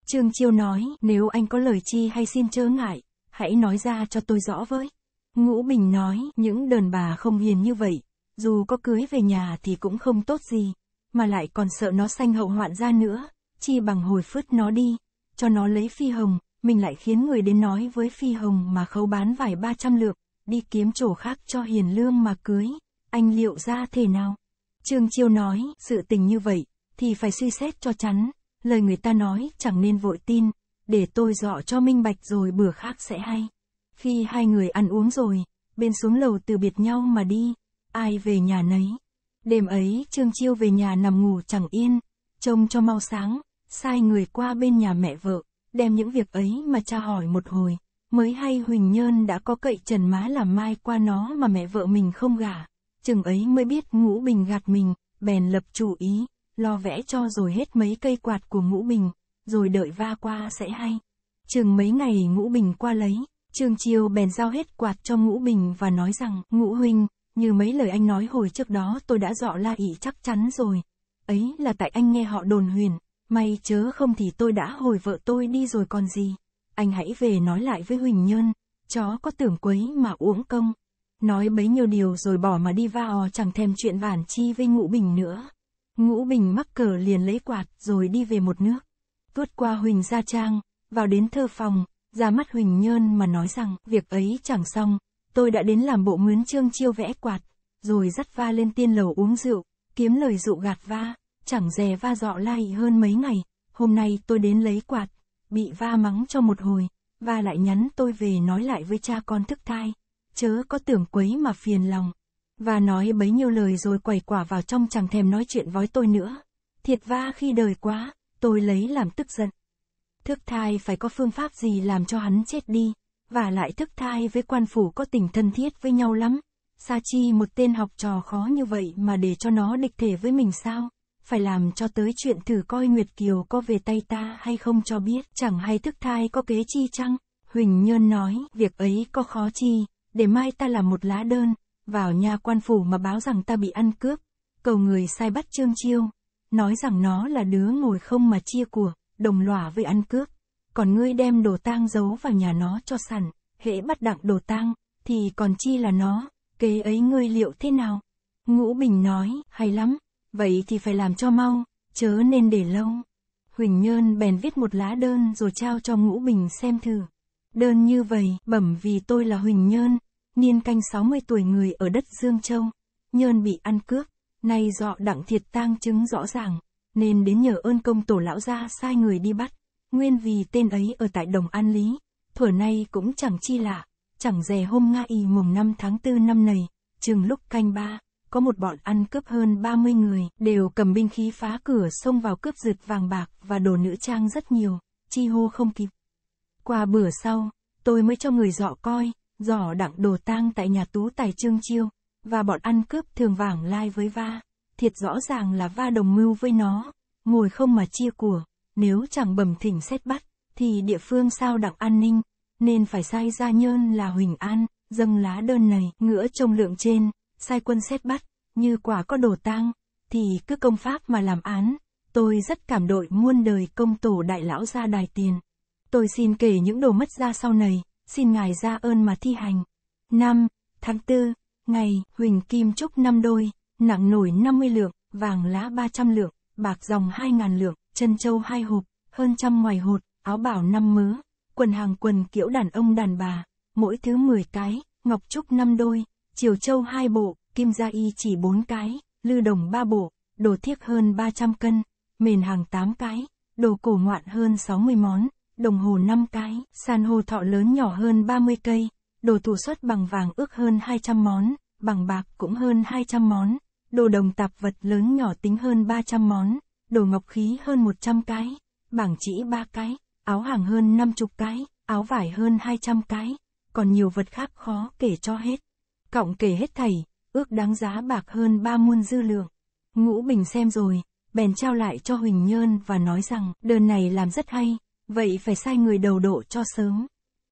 Trương Chiêu nói, nếu anh có lời chi hay xin chớ ngại, hãy nói ra cho tôi rõ với. Ngũ Bình nói, những đàn bà không hiền như vậy, dù có cưới về nhà thì cũng không tốt gì, mà lại còn sợ nó sanh hậu hoạn ra nữa, chi bằng hồi phứt nó đi, cho nó lấy phi hồng, mình lại khiến người đến nói với phi hồng mà khấu bán vài ba trăm lượng, đi kiếm chỗ khác cho hiền lương mà cưới, anh liệu ra thế nào? Trương Chiêu nói, sự tình như vậy, thì phải suy xét cho chắn, lời người ta nói chẳng nên vội tin, để tôi dọ cho minh bạch rồi bữa khác sẽ hay. Khi hai người ăn uống rồi, bên xuống lầu từ biệt nhau mà đi, ai về nhà nấy. Đêm ấy Trương Chiêu về nhà nằm ngủ chẳng yên, trông cho mau sáng, sai người qua bên nhà mẹ vợ, đem những việc ấy mà tra hỏi một hồi, mới hay Huỳnh Nhơn đã có cậy trần má làm mai qua nó mà mẹ vợ mình không gả. Chừng ấy mới biết ngũ bình gạt mình, bèn lập chủ ý, lo vẽ cho rồi hết mấy cây quạt của ngũ bình, rồi đợi va qua sẽ hay. Chừng mấy ngày ngũ bình qua lấy, Trương Chiêu bèn giao hết quạt cho ngũ bình và nói rằng, ngũ huynh, như mấy lời anh nói hồi trước đó tôi đã dọ la ỷ chắc chắn rồi. Ấy là tại anh nghe họ đồn huyền, may chớ không thì tôi đã hồi vợ tôi đi rồi còn gì. Anh hãy về nói lại với Huỳnh Nhơn, chó có tưởng quấy mà uống công. Nói bấy nhiêu điều rồi bỏ mà đi vào chẳng thèm chuyện vản chi với ngũ bình nữa. Ngũ bình mắc cờ liền lấy quạt rồi đi về một nước. Tuốt qua Huỳnh Gia Trang, vào đến thơ phòng, ra mắt Huỳnh Nhơn mà nói rằng, việc ấy chẳng xong, tôi đã đến làm bộ mướn trương chiêu vẽ quạt, rồi dắt va lên tiên lầu uống rượu, kiếm lời dụ gạt va, chẳng dè va dọ lai hơn mấy ngày, hôm nay tôi đến lấy quạt, bị va mắng cho một hồi, va lại nhắn tôi về nói lại với cha con thức thai, chớ có tưởng quấy mà phiền lòng. Và nói bấy nhiêu lời rồi quẩy quả vào trong chẳng thèm nói chuyện với tôi nữa. Thiệt va khi đời quá, tôi lấy làm tức giận. Thức thai phải có phương pháp gì làm cho hắn chết đi, và lại thức thai với quan phủ có tình thân thiết với nhau lắm. Sa chi một tên học trò khó như vậy mà để cho nó địch thể với mình sao? phải làm cho tới chuyện thử coi Nguyệt Kiều có về tay ta hay không cho biết, chẳng hay thức thai có kế chi chăng? Huỳnh Nhơn nói, việc ấy có khó chi, để mai ta làm một lá đơn, vào nhà quan phủ mà báo rằng ta bị ăn cướp, cầu người sai bắt Trương Chiêu, nói rằng nó là đứa ngồi không mà chia của, đồng lỏa với ăn cướp, còn ngươi đem đồ tang giấu vào nhà nó cho sẵn, hễ bắt đặng đồ tang, thì còn chi là nó, kế ấy ngươi liệu thế nào? Ngũ Bình nói, hay lắm, vậy thì phải làm cho mau, chớ nên để lâu. Huỳnh Nhơn bèn viết một lá đơn rồi trao cho Ngũ Bình xem thử. Đơn như vậy, bẩm vì tôi là Huỳnh Nhơn, niên canh 60 tuổi người ở đất Dương Châu. Nhơn bị ăn cướp, nay dọ đặng thiệt tang chứng rõ ràng, nên đến nhờ ơn công tổ lão gia sai người đi bắt. Nguyên vì tên ấy ở tại Đồng An Lý, thuở nay cũng chẳng chi lạ, chẳng dè hôm nga y mùng 5 tháng 4 năm này, chừng lúc canh ba, có một bọn ăn cướp hơn 30 người, đều cầm binh khí phá cửa xông vào cướp giật vàng bạc và đồ nữ trang rất nhiều, chi hô không kịp. Qua bữa sau, tôi mới cho người dọ coi, dò đặng đồ tang tại nhà tú tài trương chiêu, và bọn ăn cướp thường vàng lai với va. Thiệt rõ ràng là va đồng mưu với nó, ngồi không mà chia của, nếu chẳng bẩm thỉnh xét bắt, thì địa phương sao đặng an ninh, nên phải sai gia nhơn là Huỳnh An, dâng lá đơn này, ngựa trông lượng trên, sai quân xét bắt, như quả có đồ tang, thì cứ công pháp mà làm án, tôi rất cảm đội muôn đời công tổ đại lão ra đài tiền. Tôi xin kể những đồ mất ra sau này, xin ngài ra ơn mà thi hành. Năm, tháng tư, ngày, Huỳnh Kim Trúc năm đôi, nặng nổi 50 lượng, vàng lá 300 lượng, bạc dòng 2.000 lượng, chân châu hai hộp, hơn trăm ngoài hột, áo bảo năm mớ, quần hàng quần kiểu đàn ông đàn bà, mỗi thứ 10 cái, ngọc trúc năm đôi, chiều châu hai bộ, kim gia y chỉ bốn cái, lư đồng ba bộ, đồ thiếc hơn 300 cân, mền hàng 8 cái, đồ cổ ngoạn hơn 60 món, đồng hồ 5 cái, sàn hồ thọ lớn nhỏ hơn 30 cây, đồ thủ xuất bằng vàng ước hơn 200 món, bằng bạc cũng hơn 200 món, đồ đồng tạp vật lớn nhỏ tính hơn 300 món, đồ ngọc khí hơn 100 cái, bảng chỉ 3 cái, áo hàng hơn 50 cái, áo vải hơn 200 cái, còn nhiều vật khác khó kể cho hết. Cộng kể hết thầy, ước đáng giá bạc hơn 3 muôn dư lượng. Ngũ Bình xem rồi, bèn trao lại cho Huỳnh Nhơn và nói rằng, đơn này làm rất hay, vậy phải sai người đầu độ cho sớm.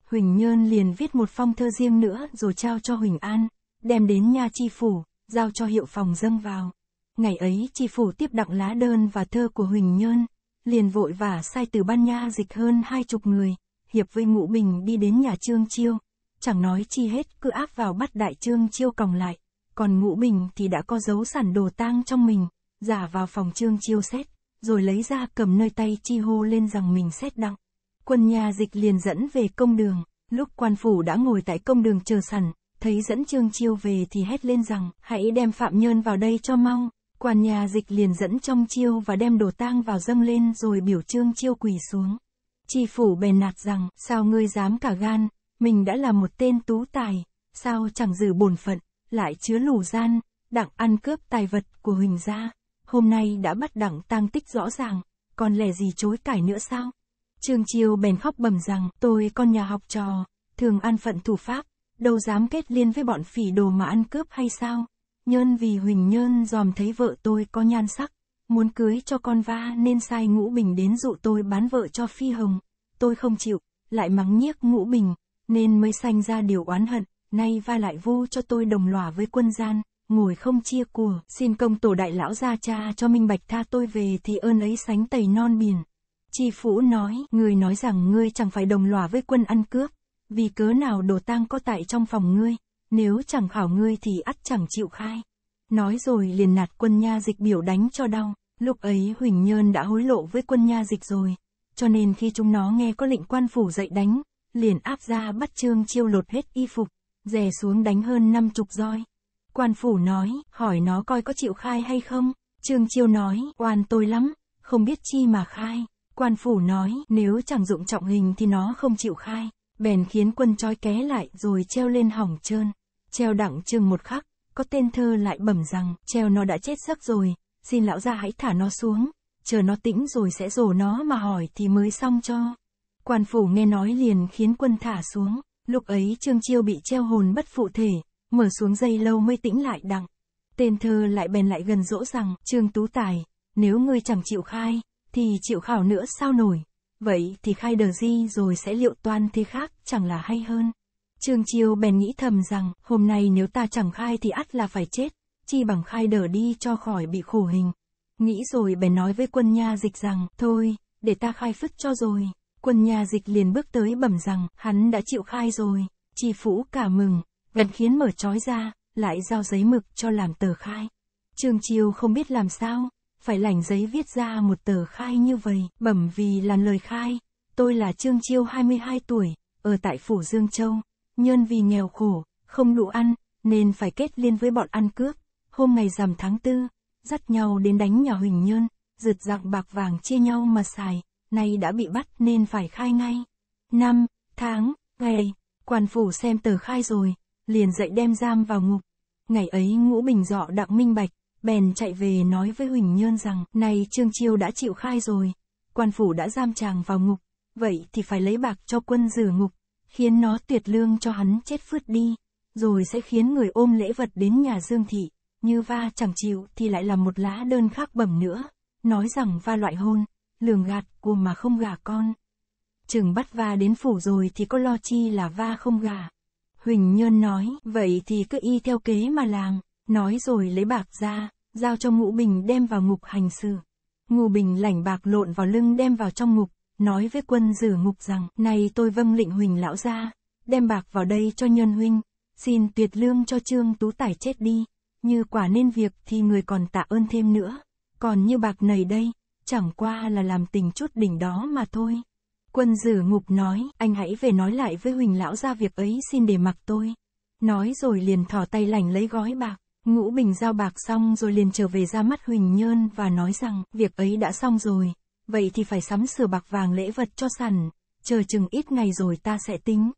Huỳnh Nhơn liền viết một phong thơ riêng nữa rồi trao cho Huỳnh An, đem đến nhà chi phủ, giao cho hiệu phòng dâng vào. Ngày ấy chi phủ tiếp đặng lá đơn và thơ của Huỳnh Nhơn, liền vội vả sai từ ban nha dịch hơn hai chục người, hiệp với ngũ bình đi đến nhà Trương Chiêu, chẳng nói chi hết cứ áp vào bắt đại Trương Chiêu còng lại, còn ngũ bình thì đã có dấu sản đồ tang trong mình, giả vào phòng Trương Chiêu xét, rồi lấy ra cầm nơi tay chi hô lên rằng mình xét đặng. Quân nhà dịch liền dẫn về công đường, lúc quan phủ đã ngồi tại công đường chờ sẵn, thấy dẫn Trương Chiêu về thì hét lên rằng, hãy đem Phạm Nhơn vào đây cho mau. Quan nhà dịch liền dẫn trong chiêu và đem đồ tang vào dâng lên rồi biểu trương chiêu quỳ xuống. Chi phủ bèn nạt rằng, sao ngươi dám cả gan, mình đã là một tên tú tài, sao chẳng giữ bổn phận, lại chứa lù gian, đặng ăn cướp tài vật của Huỳnh gia. Hôm nay đã bắt đặng tang tích rõ ràng, còn lẻ gì chối cải nữa sao? Trương Chiêu bèn khóc bầm rằng, tôi con nhà học trò, thường ăn phận thủ pháp, đâu dám kết liên với bọn phỉ đồ mà ăn cướp hay sao? Nhơn vì Huỳnh Nhơn dòm thấy vợ tôi có nhan sắc, muốn cưới cho con va nên sai ngũ bình đến dụ tôi bán vợ cho Phi Hồng. Tôi không chịu, lại mắng nhiếc ngũ bình, nên mới sanh ra điều oán hận, nay va lại vu cho tôi đồng lòa với quân gian, ngồi không chia của, xin công tổ đại lão gia cha cho minh bạch tha tôi về thì ơn ấy sánh tầy non biển. Chi Phủ nói, người nói rằng ngươi chẳng phải đồng lòa với quân ăn cướp, vì cớ nào đồ tang có tại trong phòng ngươi, nếu chẳng khảo ngươi thì ắt chẳng chịu khai. Nói rồi liền nạt quân nha dịch biểu đánh cho đau, lúc ấy Huỳnh Nhơn đã hối lộ với quân nha dịch rồi, cho nên khi chúng nó nghe có lệnh quan phủ dậy đánh, liền áp ra bắt trương chiêu lột hết y phục, rè xuống đánh hơn năm chục roi. Quan phủ nói, hỏi nó coi có chịu khai hay không, trương chiêu nói, oan tôi lắm, không biết chi mà khai. Quan phủ nói, nếu chẳng dụng trọng hình thì nó không chịu khai, bèn khiến quân trói ké lại rồi treo lên hỏng trơn. Treo đặng chừng một khắc, có tên thơ lại bẩm rằng, treo nó đã chết giấc rồi, xin lão gia hãy thả nó xuống, chờ nó tĩnh rồi sẽ rồ nó mà hỏi thì mới xong cho. Quan phủ nghe nói liền khiến quân thả xuống, lúc ấy Trương Chiêu bị treo hồn bất phụ thể, mở xuống dây lâu mới tĩnh lại đặng. Tên thơ lại bèn lại gần dỗ rằng, Trương Tú Tài, nếu ngươi chẳng chịu khai, thì chịu khảo nữa sao nổi. Vậy thì khai đờ gì rồi sẽ liệu toan thế khác, chẳng là hay hơn. Trương Chiêu bèn nghĩ thầm rằng, hôm nay nếu ta chẳng khai thì ắt là phải chết, chi bằng khai đỡ đi cho khỏi bị khổ hình. Nghĩ rồi bèn nói với quân nha dịch rằng, thôi, để ta khai phứt cho rồi. Quân nha dịch liền bước tới bẩm rằng, hắn đã chịu khai rồi. Chi phủ cả mừng, gần khiến mở trói ra, lại giao giấy mực cho làm tờ khai. Trương Chiêu không biết làm sao, phải lành giấy viết ra một tờ khai như vậy, bẩm vì là lời khai. Tôi là Trương Chiêu 22 tuổi, ở tại Phủ Dương Châu. Nhân vì nghèo khổ, không đủ ăn, nên phải kết liên với bọn ăn cướp. Hôm ngày rằm tháng tư, dắt nhau đến đánh nhà Huỳnh Nhơn, rượt giặc bạc vàng chia nhau mà xài, nay đã bị bắt nên phải khai ngay. Năm, tháng, ngày, quan phủ xem tờ khai rồi, liền dậy đem giam vào ngục. Ngày ấy ngũ bình dọ đặng minh bạch, bèn chạy về nói với Huỳnh Nhơn rằng, này Trương Chiêu đã chịu khai rồi, quan phủ đã giam chàng vào ngục, vậy thì phải lấy bạc cho quân rửa ngục, khiến nó tuyệt lương cho hắn chết phướt đi, rồi sẽ khiến người ôm lễ vật đến nhà Dương Thị, như va chẳng chịu thì lại là một lá đơn khác bẩm nữa, nói rằng va loại hôn, lường gạt của mà không gả con. Chừng bắt va đến phủ rồi thì có lo chi là va không gả. Huỳnh Nhơn nói, vậy thì cứ y theo kế mà làm, nói rồi lấy bạc ra, giao cho ngũ bình đem vào ngục hành sự. Ngũ bình lảnh bạc lộn vào lưng đem vào trong ngục, nói với quân rửa ngục rằng, này tôi vâng lệnh huỳnh lão ra, đem bạc vào đây cho nhân huynh, xin tuyệt lương cho trương tú tài chết đi, như quả nên việc thì người còn tạ ơn thêm nữa, còn như bạc này đây, chẳng qua là làm tình chút đỉnh đó mà thôi. Quân rử ngục nói, anh hãy về nói lại với huỳnh lão ra việc ấy xin để mặc tôi. Nói rồi liền thỏ tay lành lấy gói bạc. Ngũ Bình giao bạc xong rồi liền trở về ra mắt Huỳnh Nhơn và nói rằng, việc ấy đã xong rồi, vậy thì phải sắm sửa bạc vàng lễ vật cho sẵn, chờ chừng ít ngày rồi ta sẽ tính.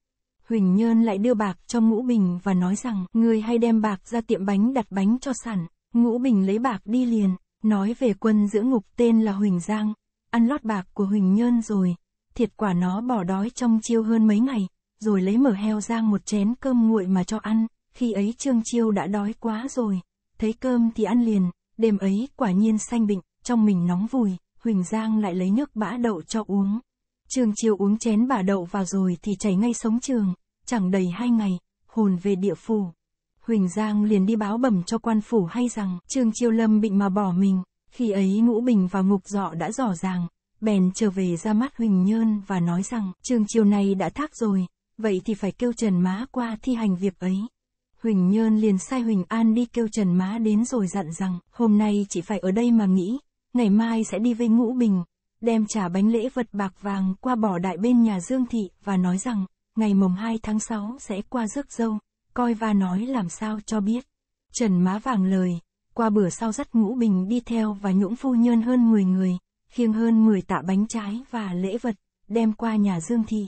Huỳnh Nhơn lại đưa bạc cho Ngũ Bình và nói rằng, người hay đem bạc ra tiệm bánh đặt bánh cho sẵn. Ngũ Bình lấy bạc đi liền, nói về quân giữa ngục tên là Huỳnh Giang, ăn lót bạc của Huỳnh Nhơn rồi, thiệt quả nó bỏ đói trong chiêu hơn mấy ngày, rồi lấy mở heo Giang một chén cơm nguội mà cho ăn, khi ấy Trương Chiêu đã đói quá rồi, thấy cơm thì ăn liền, đêm ấy quả nhiên sanh bệnh, trong mình nóng vùi, Huỳnh Giang lại lấy nước bã đậu cho uống. Trường Chiêu uống chén bả đậu vào rồi thì chảy ngay sống trường, chẳng đầy hai ngày, hồn về địa phủ. Huỳnh Giang liền đi báo bẩm cho quan phủ hay rằng, Trương Chiêu Lâm bệnh mà bỏ mình, khi ấy ngũ bình và ngục dọ đã rõ ràng, bèn trở về ra mắt Huỳnh Nhơn và nói rằng, Trương Chiêu này đã thác rồi, vậy thì phải kêu Trần Má qua thi hành việc ấy. Huỳnh Nhơn liền sai Huỳnh An đi kêu Trần Má đến rồi dặn rằng, hôm nay chỉ phải ở đây mà nghĩ, ngày mai sẽ đi với Ngũ Bình, đem trả bánh lễ vật bạc vàng qua bỏ đại bên nhà Dương Thị và nói rằng, ngày mồng 2 tháng 6 sẽ qua rước dâu, coi và nói làm sao cho biết. Trần Má vàng lời, qua bữa sau dắt Ngũ Bình đi theo và nhũng phu nhân hơn 10 người, khiêng hơn 10 tạ bánh trái và lễ vật, đem qua nhà Dương Thị.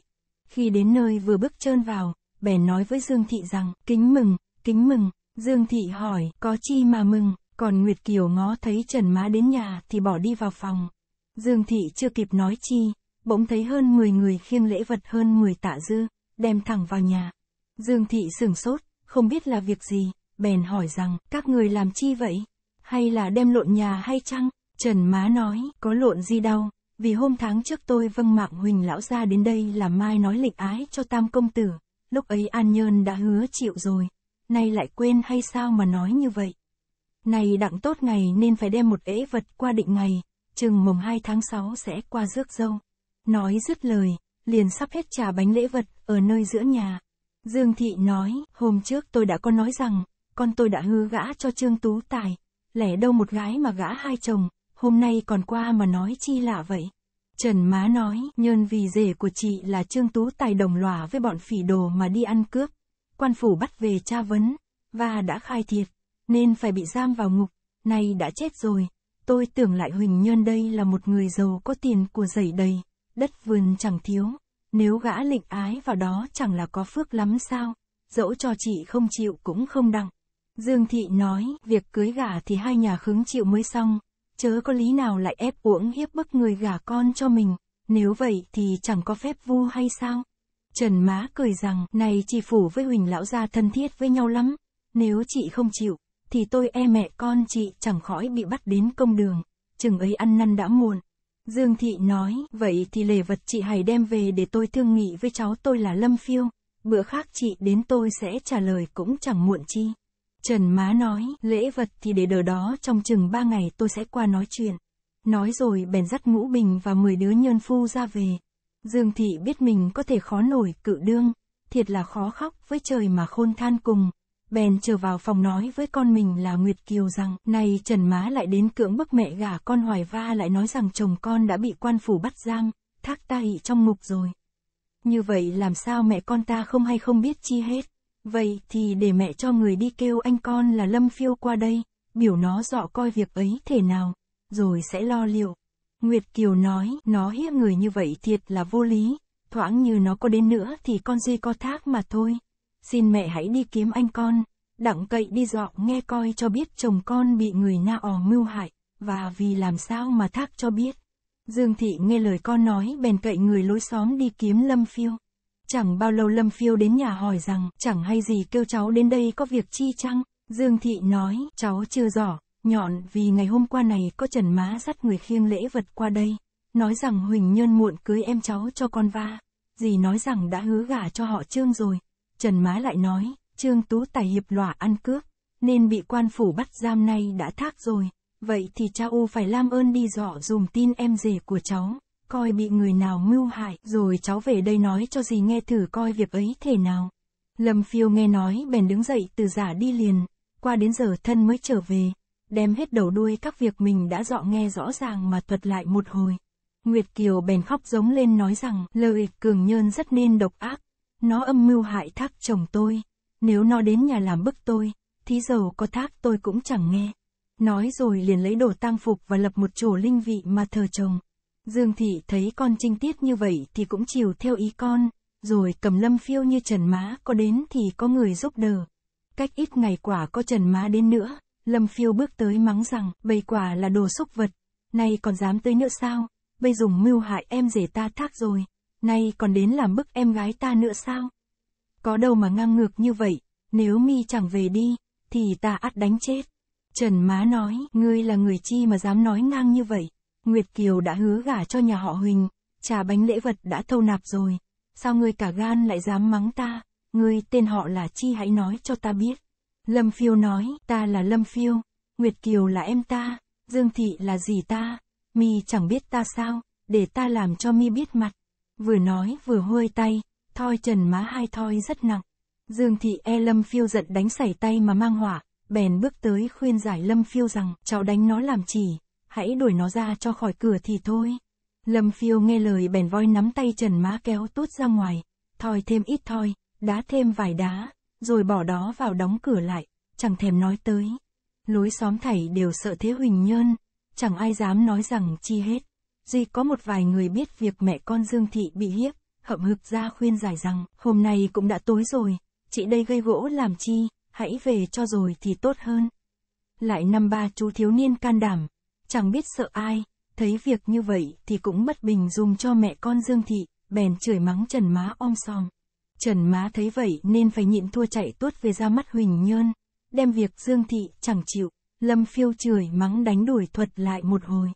Khi đến nơi vừa bước trơn vào, bèn nói với Dương Thị rằng, kính mừng, kính mừng, Dương Thị hỏi, có chi mà mừng, còn Nguyệt Kiều ngó thấy Trần Má đến nhà thì bỏ đi vào phòng. Dương Thị chưa kịp nói chi, bỗng thấy hơn 10 người khiêng lễ vật hơn 10 tạ dư, đem thẳng vào nhà. Dương Thị sửng sốt, không biết là việc gì, bèn hỏi rằng, các người làm chi vậy? Hay là đem lộn nhà hay chăng? Trần Má nói, có lộn gì đâu, vì hôm tháng trước tôi vâng mạng Huỳnh lão ra đến đây làm mai nói lịch ái cho tam công tử, lúc ấy An Nhơn đã hứa chịu rồi, nay lại quên hay sao mà nói như vậy. Này đặng tốt ngày nên phải đem một ế vật qua định ngày, chừng mùng 2 tháng 6 sẽ qua rước dâu. Nói dứt lời, liền sắp hết trà bánh lễ vật ở nơi giữa nhà. Dương Thị nói, hôm trước tôi đã có nói rằng, con tôi đã hư gã cho Trương Tú Tài, Lẻ đâu một gái mà gã hai chồng, hôm nay còn qua mà nói chi lạ vậy. Trần Má nói, nhân vì rể của chị là Trương Tú Tài đồng lòa với bọn phỉ đồ mà đi ăn cướp. Quan phủ bắt về tra vấn, và đã khai thiệt, nên phải bị giam vào ngục, nay đã chết rồi. Tôi tưởng lại Huỳnh Nhân đây là một người giàu có tiền của dày đầy, đất vườn chẳng thiếu. Nếu gã lịnh ái vào đó chẳng là có phước lắm sao, dẫu cho chị không chịu cũng không đặng. Dương Thị nói, việc cưới gả thì hai nhà khứng chịu mới xong, chớ có lý nào lại ép uổng hiếp bức người gả con cho mình, nếu vậy thì chẳng có phép vu hay sao? Trần Má cười rằng, này chị phủ với Huỳnh lão gia thân thiết với nhau lắm, nếu chị không chịu, thì tôi e mẹ con chị chẳng khỏi bị bắt đến công đường, chừng ấy ăn năn đã muộn. Dương Thị nói, vậy thì lễ vật chị hãy đem về để tôi thương nghị với cháu tôi là Lâm Phiêu, bữa khác chị đến tôi sẽ trả lời cũng chẳng muộn chi. Trần Má nói, lễ vật thì để đờ đó trong chừng ba ngày tôi sẽ qua nói chuyện. Nói rồi bèn dắt ngũ bình và 10 đứa nhân phu ra về. Dương Thị biết mình có thể khó nổi cự đương, thiệt là khó khóc với trời mà khôn than cùng. Bèn trở vào phòng nói với con mình là Nguyệt Kiều rằng, này Trần Má lại đến cưỡng bức mẹ gả con hoài va lại nói rằng chồng con đã bị quan phủ bắt giam, thác ta ị trong ngục rồi. Như vậy làm sao mẹ con ta không hay không biết chi hết. Vậy thì để mẹ cho người đi kêu anh con là Lâm Phiêu qua đây, biểu nó dọ coi việc ấy thể nào, rồi sẽ lo liệu. Nguyệt Kiều nói, nó hiếp người như vậy thiệt là vô lý, thoáng như nó có đến nữa thì con duy có thác mà thôi. Xin mẹ hãy đi kiếm anh con, đặng cậy đi dọ nghe coi cho biết chồng con bị người na ò mưu hại, và vì làm sao mà thác cho biết. Dương Thị nghe lời con nói bèn cậy người lối xóm đi kiếm Lâm Phiêu. Chẳng bao lâu Lâm Phiêu đến nhà hỏi rằng, chẳng hay gì kêu cháu đến đây có việc chi chăng? Dương Thị nói, cháu chưa rõ, nhọn vì ngày hôm qua này có Trần Má dắt người khiêng lễ vật qua đây, nói rằng Huỳnh Nhơn muộn cưới em cháu cho con va. Dì nói rằng đã hứa gả cho họ Trương rồi. Trần Má lại nói, Trương Tú Tài hiệp lòa ăn cướp, nên bị quan phủ bắt giam nay đã thác rồi. Vậy thì cha U phải làm ơn đi dọ dùm tin em rể của cháu, coi bị người nào mưu hại, rồi cháu về đây nói cho dì nghe thử coi việc ấy thể nào. Lâm phiêu nghe nói bèn đứng dậy từ giả đi liền, qua đến giờ thân mới trở về, đem hết đầu đuôi các việc mình đã dọ nghe rõ ràng mà thuật lại một hồi. Nguyệt Kiều bèn khóc giống lên nói rằng, lời cường nhơn rất nên độc ác, nó âm mưu hại thác chồng tôi, nếu nó đến nhà làm bức tôi, thí dầu có thác tôi cũng chẳng nghe. Nói rồi liền lấy đồ tang phục và lập một chỗ linh vị mà thờ chồng. Dương Thị thấy con trinh tiết như vậy thì cũng chiều theo ý con, rồi cầm lâm phiêu như trần má có đến thì có người giúp đỡ. Cách ít ngày quả có trần má đến nữa, lâm phiêu bước tới mắng rằng, bầy quả là đồ xúc vật, nay còn dám tới nữa sao, bây dùng mưu hại em rể ta thác rồi, nay còn đến làm bức em gái ta nữa sao? Có đâu mà ngang ngược như vậy, nếu mi chẳng về đi, thì ta ắt đánh chết. Trần Má nói, ngươi là người chi mà dám nói ngang như vậy. Nguyệt Kiều đã hứa gả cho nhà họ Huỳnh, trà bánh lễ vật đã thâu nạp rồi. Sao ngươi cả gan lại dám mắng ta? Ngươi tên họ là chi hãy nói cho ta biết. Lâm Phiêu nói, ta là Lâm Phiêu, Nguyệt Kiều là em ta, Dương Thị là gì ta, mi chẳng biết ta sao, để ta làm cho mi biết mặt. Vừa nói vừa hơi tay, thoi trần má hai thoi rất nặng. Dương Thị e Lâm Phiêu giận đánh sảy tay mà mang hỏa, bèn bước tới khuyên giải Lâm Phiêu rằng, cháu đánh nó làm chỉ, hãy đuổi nó ra cho khỏi cửa thì thôi. Lâm Phiêu nghe lời bèn voi nắm tay Trần Má kéo tút ra ngoài, thoi thêm ít thoi, đá thêm vài đá, rồi bỏ đó vào đóng cửa lại, chẳng thèm nói tới. Lối xóm thảy đều sợ thế Huỳnh Nhơn, chẳng ai dám nói rằng chi hết. Duy có một vài người biết việc mẹ con Dương Thị bị hiếp, hậm hực ra khuyên giải rằng, hôm nay cũng đã tối rồi, chị đây gây gỗ làm chi, hãy về cho rồi thì tốt hơn. Lại năm ba chú thiếu niên can đảm, chẳng biết sợ ai, thấy việc như vậy thì cũng bất bình dùng cho mẹ con Dương Thị, bèn chửi mắng Trần Má om sòm. Trần Má thấy vậy nên phải nhịn thua chạy tuốt về ra mắt Huỳnh Nhơn, đem việc Dương Thị chẳng chịu, Lâm Phiêu chửi mắng đánh đuổi thuật lại một hồi.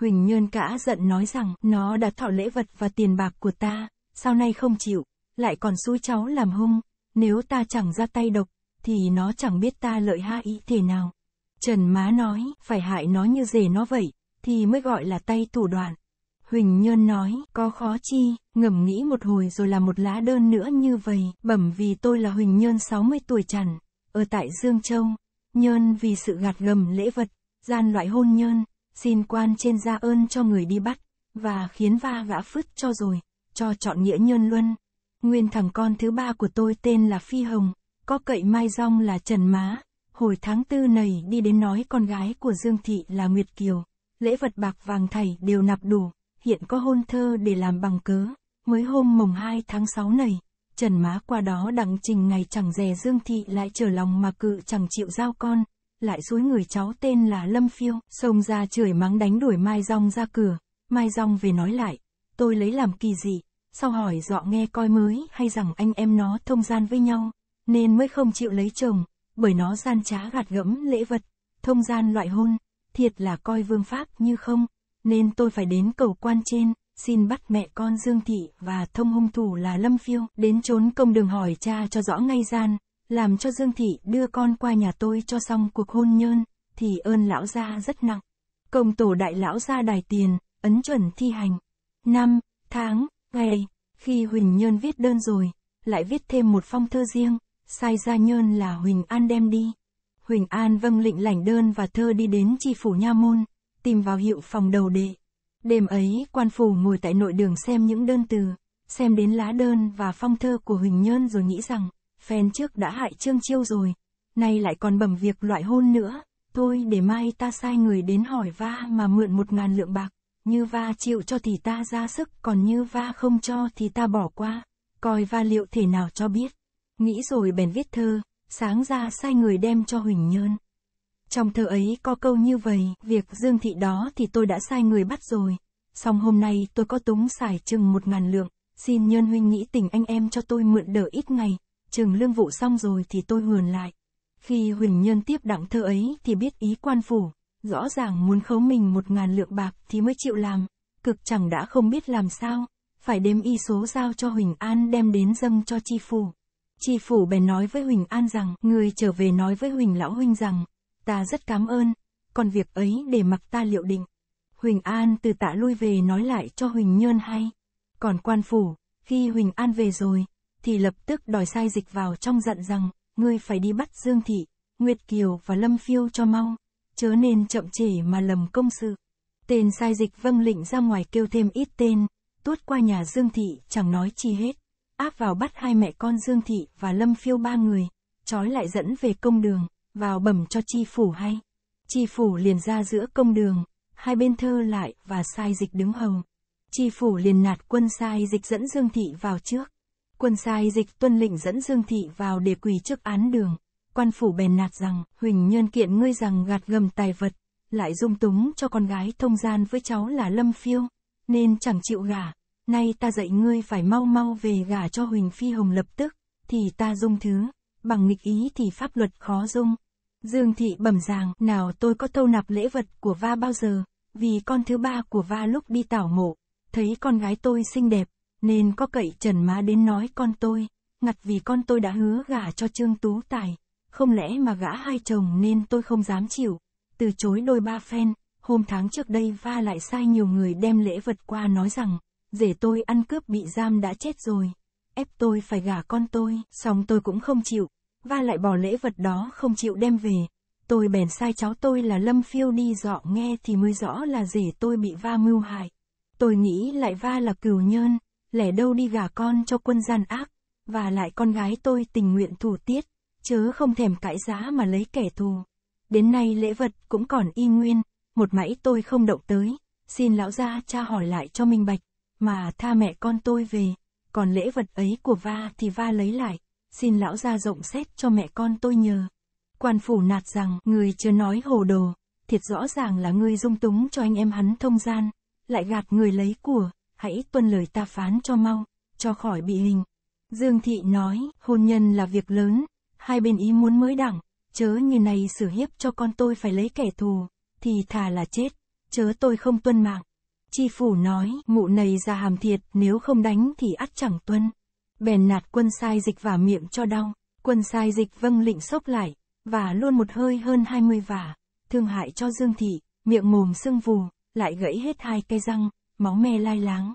Huỳnh Nhơn cả giận nói rằng, nó đã thọ lễ vật và tiền bạc của ta, sau này không chịu, lại còn xúi cháu làm hung, nếu ta chẳng ra tay độc, thì nó chẳng biết ta lợi hại ý thế nào. Trần Má nói, phải hại nó như rể nó vậy, thì mới gọi là tay thủ đoạn. Huỳnh Nhơn nói, có khó chi, ngầm nghĩ một hồi rồi làm một lá đơn nữa như vậy, bẩm vì tôi là Huỳnh Nhơn 60 tuổi chẳng, ở tại Dương Châu. Nhơn vì sự gạt gầm lễ vật, gian loại hôn nhơn, xin quan trên ra ơn cho người đi bắt, và khiến va gã phứt cho rồi, cho chọn nghĩa nhân luân. Nguyên thằng con thứ ba của tôi tên là Phi Hồng, có cậy mai rong là Trần Má, hồi tháng tư này đi đến nói con gái của Dương Thị là Nguyệt Kiều, lễ vật bạc vàng thầy đều nạp đủ, hiện có hôn thơ để làm bằng cớ, mới hôm mồng 2 tháng 6 này, Trần Má qua đó đặng trình ngày chẳng dè Dương Thị lại trở lòng mà cự chẳng chịu giao con, lại dối người cháu tên là Lâm Phiêu, xông ra chửi mắng đánh đuổi Mai Rong ra cửa, Mai Rong về nói lại, tôi lấy làm kỳ dị, sau hỏi dọ nghe coi mới hay rằng anh em nó thông gian với nhau, nên mới không chịu lấy chồng, bởi nó gian trá gạt gẫm lễ vật, thông gian loại hôn, thiệt là coi vương pháp như không, nên tôi phải đến cầu quan trên, xin bắt mẹ con Dương Thị và thông hung thủ là Lâm Phiêu đến trốn công đường hỏi cha cho rõ ngay gian, làm cho Dương Thị đưa con qua nhà tôi cho xong cuộc hôn nhân, thì ơn lão gia rất nặng. Công tổ đại lão gia đài tiền, ấn chuẩn thi hành. Năm, tháng, ngày, khi Huỳnh Nhơn viết đơn rồi, lại viết thêm một phong thơ riêng, sai ra Nhơn là Huỳnh An đem đi. Huỳnh An vâng lệnh lãnh đơn và thơ đi đến tri phủ nha môn, tìm vào hiệu phòng đầu đệ. Đêm ấy, quan phủ ngồi tại nội đường xem những đơn từ, xem đến lá đơn và phong thơ của Huỳnh Nhơn rồi nghĩ rằng, phen trước đã hại Trương Chiêu rồi, nay lại còn bẩm việc loại hôn nữa, thôi để mai ta sai người đến hỏi va mà mượn một ngàn lượng bạc, như va chịu cho thì ta ra sức, còn như va không cho thì ta bỏ qua, coi va liệu thể nào cho biết. Nghĩ rồi bèn viết thơ, sáng ra sai người đem cho Huỳnh Nhơn. Trong thơ ấy có câu như vậy, việc dương thị đó thì tôi đã sai người bắt rồi. song hôm nay tôi có túng xài chừng một ngàn lượng, xin nhơn huynh nghĩ tình anh em cho tôi mượn đỡ ít ngày, chừng lương vụ xong rồi thì tôi hườn lại. Khi Huỳnh Nhân tiếp đặng thơ ấy thì biết ý quan phủ, rõ ràng muốn khấu mình một ngàn lượng bạc thì mới chịu làm, cực chẳng đã không biết làm sao, phải đếm y số giao cho Huỳnh An đem đến dâng cho chi phủ. Chi phủ bèn nói với Huỳnh An rằng, người trở về nói với Huỳnh Lão Huynh rằng, ta rất cảm ơn, còn việc ấy để mặc ta liệu định. Huỳnh An từ tạ lui về nói lại cho Huỳnh Nhơn hay. Còn quan phủ, khi Huỳnh An về rồi, thì lập tức đòi sai dịch vào trong dặn rằng, ngươi phải đi bắt Dương Thị, Nguyệt Kiều và Lâm Phiêu cho mau, chớ nên chậm trễ mà lầm công sự. Tên sai dịch vâng lệnh ra ngoài kêu thêm ít tên, tuốt qua nhà Dương Thị chẳng nói chi hết, áp vào bắt hai mẹ con Dương Thị và Lâm Phiêu ba người, trói lại dẫn về công đường vào bẩm cho chi phủ hay. Chi phủ liền ra giữa công đường, hai bên thơ lại và sai dịch đứng hầu. Chi phủ liền nạt quân sai dịch dẫn Dương Thị vào trước. Quân sai dịch tuân lệnh dẫn Dương Thị vào để quỳ trước án đường. Quan phủ bèn nạt rằng, Huỳnh nhân kiện ngươi rằng gạt gầm tài vật, lại dung túng cho con gái thông gian với cháu là Lâm Phiêu, nên chẳng chịu gả. Nay ta dạy ngươi phải mau mau về gả cho Huỳnh Phi Hồng lập tức, thì ta dung thứ, bằng nghịch ý thì pháp luật khó dung. Dương thị bẩm rằng, nào tôi có thâu nạp lễ vật của va bao giờ, vì con thứ ba của va lúc đi tảo mộ, thấy con gái tôi xinh đẹp, nên có cậy trần má đến nói con tôi, ngặt vì con tôi đã hứa gả cho Trương Tú Tài, không lẽ mà gã hai chồng nên tôi không dám chịu, từ chối đôi ba phen, hôm tháng trước đây va lại sai nhiều người đem lễ vật qua nói rằng, rể tôi ăn cướp bị giam đã chết rồi, ép tôi phải gả con tôi, xong tôi cũng không chịu, va lại bỏ lễ vật đó không chịu đem về. Tôi bèn sai cháu tôi là Lâm Phiêu đi dọ nghe thì mới rõ là rể tôi bị va mưu hại. Tôi nghĩ lại va là cừu nhơn, lẻ đâu đi gả con cho quân gian ác, và lại con gái tôi tình nguyện thủ tiết, chớ không thèm cãi giá mà lấy kẻ thù. Đến nay lễ vật cũng còn y nguyên, một mãi tôi không động tới, xin lão gia cha hỏi lại cho minh bạch, mà tha mẹ con tôi về, còn lễ vật ấy của va thì va lấy lại. Xin lão gia rộng xét cho mẹ con tôi nhờ. Quan phủ nạt rằng, người chưa nói hồ đồ, thiệt rõ ràng là ngươi dung túng cho anh em hắn thông gian, lại gạt người lấy của, hãy tuân lời ta phán cho mau, cho khỏi bị hình. Dương Thị nói, hôn nhân là việc lớn, hai bên ý muốn mới đẳng, chớ như này xử hiếp cho con tôi phải lấy kẻ thù, thì thà là chết, chớ tôi không tuân mạng. Chi phủ nói, mụ này ra hàm thiệt, nếu không đánh thì ắt chẳng tuân bèn nạt quân sai dịch vả miệng cho đau, quân sai dịch vâng lệnh sốc lại, và luôn một hơi hơn 20 vả, thương hại cho Dương Thị, miệng mồm sưng vù, lại gãy hết hai cây răng, máu me lai láng.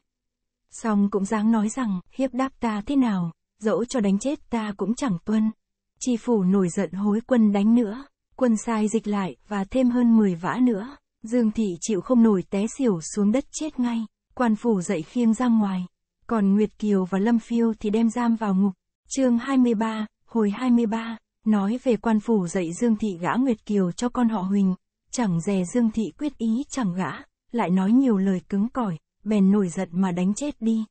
Xong cũng dáng nói rằng, hiếp đáp ta thế nào, dẫu cho đánh chết ta cũng chẳng tuân. Chi phủ nổi giận hối quân đánh nữa, quân sai dịch lại và thêm hơn 10 vã nữa. Dương Thị chịu không nổi té xỉu xuống đất chết ngay, quan phủ dậy khiêng ra ngoài. Còn Nguyệt Kiều và Lâm Phiêu thì đem giam vào ngục. chương 23, hồi 23, nói về quan phủ dạy Dương Thị gã Nguyệt Kiều cho con họ Huỳnh. Chẳng dè Dương Thị quyết ý chẳng gã, lại nói nhiều lời cứng cỏi, bèn nổi giận mà đánh chết đi.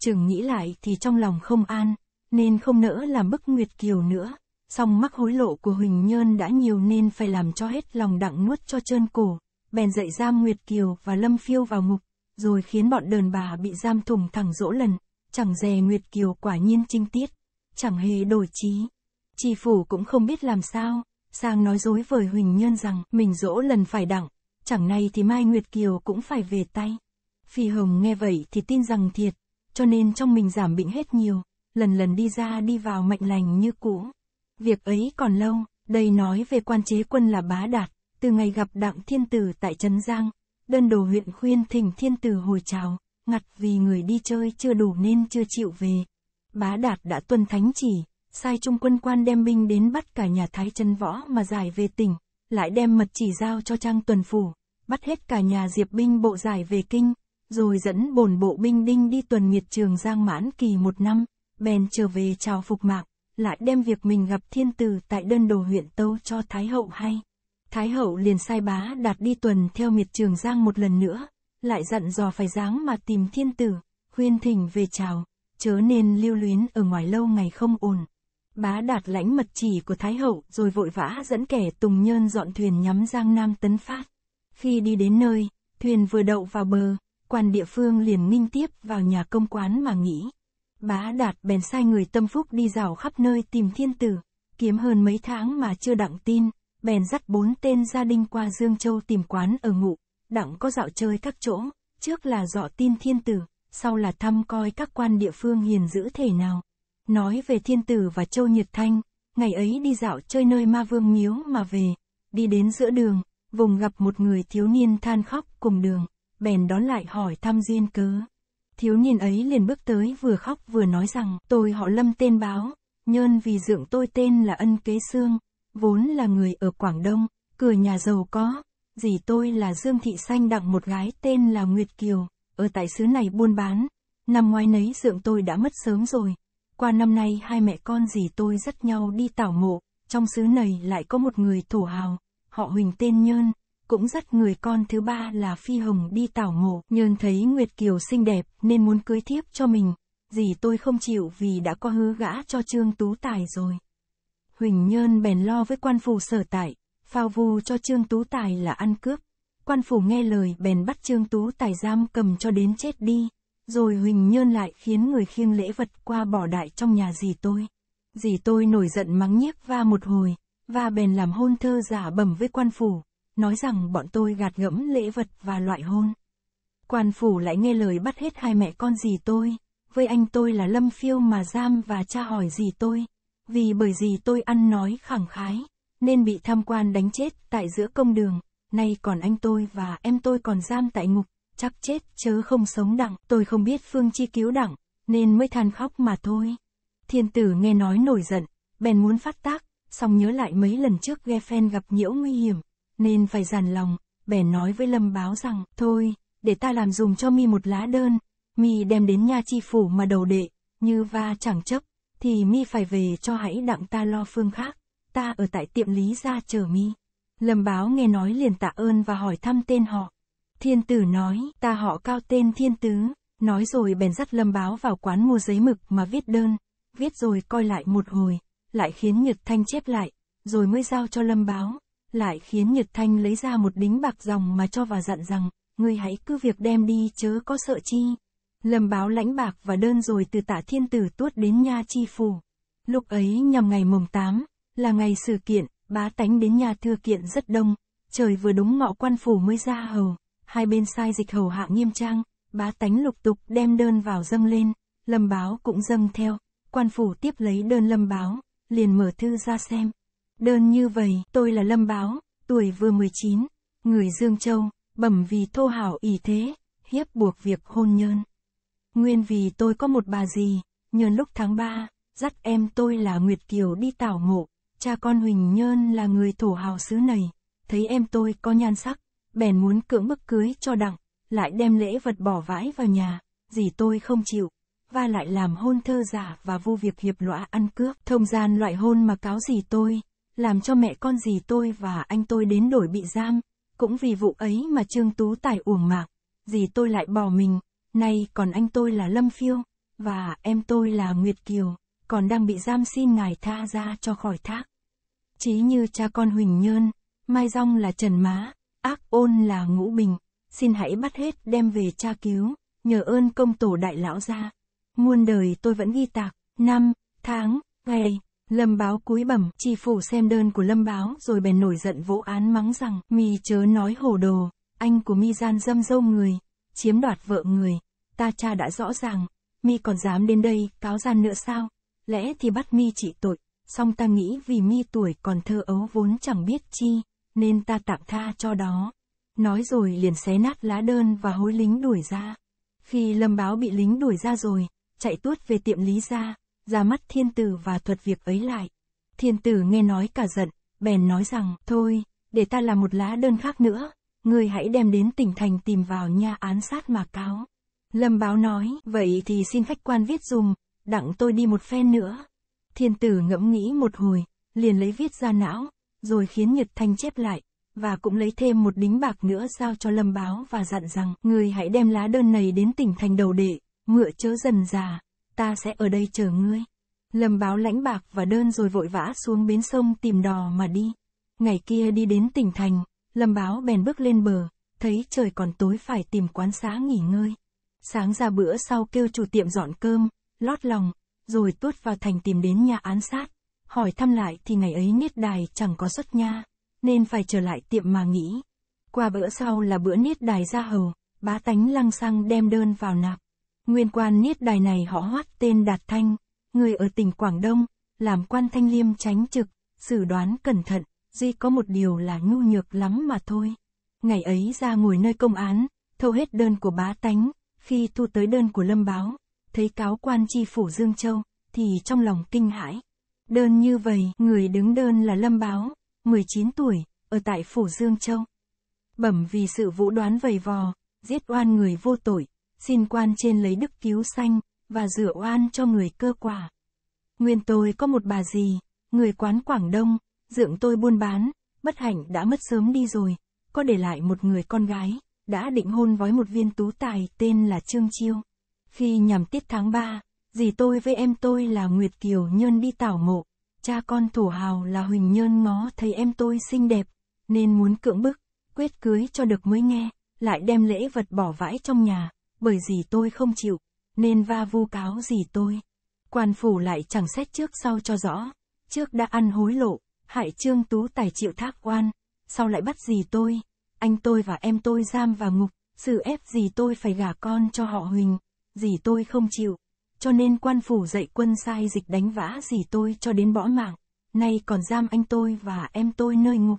Chừng nghĩ lại thì trong lòng không an, nên không nỡ làm bức Nguyệt Kiều nữa. Song mắc hối lộ của Huỳnh Nhơn đã nhiều nên phải làm cho hết lòng đặng nuốt cho trơn cổ. Bèn dạy giam Nguyệt Kiều và Lâm Phiêu vào ngục rồi khiến bọn đờn bà bị giam thùng thẳng dỗ lần, chẳng dè Nguyệt Kiều quả nhiên trinh tiết, chẳng hề đổi trí. Chi phủ cũng không biết làm sao, sang nói dối với Huỳnh Nhơn rằng mình dỗ lần phải đặng, chẳng nay thì Mai Nguyệt Kiều cũng phải về tay. Phi Hồng nghe vậy thì tin rằng thiệt, cho nên trong mình giảm bệnh hết nhiều, lần lần đi ra đi vào mạnh lành như cũ. Việc ấy còn lâu, đây nói về quan chế quân là bá đạt, từ ngày gặp Đặng Thiên Tử tại Trấn Giang, đơn đồ huyện khuyên thỉnh Thiên Tử hồi chào, ngặt vì người đi chơi chưa đủ nên chưa chịu về. Bá Đạt đã tuân thánh chỉ, sai trung quân quan đem binh đến bắt cả nhà Thái chân võ mà giải về tỉnh, lại đem mật chỉ giao cho trang tuần phủ, bắt hết cả nhà diệp binh bộ giải về kinh, rồi dẫn bổn bộ binh đinh đi tuần miệt trường giang mãn kỳ một năm, bèn trở về chào phục mạng, lại đem việc mình gặp thiên tử tại đơn đồ huyện Tâu cho Thái hậu hay. Thái hậu liền sai bá đạt đi tuần theo miệt trường giang một lần nữa, lại dặn dò phải dáng mà tìm thiên tử, khuyên thỉnh về chào, chớ nên lưu luyến ở ngoài lâu ngày không ổn. Bá đạt lãnh mật chỉ của Thái hậu rồi vội vã dẫn kẻ tùng nhơn dọn thuyền nhắm Giang Nam tấn phát. Khi đi đến nơi, thuyền vừa đậu vào bờ, quan địa phương liền nghinh tiếp vào nhà công quán mà nghỉ. Bá đạt bèn sai người tâm phúc đi dạo khắp nơi tìm thiên tử, kiếm hơn mấy tháng mà chưa đặng tin, bèn dắt bốn tên gia đình qua Dương Châu tìm quán ở ngụ, đặng có dạo chơi các chỗ, trước là dọ tin thiên tử, sau là thăm coi các quan địa phương hiền giữ thể nào. Nói về thiên tử và châu Nhiệt Thanh, ngày ấy đi dạo chơi nơi ma vương miếu mà về, đi đến giữa đường, vùng gặp một người thiếu niên than khóc cùng đường, bèn đón lại hỏi thăm duyên cớ. Thiếu niên ấy liền bước tới vừa khóc vừa nói rằng, tôi họ lâm tên báo, nhơn vì dưỡng tôi tên là ân kế xương, vốn là người ở Quảng Đông, cửa nhà giàu có, dì tôi là Dương Thị Xanh đặng một gái tên là Nguyệt Kiều, ở tại xứ này buôn bán, năm ngoái nấy dưỡng tôi đã mất sớm rồi, qua năm nay hai mẹ con dì tôi dắt nhau đi tảo mộ, trong xứ này lại có một người thổ hào, họ Huỳnh tên Nhơn, cũng dắt người con thứ ba là Phi Hồng đi tảo mộ. Nhơn thấy Nguyệt Kiều xinh đẹp nên muốn cưới thiếp cho mình, dì tôi không chịu vì đã có hứa gã cho Trương Tú Tài rồi. Huỳnh Nhơn bèn lo với quan phủ sở tại, phao vu cho Trương Tú Tài là ăn cướp. Quan phủ nghe lời bèn bắt Trương Tú Tài giam cầm cho đến chết đi. Rồi Huỳnh Nhơn lại khiến người khiêng lễ vật qua bỏ đại trong nhà dì tôi. Dì tôi nổi giận mắng nhiếc va một hồi, và bèn làm hôn thơ giả bẩm với quan phủ, nói rằng bọn tôi gạt gẫm lễ vật và loại hôn. Quan phủ lại nghe lời bắt hết hai mẹ con gì tôi, với anh tôi là Lâm Phiêu mà giam và tra hỏi gì tôi, vì bởi gì tôi ăn nói khẳng khái, nên bị tham quan đánh chết tại giữa công đường, nay còn anh tôi và em tôi còn giam tại ngục, chắc chết chớ không sống đặng, tôi không biết phương chi cứu đặng, nên mới than khóc mà thôi. Thiên tử nghe nói nổi giận, bèn muốn phát tác, xong nhớ lại mấy lần trước ghe phen gặp nhiễu nguy hiểm, nên phải giàn lòng, bèn nói với Lâm báo rằng, thôi, để ta làm dùng cho mi một lá đơn, mi đem đến nha chi phủ mà đầu đệ, như va chẳng chấp, thì mi phải về cho hãy đặng ta lo phương khác, ta ở tại tiệm lý gia chờ mi. Lâm báo nghe nói liền tạ ơn và hỏi thăm tên họ. Thiên tử nói, ta họ cao tên thiên tứ, nói rồi bèn dắt lâm báo vào quán mua giấy mực mà viết đơn, viết rồi coi lại một hồi, lại khiến Nhật Thanh chép lại, rồi mới giao cho lâm báo, lại khiến Nhật Thanh lấy ra một đính bạc dòng mà cho và dặn rằng, ngươi hãy cứ việc đem đi chớ có sợ chi. Lâm báo lãnh bạc và đơn rồi từ tả thiên tử tuốt đến nha chi phủ. Lúc ấy nhằm ngày mồng 8, là ngày sự kiện, bá tánh đến nhà thư kiện rất đông, trời vừa đúng ngọ quan phủ mới ra hầu, hai bên sai dịch hầu hạ nghiêm trang, bá tánh lục tục đem đơn vào dâng lên, lâm báo cũng dâng theo, quan phủ tiếp lấy đơn lâm báo, liền mở thư ra xem. Đơn như vậy, tôi là lâm báo, tuổi vừa 19, người Dương Châu, bẩm vì thô hảo ý thế, hiếp buộc việc hôn nhân. Nguyên vì tôi có một bà gì, nhân lúc tháng 3, dắt em tôi là Nguyệt Kiều đi tảo mộ, cha con Huỳnh Nhơn là người thổ hào xứ này, thấy em tôi có nhan sắc, bèn muốn cưỡng bức cưới cho đặng, lại đem lễ vật bỏ vãi vào nhà, gì tôi không chịu, và lại làm hôn thơ giả và vô việc hiệp lõa ăn cướp, thông gian loại hôn mà cáo gì tôi, làm cho mẹ con gì tôi và anh tôi đến đổi bị giam, cũng vì vụ ấy mà Trương Tú Tài uổng mạng, gì tôi lại bỏ mình, nay còn anh tôi là Lâm Phiêu, và em tôi là Nguyệt Kiều, còn đang bị giam xin ngài tha ra cho khỏi thác. Chí như cha con Huỳnh Nhơn, Mai Rong là Trần Má, ác ôn là Ngũ Bình, xin hãy bắt hết đem về cha cứu, nhờ ơn công tổ đại lão gia. Muôn đời tôi vẫn ghi tạc, năm, tháng, ngày, Lâm báo cúi bẩm, chi phủ xem đơn của lâm báo rồi bèn nổi giận vỗ án mắng rằng, mi chớ nói hồ đồ, anh của mi gian dâm dâu người, chiếm đoạt vợ người, ta cha đã rõ ràng, mi còn dám đến đây cáo gian nữa sao? Lẽ thì bắt mi trị tội, song ta nghĩ vì mi tuổi còn thơ ấu vốn chẳng biết chi, nên ta tạm tha cho đó. Nói rồi liền xé nát lá đơn và hối lính đuổi ra. Khi lâm báo bị lính đuổi ra rồi, chạy tuốt về tiệm lý gia, ra mắt thiên tử và thuật việc ấy lại. Thiên tử nghe nói cả giận, bèn nói rằng, thôi, để ta làm một lá đơn khác nữa, người hãy đem đến tỉnh thành tìm vào nha án sát mà cáo. Lâm báo nói, vậy thì xin khách quan viết dùm, đặng tôi đi một phen nữa. Thiên tử ngẫm nghĩ một hồi, liền lấy viết ra não, rồi khiến Nhật Thanh chép lại, và cũng lấy thêm một đính bạc nữa giao cho Lâm báo và dặn rằng, người hãy đem lá đơn này đến tỉnh thành đầu đệ, ngựa chớ dần già, ta sẽ ở đây chờ ngươi. Lâm báo lãnh bạc và đơn rồi vội vã xuống bến sông tìm đò mà đi. Ngày kia đi đến tỉnh thành, Lâm báo bèn bước lên bờ, thấy trời còn tối phải tìm quán xá nghỉ ngơi. Sáng ra bữa sau kêu chủ tiệm dọn cơm, lót lòng, rồi tuốt vào thành tìm đến nhà án sát. Hỏi thăm lại thì ngày ấy niết đài chẳng có xuất nha, nên phải trở lại tiệm mà nghỉ. Qua bữa sau là bữa niết đài ra hầu, bá tánh lăng xăng đem đơn vào nạp. Nguyên quan niết đài này họ hoát tên Đạt Thanh, người ở tỉnh Quảng Đông, làm quan thanh liêm tránh trực, xử đoán cẩn thận, duy có một điều là nhu nhược lắm mà thôi. Ngày ấy ra ngồi nơi công án, thâu hết đơn của bá tánh, khi thu tới đơn của lâm báo, thấy cáo quan tri phủ Dương Châu, thì trong lòng kinh hãi. Đơn như vậy, người đứng đơn là lâm báo, 19 tuổi, ở tại phủ Dương Châu. Bẩm vì sự vũ đoán vầy vò, giết oan người vô tội, xin quan trên lấy đức cứu sanh, và rửa oan cho người cơ quả. Nguyên tôi có một bà gì, người quán Quảng Đông, dưỡng tôi buôn bán, bất hạnh đã mất sớm đi rồi, có để lại một người con gái, đã định hôn với một viên tú tài tên là Trương Chiêu. Khi nhằm tiết tháng 3, dì tôi với em tôi là Nguyệt Kiều Nhơn đi tảo mộ, cha con thổ hào là Huỳnh Nhơn ngó thấy em tôi xinh đẹp, nên muốn cưỡng bức, quyết cưới cho được mới nghe, lại đem lễ vật bỏ vãi trong nhà, bởi gì tôi không chịu, nên va vu cáo gì tôi. Quan phủ lại chẳng xét trước sau cho rõ, trước đã ăn hối lộ, hại trương tú tài chịu thác oan, sau lại bắt gì tôi, anh tôi và em tôi giam vào ngục, xử ép gì tôi phải gả con cho họ Huỳnh, gì tôi không chịu, cho nên quan phủ dạy quân sai dịch đánh vã gì tôi cho đến bỏ mạng, nay còn giam anh tôi và em tôi nơi ngục.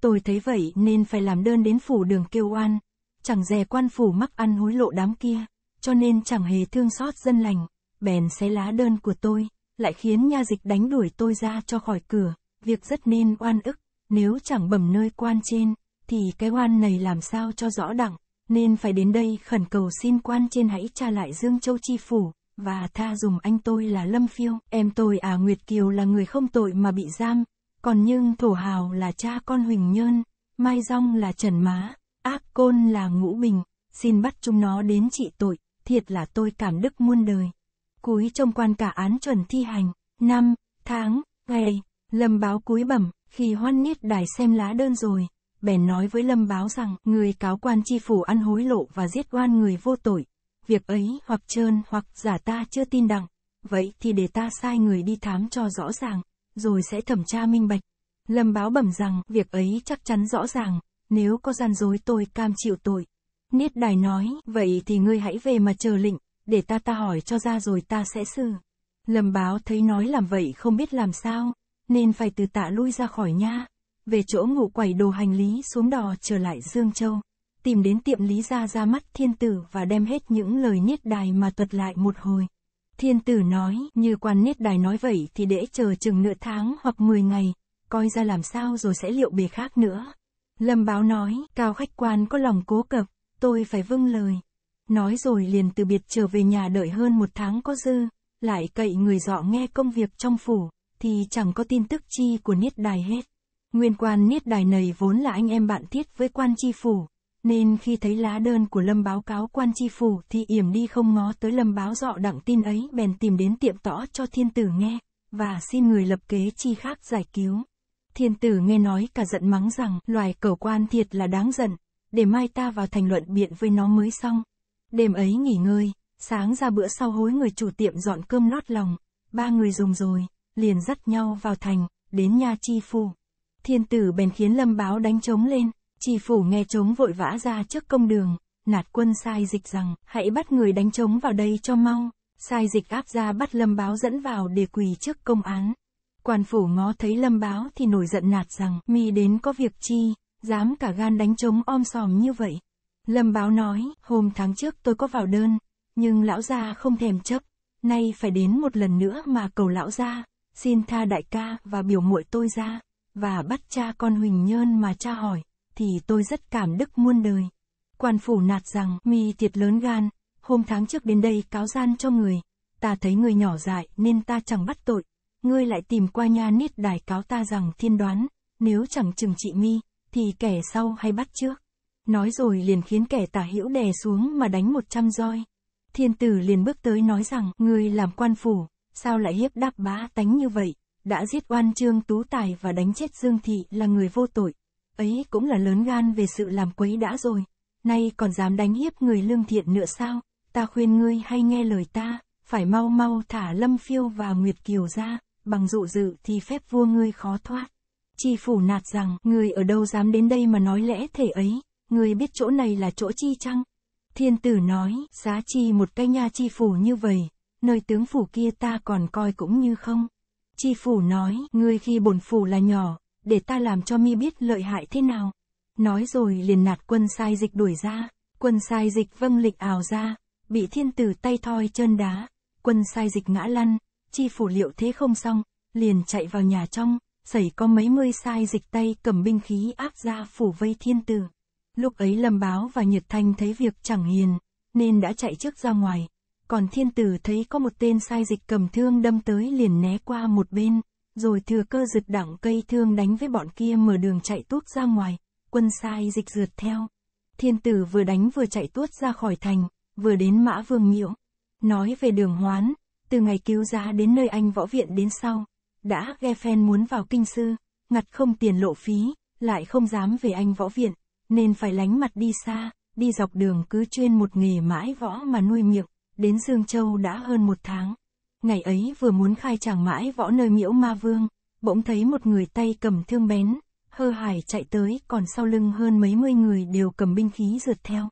Tôi thấy vậy nên phải làm đơn đến phủ đường kêu oan, chẳng dè quan phủ mắc ăn hối lộ đám kia, cho nên chẳng hề thương xót dân lành, bèn xé lá đơn của tôi, lại khiến nha dịch đánh đuổi tôi ra cho khỏi cửa, việc rất nên oan ức, nếu chẳng bẩm nơi quan trên, thì cái oan này làm sao cho rõ đặng, nên phải đến đây khẩn cầu xin quan trên hãy tra lại Dương Châu Chi Phủ, và tha dùng anh tôi là Lâm Phiêu, em tôi à Nguyệt Kiều là người không tội mà bị giam, còn nhưng Thổ Hào là cha con Huỳnh Nhơn, Mai Rong là Trần Má, Ác Côn là Ngũ Bình, xin bắt chúng nó đến trị tội, thiệt là tôi cảm đức muôn đời. Cúi trông quan cả án chuẩn thi hành, năm, tháng, ngày, Lâm báo cúi bẩm, khi hoan niết đài xem lá đơn rồi, bèn nói với Lâm báo rằng, người cáo quan chi phủ ăn hối lộ và giết oan người vô tội. Việc ấy hoặc trơn hoặc giả ta chưa tin đặng. Vậy thì để ta sai người đi thám cho rõ ràng, rồi sẽ thẩm tra minh bạch. Lâm báo bẩm rằng, việc ấy chắc chắn rõ ràng, nếu có gian dối tôi cam chịu tội. Niết đài nói, vậy thì ngươi hãy về mà chờ lệnh, để ta ta hỏi cho ra rồi ta sẽ xử. Lâm báo thấy nói làm vậy không biết làm sao, nên phải từ tạ lui ra khỏi nha về chỗ ngủ quẩy đồ hành lý xuống đò trở lại Dương Châu, tìm đến tiệm lý gia ra mắt thiên tử và đem hết những lời niết đài mà tuật lại một hồi. Thiên tử nói, như quan niết đài nói vậy thì để chờ chừng nửa tháng hoặc 10 ngày, coi ra làm sao rồi sẽ liệu bề khác nữa. Lâm báo nói, cao khách quan có lòng cố cập, tôi phải vâng lời. Nói rồi liền từ biệt trở về nhà đợi hơn một tháng có dư, lại cậy người dọ nghe công việc trong phủ, thì chẳng có tin tức chi của niết đài hết. Nguyên quan niết đài này vốn là anh em bạn thiết với quan tri phủ, nên khi thấy lá đơn của Lâm báo cáo quan tri phủ thì yểm đi không ngó tới Lâm báo dọ đặng tin ấy bèn tìm đến tiệm tõ cho thiên tử nghe, và xin người lập kế chi khác giải cứu. Thiên tử nghe nói cả giận mắng rằng loài cẩu quan thiệt là đáng giận, để mai ta vào thành luận biện với nó mới xong. Đêm ấy nghỉ ngơi, sáng ra bữa sau hối người chủ tiệm dọn cơm lót lòng, ba người dùng rồi, liền dắt nhau vào thành, đến nhà chi phủ. Thiên tử bèn khiến lâm báo đánh trống lên, Chi phủ nghe trống vội vã ra trước công đường, nạt quân sai dịch rằng, hãy bắt người đánh trống vào đây cho mau. Sai dịch áp ra bắt lâm báo dẫn vào để quỳ trước công án. Quan phủ ngó thấy lâm báo thì nổi giận nạt rằng, mi đến có việc chi, dám cả gan đánh trống om sòm như vậy. Lâm báo nói, hôm tháng trước tôi có vào đơn, nhưng lão gia không thèm chấp, nay phải đến một lần nữa mà cầu lão gia, xin tha đại ca và biểu muội tôi ra, và bắt cha con Huỳnh Nhơn mà cha hỏi, thì tôi rất cảm đức muôn đời. Quan phủ nạt rằng, mi thiệt lớn gan, hôm tháng trước đến đây cáo gian cho người, ta thấy người nhỏ dại nên ta chẳng bắt tội, ngươi lại tìm qua nha nít đài cáo ta rằng thiên đoán, nếu chẳng chừng trị mi, thì kẻ sau hay bắt trước. Nói rồi liền khiến kẻ tả hữu đè xuống mà đánh một trăm roi. Thiên tử liền bước tới nói rằng, ngươi làm quan phủ, sao lại hiếp đáp bá tánh như vậy, đã giết oan trương tú tài và đánh chết Dương Thị là người vô tội. Ấy cũng là lớn gan về sự làm quấy đã rồi, nay còn dám đánh hiếp người lương thiện nữa sao, ta khuyên ngươi hay nghe lời ta, phải mau mau thả Lâm Phiêu và Nguyệt Kiều ra, bằng dụ dự thì phép vua ngươi khó thoát. Chi phủ nạt rằng, người ở đâu dám đến đây mà nói lẽ thể ấy, người biết chỗ này là chỗ chi chăng? Thiên tử nói, giá chi một cái nhà chi phủ như vậy, nơi tướng phủ kia ta còn coi cũng như không. Chi phủ nói, ngươi khi bổn phủ là nhỏ, để ta làm cho mi biết lợi hại thế nào. Nói rồi liền nạt quân sai dịch đuổi ra, quân sai dịch vâng lịch ảo ra, bị thiên tử tay thoi chân đá, quân sai dịch ngã lăn, chi phủ liệu thế không xong, liền chạy vào nhà trong, xảy có mấy mươi sai dịch tay cầm binh khí áp ra phủ vây thiên tử. Lúc ấy Lâm Báo và Nhật Thanh thấy việc chẳng hiền, nên đã chạy trước ra ngoài. Còn thiên tử thấy có một tên sai dịch cầm thương đâm tới liền né qua một bên, rồi thừa cơ giật đẳng cây thương đánh với bọn kia mở đường chạy tuốt ra ngoài, quân sai dịch rượt theo. Thiên tử vừa đánh vừa chạy tuốt ra khỏi thành, vừa đến mã vương miễu. Nói về đường hoán, từ ngày cứu giá đến nơi anh võ viện đến sau, đã ghe phen muốn vào kinh sư, ngặt không tiền lộ phí, lại không dám về anh võ viện, nên phải lánh mặt đi xa, đi dọc đường cứ chuyên một nghề mãi võ mà nuôi miệng, đến Dương Châu đã hơn một tháng. Ngày ấy vừa muốn khai tràng mãi võ nơi miễu ma vương, bỗng thấy một người tay cầm thương bén, hơ hải chạy tới, còn sau lưng hơn mấy mươi người đều cầm binh khí rượt theo.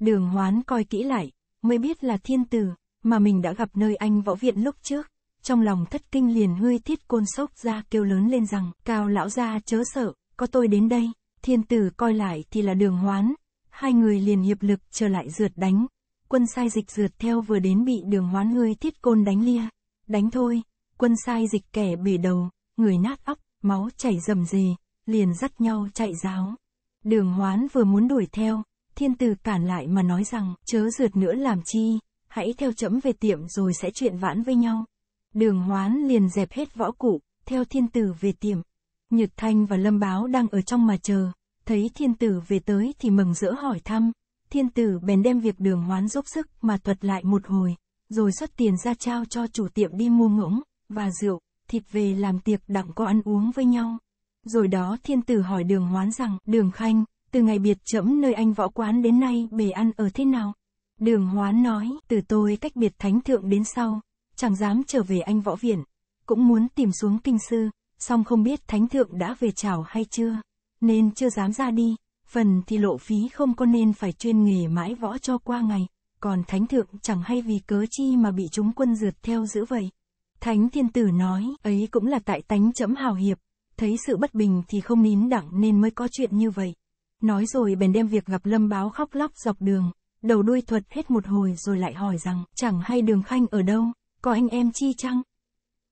Đường hoán coi kỹ lại, mới biết là thiên tử, mà mình đã gặp nơi anh võ viện lúc trước. Trong lòng thất kinh liền ngươi thiết côn sốc ra kêu lớn lên rằng, cao lão gia chớ sợ, có tôi đến đây. Thiên tử coi lại thì là đường hoán. Hai người liền hiệp lực trở lại rượt đánh. Quân sai dịch rượt theo vừa đến bị đường hoán hơi thiết côn đánh lia. Đánh thôi. Quân sai dịch kẻ bể đầu, người nát óc, máu chảy rầm rề, liền dắt nhau chạy ráo. Đường hoán vừa muốn đuổi theo, thiên tử cản lại mà nói rằng, chớ rượt nữa làm chi, hãy theo chấm về tiệm rồi sẽ chuyện vãn với nhau. Đường hoán liền dẹp hết võ cụ, theo thiên tử về tiệm. Nhật Thanh và Lâm Báo đang ở trong mà chờ, thấy thiên tử về tới thì mừng rỡ hỏi thăm. Thiên tử bèn đem việc đường hoán dốc sức mà thuật lại một hồi, rồi xuất tiền ra trao cho chủ tiệm đi mua ngỗng, và rượu, thịt về làm tiệc đặng có ăn uống với nhau. Rồi đó thiên tử hỏi đường hoán rằng, đường khanh, từ ngày biệt chấm nơi anh võ quán đến nay bề ăn ở thế nào? Đường hoán nói, từ tôi cách biệt thánh thượng đến sau, chẳng dám trở về anh võ viện, cũng muốn tìm xuống kinh sư, song không biết thánh thượng đã về chào hay chưa, nên chưa dám ra đi, phần thì lộ phí không có nên phải chuyên nghề mãi võ cho qua ngày, còn thánh thượng chẳng hay vì cớ chi mà bị chúng quân rượt theo giữ vậy. Thánh thiên tử nói, ấy cũng là tại tánh chấm hào hiệp, thấy sự bất bình thì không nín đặng nên mới có chuyện như vậy. Nói rồi bèn đem việc gặp lâm báo khóc lóc dọc đường, đầu đuôi thuật hết một hồi rồi lại hỏi rằng, chẳng hay đường khanh ở đâu, có anh em chi chăng?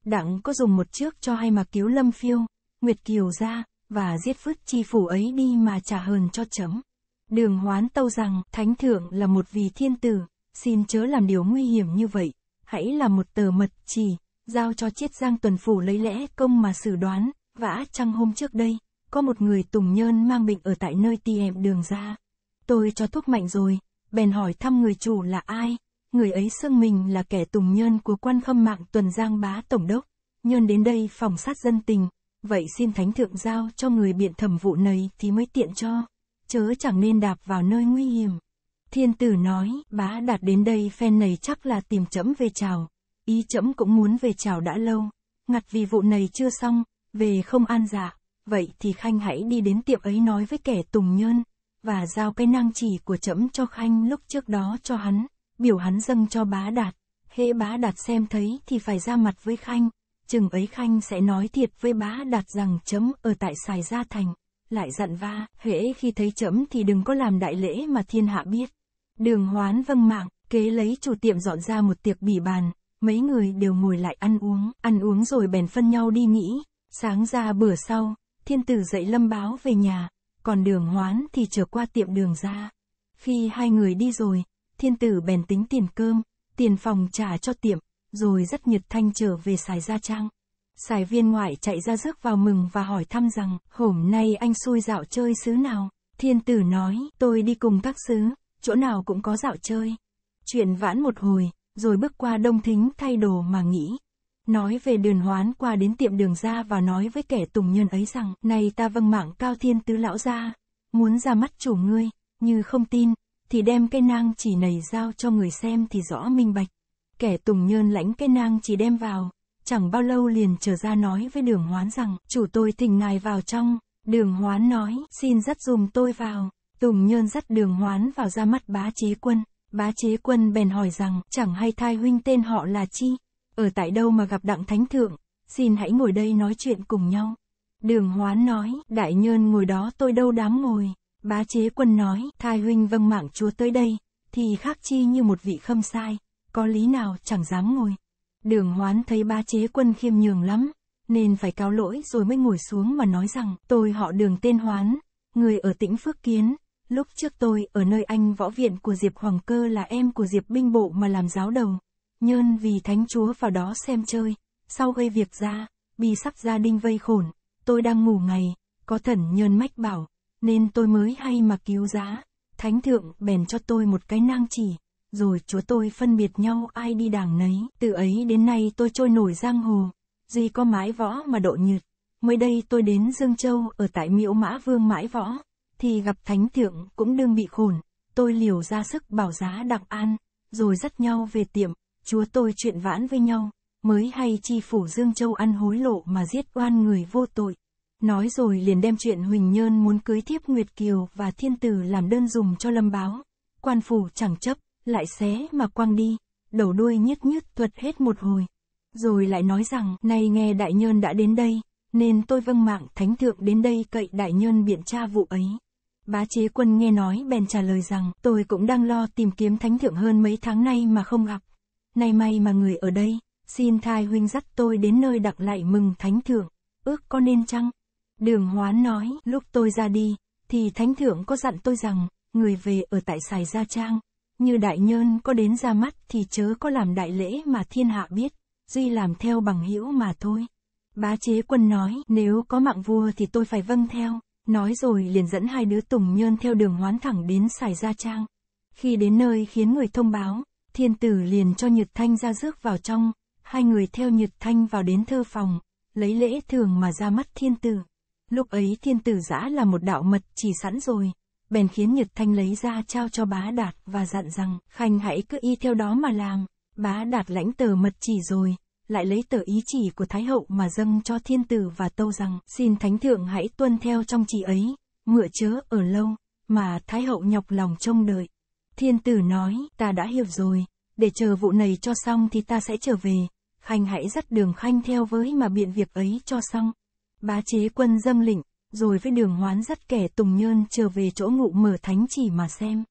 Đặng có dùng một trước cho hay mà cứu lâm phiêu, Nguyệt Kiều ra, và giết phứt chi phủ ấy đi mà trả hờn cho chấm. Đường hoán tâu rằng, thánh thượng là một vị thiên tử, xin chớ làm điều nguy hiểm như vậy, hãy là một tờ mật chỉ, giao cho chiết giang tuần phủ lấy lẽ công mà xử đoán, vã chăng hôm trước đây, có một người tùng nhơn mang bệnh ở tại nơi tiệm đường ra. Tôi cho thuốc mạnh rồi, bèn hỏi thăm người chủ là ai, người ấy xưng mình là kẻ tùng nhơn của quan khâm mạng tuần giang bá tổng đốc, nhơn đến đây phòng sát dân tình, vậy xin thánh thượng giao cho người biện thẩm vụ này thì mới tiện cho, chớ chẳng nên đạp vào nơi nguy hiểm. Thiên tử nói, bá đạt đến đây phen này chắc là tìm chấm về chào, ý chấm cũng muốn về chào đã lâu, ngặt vì vụ này chưa xong, về không an dạ, vậy thì Khanh hãy đi đến tiệm ấy nói với kẻ Tùng Nhơn, và giao cái nang chỉ của trẫm cho Khanh lúc trước đó cho hắn, biểu hắn dâng cho bá đạt. Hễ bá đạt xem thấy thì phải ra mặt với Khanh, chừng ấy Khanh sẽ nói thiệt với bá đạt rằng chấm ở tại xài gia thành, lại dặn va, hễ khi thấy chấm thì đừng có làm đại lễ mà thiên hạ biết. Đường hoán vâng mạng, kế lấy chủ tiệm dọn ra một tiệc bỉ bàn, mấy người đều ngồi lại ăn uống, ăn uống rồi bèn phân nhau đi nghỉ, sáng ra bữa sau, thiên tử dậy lâm báo về nhà, còn đường hoán thì trở qua tiệm đường ra. Khi hai người đi rồi, thiên tử bèn tính tiền cơm, tiền phòng trả cho tiệm, rồi rất nhiệt thanh trở về xài gia trang. Xài viên ngoại chạy ra rước vào mừng và hỏi thăm rằng, hôm nay anh xui dạo chơi xứ nào? Thiên tử nói, tôi đi cùng các xứ, chỗ nào cũng có dạo chơi. Chuyện vãn một hồi, rồi bước qua đông thính thay đồ mà nghĩ. Nói về đường hoán qua đến tiệm đường ra và nói với kẻ tùng nhân ấy rằng, này ta vâng mạng cao thiên tứ lão ra, muốn ra mắt chủ ngươi, như không tin, thì đem cây nang chỉ nầy giao cho người xem thì rõ minh bạch. Kẻ tùng nhơn lãnh cây nang chỉ đem vào, chẳng bao lâu liền trở ra nói với đường hoán rằng, chủ tôi thỉnh ngài vào trong, đường hoán nói, xin dắt dùm tôi vào, tùng nhơn dắt đường hoán vào ra mắt bá chế quân, bá chế quân bèn hỏi rằng, chẳng hay thai huynh tên họ là chi, ở tại đâu mà gặp đặng thánh thượng, xin hãy ngồi đây nói chuyện cùng nhau. Đường hoán nói, đại nhơn ngồi đó tôi đâu dám ngồi. Bá chế quân nói, thai huynh vâng mạng chúa tới đây, thì khác chi như một vị khâm sai, có lý nào chẳng dám ngồi. Đường hoán thấy bá chế quân khiêm nhường lắm, nên phải cáo lỗi rồi mới ngồi xuống mà nói rằng, tôi họ đường tên hoán, người ở tỉnh Phước Kiến, lúc trước tôi ở nơi anh võ viện của Diệp Hoàng Cơ là em của Diệp binh bộ mà làm giáo đầu. Nhơn vì thánh chúa vào đó xem chơi, sau gây việc ra, bị sắp gia đình vây khổn, tôi đang ngủ ngày, có thần nhơn mách bảo, nên tôi mới hay mà cứu giá. Thánh thượng bèn cho tôi một cái nang chỉ, rồi chúa tôi phân biệt nhau ai đi đảng nấy. Từ ấy đến nay tôi trôi nổi giang hồ, gì có mái võ mà độ nhược. Mới đây tôi đến Dương Châu ở tại miễu mã vương mãi võ, thì gặp thánh thượng cũng đương bị khổn. Tôi liều ra sức bảo giá đặng an, rồi dắt nhau về tiệm, chúa tôi chuyện vãn với nhau, mới hay chi phủ Dương Châu ăn hối lộ mà giết oan người vô tội. Nói rồi liền đem chuyện Huỳnh Nhơn muốn cưới thiếp Nguyệt Kiều và Thiên Tử làm đơn dùng cho lâm báo. Quan phủ chẳng chấp, lại xé mà quăng đi, đầu đuôi nhứt nhứt thuật hết một hồi. Rồi lại nói rằng, nay nghe đại nhơn đã đến đây, nên tôi vâng mạng thánh thượng đến đây cậy đại nhơn biện tra vụ ấy. Bá chế quân nghe nói bèn trả lời rằng, tôi cũng đang lo tìm kiếm thánh thượng hơn mấy tháng nay mà không gặp. Nay may mà người ở đây, xin thai huynh dắt tôi đến nơi đặc lại mừng thánh thượng, ước có nên chăng? Đường Hoán nói, lúc tôi ra đi, thì Thánh Thượng có dặn tôi rằng, người về ở tại Sài Gia Trang, như đại nhân có đến ra mắt thì chớ có làm đại lễ mà thiên hạ biết, duy làm theo bằng hữu mà thôi. Bá chế quân nói, nếu có mạng vua thì tôi phải vâng theo, nói rồi liền dẫn hai đứa tùng nhơn theo đường hoán thẳng đến Sài Gia Trang. Khi đến nơi khiến người thông báo, thiên tử liền cho Nhật Thanh ra rước vào trong, hai người theo Nhật Thanh vào đến thơ phòng, lấy lễ thường mà ra mắt thiên tử. Lúc ấy thiên tử giã là một đạo mật chỉ sẵn rồi, bèn khiến Nhật Thanh lấy ra trao cho bá đạt và dặn rằng, Khanh hãy cứ y theo đó mà làm. Bá đạt lãnh tờ mật chỉ rồi, lại lấy tờ ý chỉ của Thái Hậu mà dâng cho thiên tử và tâu rằng, xin Thánh Thượng hãy tuân theo trong chỉ ấy, ngựa chớ ở lâu, mà Thái Hậu nhọc lòng trông đợi. Thiên tử nói, ta đã hiểu rồi, để chờ vụ này cho xong thì ta sẽ trở về, Khanh hãy dắt đường Khanh theo với mà biện việc ấy cho xong. Bá chế quân dâm lĩnh, rồi với đường hoán dắt kẻ tùng nhơn trở về chỗ ngụ mở thánh chỉ mà xem.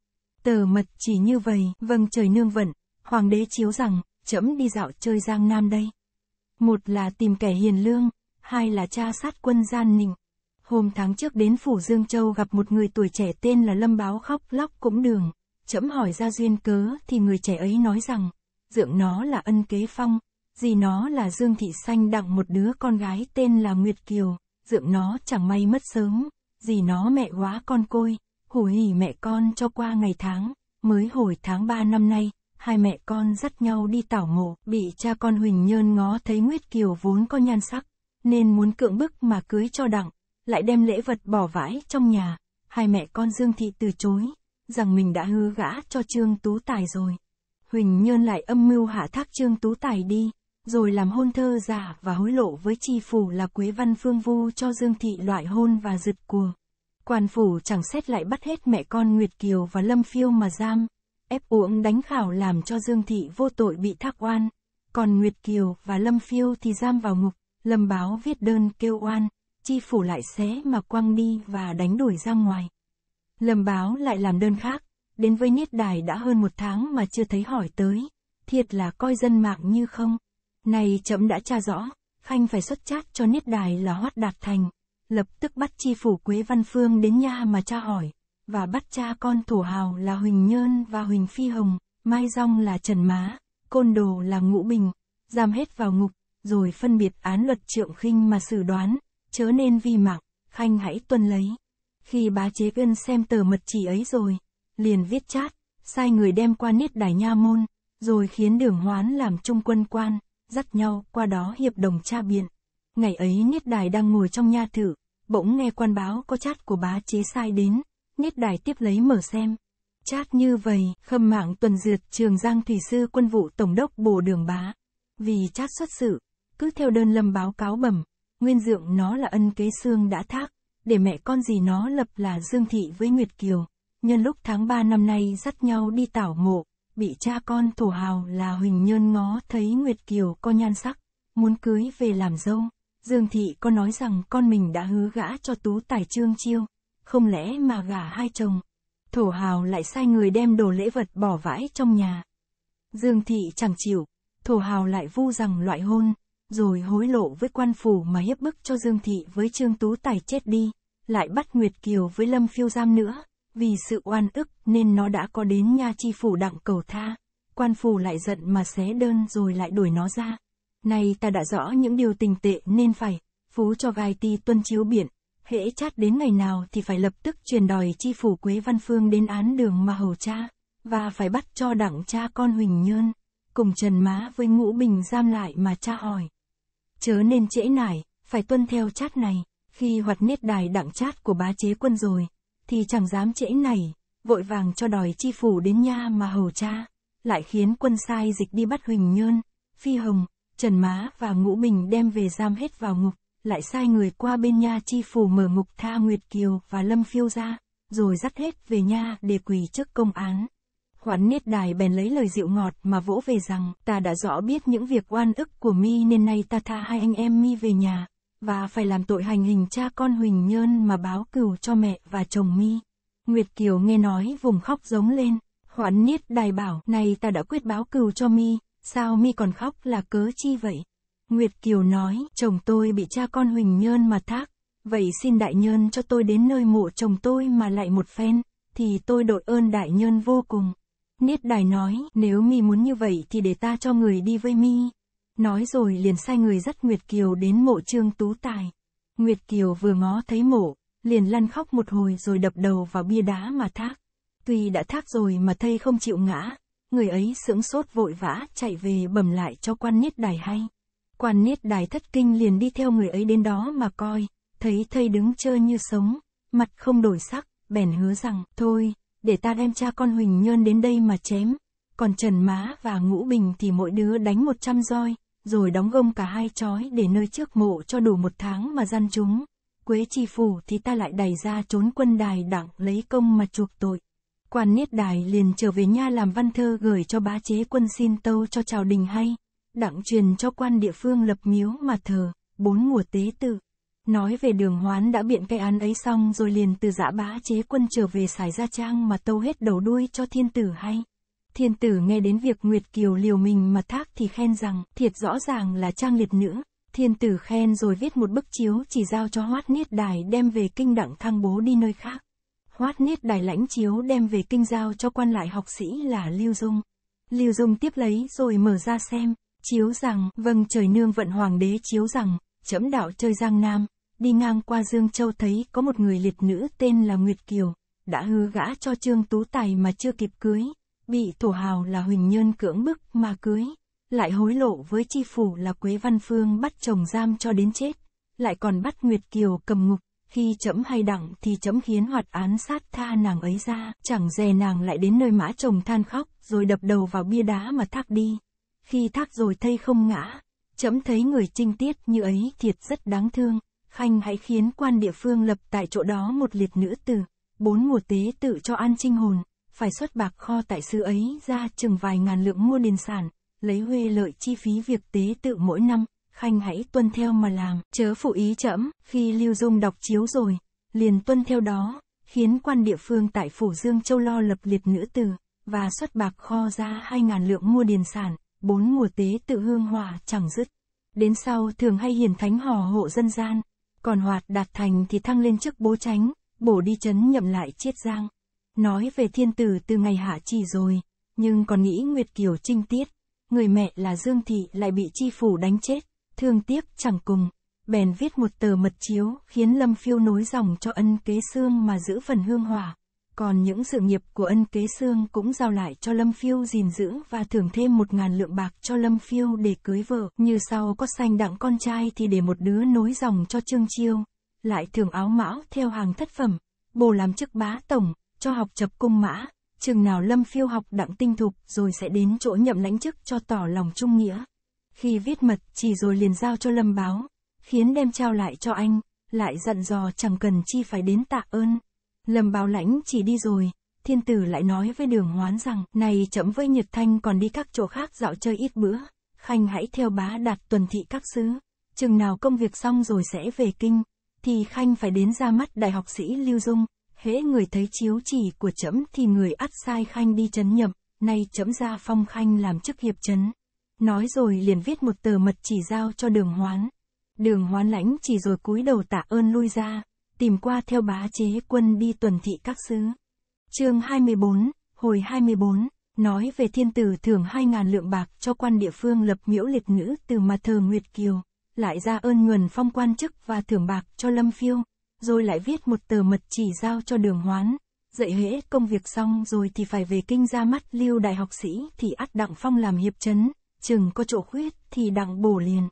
Tờ mật chỉ như vậy, vâng trời nương vận, hoàng đế chiếu rằng, trẫm đi dạo chơi giang nam đây. Một là tìm kẻ hiền lương, hai là tra sát quân gian nịnh. Hôm tháng trước đến phủ Dương Châu gặp một người tuổi trẻ tên là Lâm Báo khóc lóc cũng đường. Trẫm hỏi ra duyên cớ thì người trẻ ấy nói rằng, dượng nó là ân kế phong, Dì nó là Dương Thị Xanh đặng một đứa con gái tên là Nguyệt Kiều, dượng nó chẳng may mất sớm, dì nó mẹ quá con côi, hủ hỉ mẹ con cho qua ngày tháng, mới hồi tháng 3 năm nay, hai mẹ con dắt nhau đi tảo mộ, bị cha con Huỳnh Nhơn ngó thấy Nguyệt Kiều vốn có nhan sắc, nên muốn cưỡng bức mà cưới cho đặng, lại đem lễ vật bỏ vãi trong nhà, hai mẹ con Dương Thị từ chối, rằng mình đã hứa gã cho Trương Tú Tài rồi. Huỳnh Nhơn lại âm mưu hạ thác Trương Tú Tài đi, rồi làm hôn thơ giả và hối lộ với tri phủ là Quế Văn Phương Vu cho Dương Thị loại hôn và giật cùa. Quan phủ chẳng xét lại bắt hết mẹ con Nguyệt Kiều và Lâm Phiêu mà giam, ép uổng đánh khảo làm cho Dương Thị vô tội bị thác oan, còn Nguyệt Kiều và Lâm Phiêu thì giam vào ngục, Lâm Báo viết đơn kêu oan, chi phủ lại xé mà quăng đi và đánh đuổi ra ngoài. Lâm Báo lại làm đơn khác, đến với Niết Đài đã hơn một tháng mà chưa thấy hỏi tới, thiệt là coi dân mạng như không. Này chậm đã tra rõ, Khanh phải xuất chát cho Niết Đài là Hoát Đạt Thành, lập tức bắt chi phủ Quế Văn Phương đến nha mà tra hỏi, và bắt cha con thổ hào là Huỳnh Nhơn và Huỳnh Phi Hồng, Mai Rong là Trần Má, Côn Đồ là Ngũ Bình, giam hết vào ngục, rồi phân biệt án luật trượng khinh mà xử đoán, chớ nên vi mạng, Khanh hãy tuân lấy. Khi bá chế ân xem tờ mật chỉ ấy rồi, liền viết chát, sai người đem qua niết đài nha môn, rồi khiến đường hoán làm trung quân quan, dắt nhau qua đó hiệp đồng tra biện. Ngày ấy Niết Đài đang ngồi trong nha thử, bỗng nghe quan báo có chát của bá chế sai đến, Niết Đài tiếp lấy mở xem. Chát như vậy, khâm mạng tuần duyệt trường Giang Thủy Sư quân vụ Tổng đốc bổ Đường Bá. Vì chát xuất sự, cứ theo đơn lâm báo cáo bẩm, nguyên dượng nó là ân kế xương đã thác, để mẹ con gì nó lập là Dương Thị với Nguyệt Kiều. Nhân lúc tháng 3 năm nay dắt nhau đi tảo mộ, bị cha con thổ hào là Huỳnh Nhơn ngó thấy Nguyệt Kiều có nhan sắc, muốn cưới về làm dâu. Dương Thị có nói rằng con mình đã hứa gã cho tú tài trương chiêu, không lẽ mà gả hai chồng. Thổ hào lại sai người đem đồ lễ vật bỏ vãi trong nhà. Dương Thị chẳng chịu, thổ hào lại vu rằng loại hôn, rồi hối lộ với quan phủ mà hiếp bức cho Dương Thị với Trương Tú Tài chết đi, lại bắt Nguyệt Kiều với Lâm Phiêu giam nữa, vì sự oan ức nên nó đã có đến nha chi phủ đặng cầu tha, quan phủ lại giận mà xé đơn rồi lại đuổi nó ra. Này ta đã rõ những điều tình tệ nên phải, phú cho gai ti tuân chiếu biển, hễ chát đến ngày nào thì phải lập tức truyền đòi chi phủ Quế Văn Phương đến án đường mà hầu cha, và phải bắt cho đặng cha con Huỳnh Nhơn, cùng Trần Má với Ngũ Bình giam lại mà cha hỏi. Chớ nên trễ nải, phải tuân theo chát này, khi hoạt niết đài đặng chát của bá chế quân rồi, thì chẳng dám trễ này, vội vàng cho đòi chi phủ đến nha mà hầu cha, lại khiến quân sai dịch đi bắt Huỳnh Nhơn, Phi Hồng, Trần Má và Ngũ Bình đem về giam hết vào ngục, lại sai người qua bên nha chi phủ mở ngục tha Nguyệt Kiều và Lâm Phiêu ra, rồi dắt hết về nha để quỳ trước công án. Hoán Niết Đài bèn lấy lời dịu ngọt mà vỗ về rằng, ta đã rõ biết những việc oan ức của mi nên nay ta tha hai anh em mi về nhà, và phải làm tội hành hình cha con Huỳnh Nhơn mà báo cừu cho mẹ và chồng mi. Nguyệt Kiều nghe nói vùng khóc giống lên, Hoán Niết Đài bảo, này ta đã quyết báo cừu cho mi, sao mi còn khóc là cớ chi vậy? Nguyệt Kiều nói, chồng tôi bị cha con Huỳnh Nhơn mà thác, vậy xin đại nhân cho tôi đến nơi mộ chồng tôi mà lại một phen, thì tôi đội ơn đại nhân vô cùng. Niết Đài nói, nếu mi muốn như vậy thì để ta cho người đi với mi. Nói rồi liền sai người dắt Nguyệt Kiều đến mộ trương tú tài. Nguyệt Kiều vừa ngó thấy mộ, liền lăn khóc một hồi rồi đập đầu vào bia đá mà thác. Tuy đã thác rồi mà thây không chịu ngã, người ấy sững sốt vội vã chạy về bẩm lại cho quan niết đài hay. Quan niết đài thất kinh liền đi theo người ấy đến đó mà coi, thấy thây đứng chơi như sống, mặt không đổi sắc, bèn hứa rằng, thôi, để ta đem cha con Huỳnh Nhơn đến đây mà chém. Còn Trần Má và Ngũ Bình thì mỗi đứa đánh một trăm roi, rồi đóng gông cả hai chói để nơi trước mộ cho đủ một tháng mà gian chúng. Quế chi phủ thì ta lại đẩy ra trốn quân đài đặng lấy công mà chuộc tội. Quan Niết Đài liền trở về nha làm văn thơ gửi cho bá chế quân xin tâu cho chào đình hay, đặng truyền cho quan địa phương lập miếu mà thờ, bốn mùa tế tự. Nói về đường hoán đã biện cái án ấy xong rồi liền từ giã bá chế quân trở về xài ra trang mà tâu hết đầu đuôi cho thiên tử hay. Thiên tử nghe đến việc Nguyệt Kiều liều mình mà thác thì khen rằng, thiệt rõ ràng là trang liệt nữ. Thiên tử khen rồi viết một bức chiếu chỉ giao cho Hoát Niết Đài đem về kinh đặng thăng bố đi nơi khác. Hoát Niết Đài lãnh chiếu đem về kinh giao cho quan lại học sĩ là Lưu Dung. Lưu Dung tiếp lấy rồi mở ra xem, chiếu rằng, vâng trời nương vận hoàng đế chiếu rằng, chấm đạo chơi Giang Nam, đi ngang qua Dương Châu thấy có một người liệt nữ tên là Nguyệt Kiều, đã hứa gã cho Trương Tú Tài mà chưa kịp cưới, bị thổ hào là Huỳnh nhơn cưỡng bức mà cưới, lại hối lộ với chi phủ là Quế Văn Phương bắt chồng giam cho đến chết, lại còn bắt Nguyệt Kiều cầm ngục, khi chấm hay đặng thì chấm khiến hoạt án sát tha nàng ấy ra, chẳng dè nàng lại đến nơi mã chồng than khóc, rồi đập đầu vào bia đá mà thác đi. Khi thác rồi thây không ngã, Chấm thấy người trinh tiết như ấy thiệt rất đáng thương, khanh hãy khiến quan địa phương lập tại chỗ đó một liệt nữ tử, bốn mùa tế tự cho an trinh hồn, phải xuất bạc kho tại sư ấy ra chừng vài ngàn lượng mua đền sản, lấy huê lợi chi phí việc tế tự mỗi năm, khanh hãy tuân theo mà làm, chớ phụ ý chậm, khi Lưu Dung đọc chiếu rồi, liền tuân theo đó, khiến quan địa phương tại Phủ Dương Châu lo lập liệt nữ tử, và xuất bạc kho ra hai ngàn lượng mua điền sản, bốn mùa tế tự hương hòa chẳng dứt. Đến sau thường hay hiền thánh hò hộ dân gian, còn hoạt đạt thành thì thăng lên chức bố tránh, bổ đi chấn nhậm lại chiết giang. Nói về thiên tử từ ngày hạ chỉ rồi, nhưng còn nghĩ Nguyệt Kiều trinh tiết, người mẹ là Dương Thị lại bị chi phủ đánh chết, thương tiếc chẳng cùng. Bèn viết một tờ mật chiếu, khiến Lâm Phiêu nối dòng cho ân kế xương mà giữ phần hương hỏa. Còn những sự nghiệp của ân kế xương cũng giao lại cho Lâm Phiêu gìn giữ và thưởng thêm một ngàn lượng bạc cho Lâm Phiêu để cưới vợ. Như sau có sanh đặng con trai thì để một đứa nối dòng cho Trương Chiêu. Lại thưởng áo mão theo hàng thất phẩm. Bồ làm chức bá tổng, cho học chập cung mã. Chừng nào Lâm Phiêu học đặng tinh thục rồi sẽ đến chỗ nhậm lãnh chức cho tỏ lòng trung nghĩa. Khi viết mật chỉ rồi liền giao cho Lâm báo, khiến đem trao lại cho anh, lại dặn dò chẳng cần chi phải đến tạ ơn. Lâm báo lãnh chỉ đi rồi, thiên tử lại nói với đường hoán rằng, này chậm với Nhật Thanh còn đi các chỗ khác dạo chơi ít bữa, khanh hãy theo bá đạt tuần thị các xứ, chừng nào công việc xong rồi sẽ về kinh, thì khanh phải đến ra mắt đại học sĩ Lưu Dung, hễ người thấy chiếu chỉ của trẫm thì người ắt sai khanh đi chấn nhậm, nay trẫm ra phong khanh làm chức hiệp chấn. Nói rồi liền viết một tờ mật chỉ giao cho đường hoán. Đường hoán lãnh chỉ rồi cúi đầu tạ ơn lui ra, tìm qua theo bá chế quân đi tuần thị các xứ. chương 24, hồi 24, nói về thiên tử thưởng 2.000 lượng bạc cho quan địa phương lập miễu liệt nữ từ mà thờ Nguyệt Kiều, lại ra ơn nhuần phong quan chức và thưởng bạc cho Lâm Phiêu, rồi lại viết một tờ mật chỉ giao cho đường hoán. Dạy hễ công việc xong rồi thì phải về kinh ra mắt lưu đại học sĩ thì ắt đặng phong làm hiệp chấn, chừng có chỗ khuyết thì đặng bổ liền.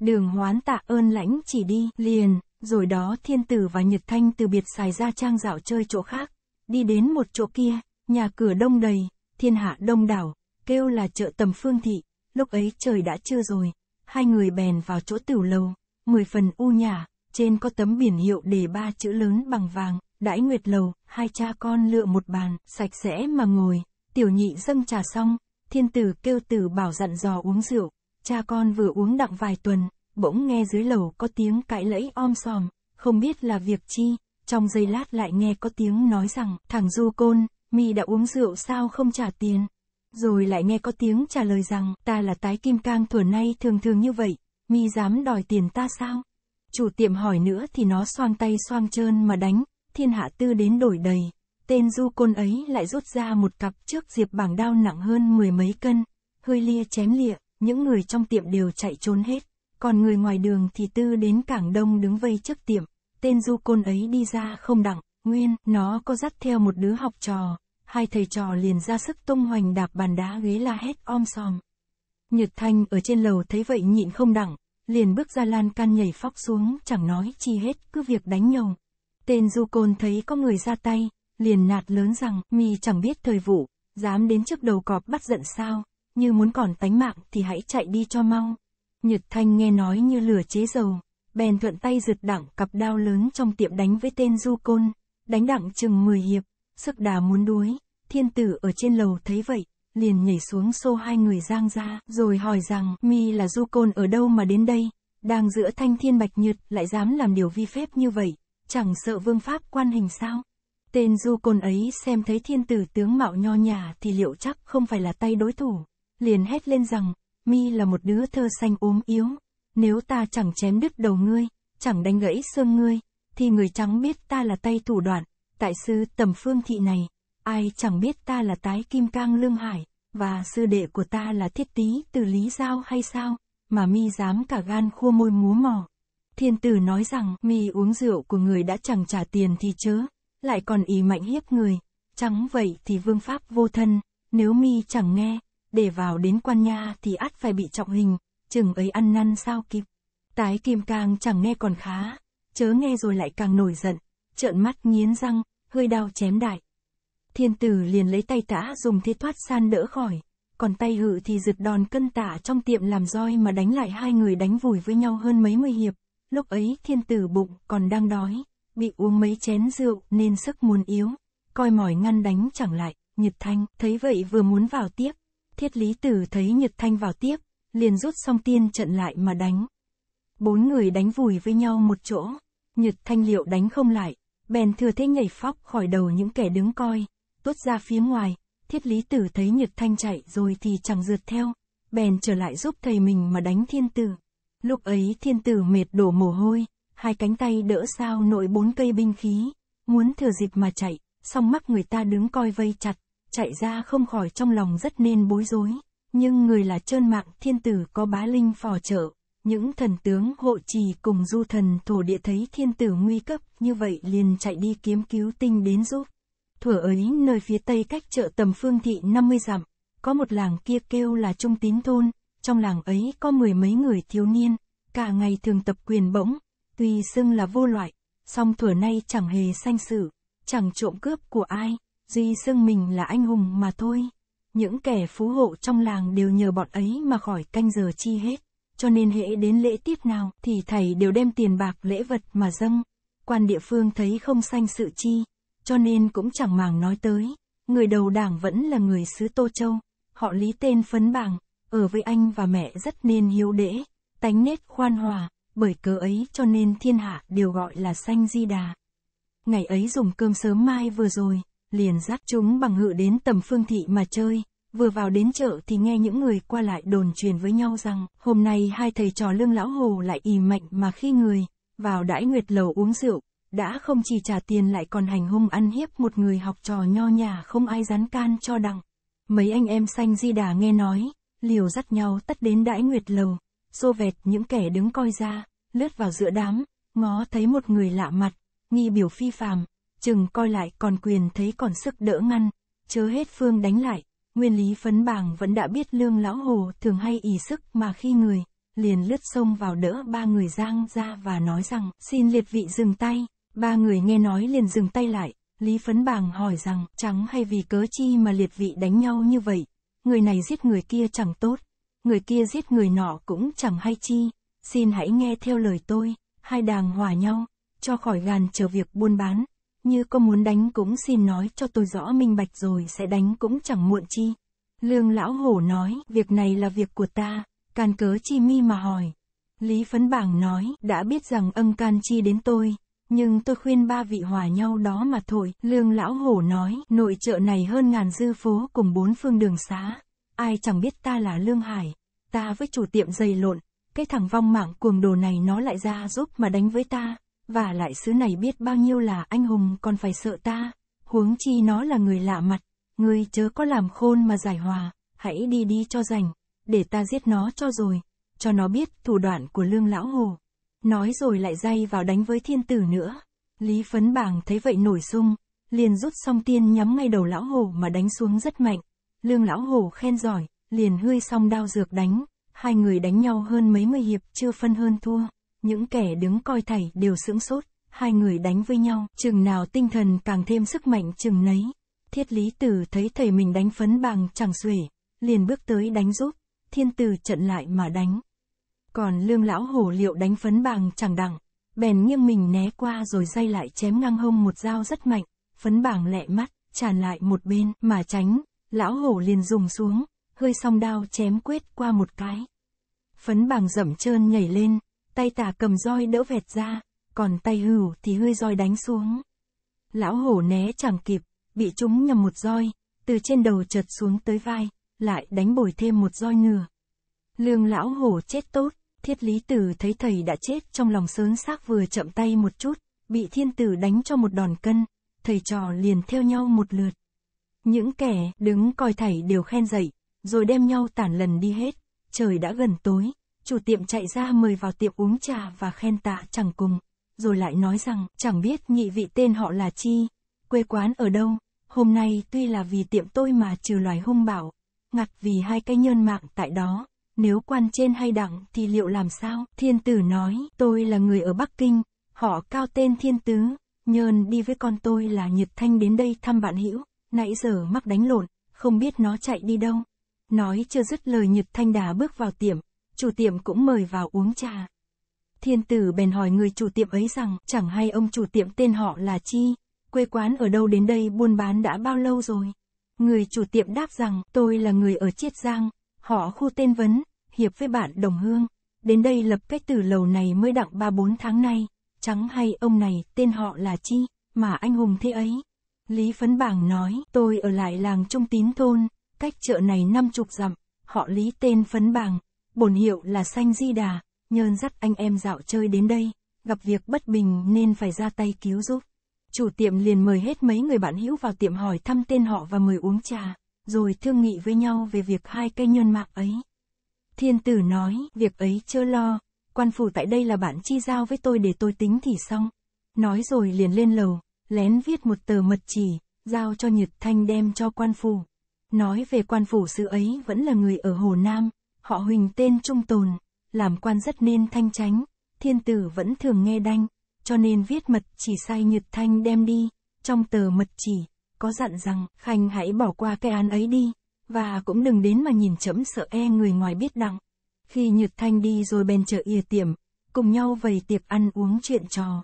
Đường hoán tạ ơn lãnh chỉ đi, liền, rồi đó thiên tử và nhật thanh từ biệt xài ra trang dạo chơi chỗ khác, đi đến một chỗ kia, nhà cửa đông đầy, thiên hạ đông đảo, kêu là chợ tầm phương thị, lúc ấy trời đã trưa rồi, hai người bèn vào chỗ tiểu lầu, mười phần u nhà, trên có tấm biển hiệu đề ba chữ lớn bằng vàng, đãi nguyệt lầu, hai cha con lựa một bàn, sạch sẽ mà ngồi, tiểu nhị dâng trà xong, thiên tử kêu tử bảo dặn dò uống rượu, cha con vừa uống đặng vài tuần, bỗng nghe dưới lầu có tiếng cãi lẫy om sòm, không biết là việc chi, trong giây lát lại nghe có tiếng nói rằng, thằng du côn, mi đã uống rượu sao không trả tiền. Rồi lại nghe có tiếng trả lời rằng, ta là tái kim cang thuở nay thường thường như vậy, mi dám đòi tiền ta sao? Chủ tiệm hỏi nữa thì nó xoang tay xoang trơn mà đánh, thiên hạ tư đến đổi đầy. Tên du côn ấy lại rút ra một cặp trước diệp bảng đao nặng hơn mười mấy cân, hơi lia chém lịa, những người trong tiệm đều chạy trốn hết. Còn người ngoài đường thì tư đến cảng đông đứng vây trước tiệm, tên du côn ấy đi ra không đặng, nguyên, nó có dắt theo một đứa học trò, hai thầy trò liền ra sức tung hoành đạp bàn đá ghế la hét om sòm. Nhật Thanh ở trên lầu thấy vậy nhịn không đặng, liền bước ra lan can nhảy phóc xuống, chẳng nói chi hết, cứ việc đánh nhồng. Tên du côn thấy có người ra tay, liền nạt lớn rằng, mi chẳng biết thời vụ, dám đến trước đầu cọp bắt giận sao, như muốn còn tánh mạng thì hãy chạy đi cho mau. Nhật Thanh nghe nói như lửa chế dầu, bèn thuận tay rượt đặng cặp đao lớn trong tiệm đánh với tên du côn, đánh đặng chừng 10 hiệp, sức đà muốn đuối, thiên tử ở trên lầu thấy vậy, liền nhảy xuống xô hai người giang ra, rồi hỏi rằng, mi là du côn ở đâu mà đến đây, đang giữa thanh thiên bạch nhật lại dám làm điều vi phép như vậy, chẳng sợ vương pháp quan hình sao? Tên du côn ấy xem thấy thiên tử tướng mạo nho nhã thì liệu chắc không phải là tay đối thủ, liền hét lên rằng, mi là một đứa thơ xanh ốm yếu, nếu ta chẳng chém đứt đầu ngươi, chẳng đánh gãy xương ngươi, thì người trắng biết ta là tay thủ đoạn, tại sư tầm phương thị này, ai chẳng biết ta là tái kim cang lương hải, và sư đệ của ta là thiết tý từ lý giao hay sao, mà mi dám cả gan khua môi múa mò. Thiên tử nói rằng, mi uống rượu của người đã chẳng trả tiền thì chớ, lại còn ý mạnh hiếp người, chẳng vậy thì vương pháp vô thân, nếu mi chẳng nghe, để vào đến quan nha thì ắt phải bị trọng hình, chừng ấy ăn năn sao kịp. Tái kim càng chẳng nghe còn khá, chớ nghe rồi lại càng nổi giận, trợn mắt nghiến răng, hơi đau chém đại. Thiên tử liền lấy tay tả dùng thế thoát san đỡ khỏi, còn tay hự thì giựt đòn cân tả trong tiệm làm roi mà đánh lại hai người đánh vùi với nhau hơn mấy mươi hiệp. Lúc ấy thiên tử bụng còn đang đói, bị uống mấy chén rượu nên sức muốn yếu, coi mỏi ngăn đánh chẳng lại, Nhật Thanh thấy vậy vừa muốn vào tiếp. Thiết lý tử thấy Nhật Thanh vào tiếp, liền rút xong tiên trận lại mà đánh. Bốn người đánh vùi với nhau một chỗ, Nhật Thanh liệu đánh không lại, bèn thừa thế nhảy phóc khỏi đầu những kẻ đứng coi, tuốt ra phía ngoài, thiết lý tử thấy Nhược Thanh chạy rồi thì chẳng rượt theo, bèn trở lại giúp thầy mình mà đánh thiên tử. Lúc ấy thiên tử mệt đổ mồ hôi, hai cánh tay đỡ sao nội bốn cây binh khí, muốn thừa dịp mà chạy, song mắc người ta đứng coi vây chặt, chạy ra không khỏi trong lòng rất nên bối rối. Nhưng người là trơn mạng thiên tử có bá linh phò trợ, những thần tướng hộ trì cùng du thần thổ địa thấy thiên tử nguy cấp như vậy liền chạy đi kiếm cứu tinh đến giúp. Thuở ấy nơi phía tây cách chợ tầm phương thị 50 dặm, có một làng kia kêu là Trung Tín Thôn, trong làng ấy có mười mấy người thiếu niên, cả ngày thường tập quyền bỗng, tuy xưng là vô loại, song thuở nay chẳng hề sanh sự, chẳng trộm cướp của ai, duy xưng mình là anh hùng mà thôi. Những kẻ phú hộ trong làng đều nhờ bọn ấy mà khỏi canh giờ chi hết, cho nên hễ đến lễ tiết nào thì thầy đều đem tiền bạc lễ vật mà dâng. Quan địa phương thấy không sanh sự chi, cho nên cũng chẳng màng nói tới. Người đầu đảng vẫn là người xứ Tô Châu, họ lý tên phấn bàng, ở với anh và mẹ rất nên hiếu đễ, tánh nết khoan hòa, bởi cớ ấy cho nên thiên hạ đều gọi là sanh di đà. Ngày ấy dùng cơm sớm mai vừa rồi, liền dắt chúng bằng ngự đến tầm phương thị mà chơi, vừa vào đến chợ thì nghe những người qua lại đồn truyền với nhau rằng, hôm nay hai thầy trò lương lão hồ lại ì mạnh mà khi người, vào đãi nguyệt lầu uống rượu, đã không chỉ trả tiền lại còn hành hung ăn hiếp một người học trò nho nhà không ai dán can cho đặng. Mấy anh em xanh di đà nghe nói, liều dắt nhau tất đến đãi nguyệt lầu, xô vẹt những kẻ đứng coi ra, lướt vào giữa đám, ngó thấy một người lạ mặt, nghi biểu phi phàm, chừng coi lại còn quyền thấy còn sức đỡ ngăn, chớ hết phương đánh lại, nguyên lý phấn bàng vẫn đã biết lương lão hồ thường hay ỉ sức mà khi người, liền lướt sông vào đỡ ba người giang ra và nói rằng, xin liệt vị dừng tay, ba người nghe nói liền dừng tay lại, Lý Phấn Bàng hỏi rằng, trắng hay vì cớ chi mà liệt vị đánh nhau như vậy, người này giết người kia chẳng tốt, người kia giết người nọ cũng chẳng hay chi, xin hãy nghe theo lời tôi, hai đàng hòa nhau, cho khỏi gàn chờ việc buôn bán, như có muốn đánh cũng xin nói cho tôi rõ minh bạch rồi sẽ đánh cũng chẳng muộn chi. Lương lão hổ nói, việc này là việc của ta, can cớ chi mi mà hỏi. Lý Phấn Bảng nói, đã biết rằng ân can chi đến tôi, nhưng tôi khuyên ba vị hòa nhau đó mà thôi. Lương lão hổ nói, nội trợ này hơn ngàn dư phố cùng bốn phương đường xá. Ai chẳng biết ta là Lương Hải, ta với chủ tiệm dày lộn, cái thằng vong mạng cuồng đồ này nó lại ra giúp mà đánh với ta. Và lại xứ này biết bao nhiêu là anh hùng còn phải sợ ta, huống chi nó là người lạ mặt, ngươi chớ có làm khôn mà giải hòa, hãy đi đi cho rành, để ta giết nó cho rồi, cho nó biết thủ đoạn của lương lão hồ. Nói rồi lại dây vào đánh với thiên tử nữa. Lý phấn bàng thấy vậy nổi sung, liền rút song tiên nhắm ngay đầu lão hồ mà đánh xuống rất mạnh. Lương lão hồ khen giỏi, liền hươi song đao dược đánh, hai người đánh nhau hơn mấy mươi hiệp chưa phân hơn thua. Những kẻ đứng coi thầy đều sững sốt, hai người đánh với nhau, chừng nào tinh thần càng thêm sức mạnh chừng nấy. Thiết lý tử thấy thầy mình đánh phấn bàng chẳng xuể, liền bước tới đánh giúp, thiên tử trận lại mà đánh. Còn lương lão hổ liệu đánh phấn bằng chẳng đặng, bèn nghiêng mình né qua rồi dây lại chém ngang hông một dao rất mạnh, phấn bàng lẹ mắt, tràn lại một bên, mà tránh, lão hổ liền dùng xuống, hơi song đao chém quyết qua một cái. Phấn bàng dậm trơn nhảy lên, tay tả cầm roi đỡ vẹt ra, còn tay hửu thì hơi roi đánh xuống. Lão hổ né chẳng kịp, bị chúng nhầm một roi, từ trên đầu chợt xuống tới vai, lại đánh bồi thêm một roi ngừa. Lương lão hổ chết tốt, thiết lý tử thấy thầy đã chết trong lòng sớn xác vừa chậm tay một chút, bị thiên tử đánh cho một đòn cân, thầy trò liền theo nhau một lượt. Những kẻ đứng coi thầy đều khen dậy, rồi đem nhau tản lần đi hết, trời đã gần tối, chủ tiệm chạy ra mời vào tiệm uống trà và khen tạ chẳng cùng, rồi lại nói rằng, chẳng biết nhị vị tên họ là chi, quê quán ở đâu, hôm nay tuy là vì tiệm tôi mà trừ loài hung bảo, ngặt vì hai cái nhân mạng tại đó, nếu quan trên hay đẳng thì liệu làm sao? Thiên tử nói, tôi là người ở Bắc Kinh, họ cao tên thiên tứ, nhơn đi với con tôi là Nhật Thanh đến đây thăm bạn hữu nãy giờ mắc đánh lộn, không biết nó chạy đi đâu. Nói chưa dứt lời Nhật Thanh đã bước vào tiệm, chủ tiệm cũng mời vào uống trà. Thiên tử bèn hỏi người chủ tiệm ấy rằng, chẳng hay ông chủ tiệm tên họ là chi, quê quán ở đâu đến đây buôn bán đã bao lâu rồi. Người chủ tiệm đáp rằng, tôi là người ở Chiết Giang, họ khu tên Vấn, hiệp với bạn đồng hương. Đến đây lập cách từ lầu này mới đặng ba bốn tháng nay, chẳng hay ông này tên họ là chi, mà anh hùng thế ấy. Lý Phấn Bảng nói, tôi ở lại làng Trung Tín Thôn, cách chợ này năm chục dặm, họ Lý tên Phấn Bảng, bổn hiệu là Xanh Di Đà, nhơn dắt anh em dạo chơi đến đây, gặp việc bất bình nên phải ra tay cứu giúp. Chủ tiệm liền mời hết mấy người bạn hữu vào tiệm hỏi thăm tên họ và mời uống trà, rồi thương nghị với nhau về việc hai cây nhân mạng ấy. Thiên tử nói, việc ấy chưa lo, quan phủ tại đây là bạn chi giao với tôi để tôi tính thì xong. Nói rồi liền lên lầu, lén viết một tờ mật chỉ, giao cho Nhật Thanh đem cho quan phủ. Nói về quan phủ sự ấy vẫn là người ở Hồ Nam, họ Huỳnh tên Trung Tồn, làm quan rất nên thanh tránh, thiên tử vẫn thường nghe đanh, cho nên viết mật chỉ sai Nhật Thanh đem đi, trong tờ mật chỉ, có dặn rằng, Khanh hãy bỏ qua cái án ấy đi, và cũng đừng đến mà nhìn chấm sợ e người ngoài biết đặng. Khi Nhược Thanh đi rồi bèn chợ ỉa tiệm, cùng nhau vầy tiệc ăn uống chuyện trò.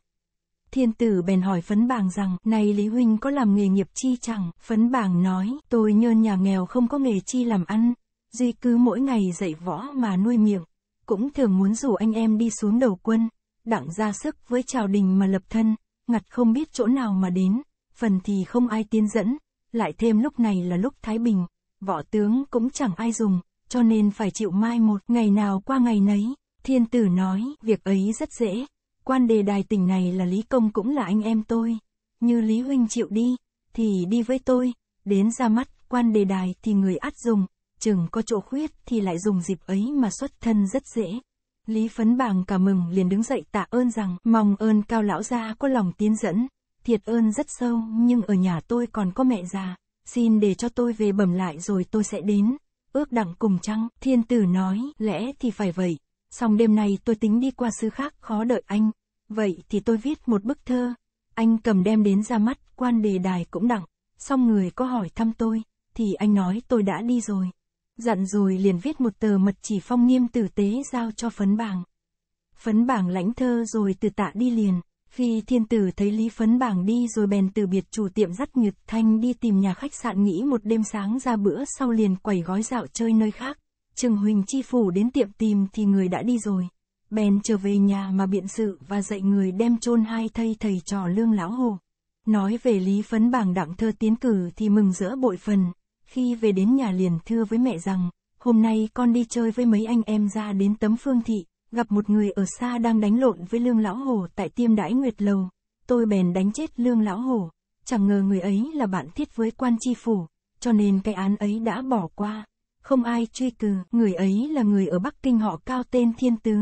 Thiên tử bèn hỏi phấn bàng rằng, này Lý Huynh có làm nghề nghiệp chi chẳng? Phấn bàng nói, tôi nhơn nhà nghèo không có nghề chi làm ăn, duy cứ mỗi ngày dạy võ mà nuôi miệng, cũng thường muốn rủ anh em đi xuống đầu quân, đặng ra sức với trào đình mà lập thân, ngặt không biết chỗ nào mà đến, phần thì không ai tiến dẫn, lại thêm lúc này là lúc Thái Bình, võ tướng cũng chẳng ai dùng, cho nên phải chịu mai một ngày nào qua ngày nấy. Thiên tử nói, việc ấy rất dễ, quan đề đài tỉnh này là Lý Công cũng là anh em tôi, như Lý Huynh chịu đi, thì đi với tôi, đến ra mắt, quan đề đài thì người ắt dùng, chừng có chỗ khuyết thì lại dùng dịp ấy mà xuất thân rất dễ. Lý Phấn Bàng cả mừng liền đứng dậy tạ ơn rằng, mong ơn cao lão gia có lòng tiến dẫn, thiệt ơn rất sâu, nhưng ở nhà tôi còn có mẹ già, xin để cho tôi về bẩm lại rồi tôi sẽ đến. Ước đặng cùng chăng, thiên tử nói, lẽ thì phải vậy, xong đêm nay tôi tính đi qua xứ khác khó đợi anh, vậy thì tôi viết một bức thơ, anh cầm đem đến ra mắt, quan đề đài cũng đặng, xong người có hỏi thăm tôi, thì anh nói tôi đã đi rồi. Dặn rồi liền viết một tờ mật chỉ phong nghiêm tử tế giao cho phấn bảng. Phấn bảng lãnh thơ rồi từ tạ đi liền. Khi thiên tử thấy Lý Phấn bảng đi rồi bèn từ biệt chủ tiệm dắt Nhật Thanh đi tìm nhà khách sạn nghỉ một đêm sáng ra bữa sau liền quẩy gói dạo chơi nơi khác. Trừng Huỳnh Chi Phủ đến tiệm tìm thì người đã đi rồi. Bèn trở về nhà mà biện sự và dạy người đem chôn hai thây thầy trò lương lão hồ. Nói về Lý Phấn bảng đặng thơ tiến cử thì mừng rỡ bội phần, khi về đến nhà liền thưa với mẹ rằng, hôm nay con đi chơi với mấy anh em ra đến tấm phương thị, gặp một người ở xa đang đánh lộn với lương lão hổ tại tiêm đãi nguyệt lầu. Tôi bèn đánh chết lương lão hổ, chẳng ngờ người ấy là bạn thiết với quan tri phủ, cho nên cái án ấy đã bỏ qua. Không ai truy cừ, người ấy là người ở Bắc Kinh họ cao tên Thiên Tứ,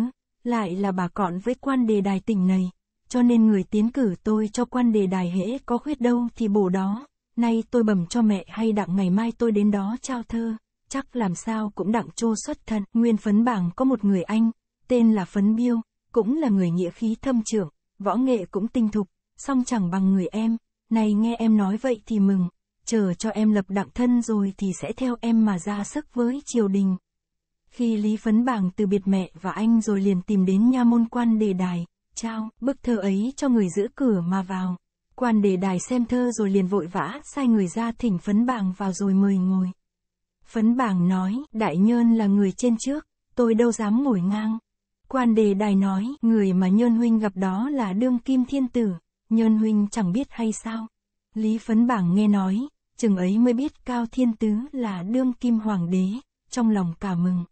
lại là bà cọn với quan đề đài tỉnh này, cho nên người tiến cử tôi cho quan đề đài hễ có khuyết đâu thì bổ đó. Nay tôi bẩm cho mẹ hay đặng ngày mai tôi đến đó trao thơ, chắc làm sao cũng đặng chô xuất thân. Nguyên phấn bảng có một người anh, tên là Phấn Biêu, cũng là người nghĩa khí thâm trưởng, võ nghệ cũng tinh thục, song chẳng bằng người em. Này nghe em nói vậy thì mừng, chờ cho em lập đặng thân rồi thì sẽ theo em mà ra sức với triều đình. Khi Lý Phấn Bảng từ biệt mẹ và anh rồi liền tìm đến nha môn quan đề đài, trao bức thơ ấy cho người giữ cửa mà vào. Quan đề đài xem thơ rồi liền vội vã sai người ra thỉnh phấn bảng vào rồi mời ngồi. Phấn bảng nói, đại nhơn là người trên trước, tôi đâu dám ngồi ngang. Quan đề đài nói, người mà nhơn huynh gặp đó là đương kim thiên tử, nhơn huynh chẳng biết hay sao. Lý phấn bảng nghe nói, chừng ấy mới biết cao thiên tứ là đương kim hoàng đế, trong lòng cả mừng.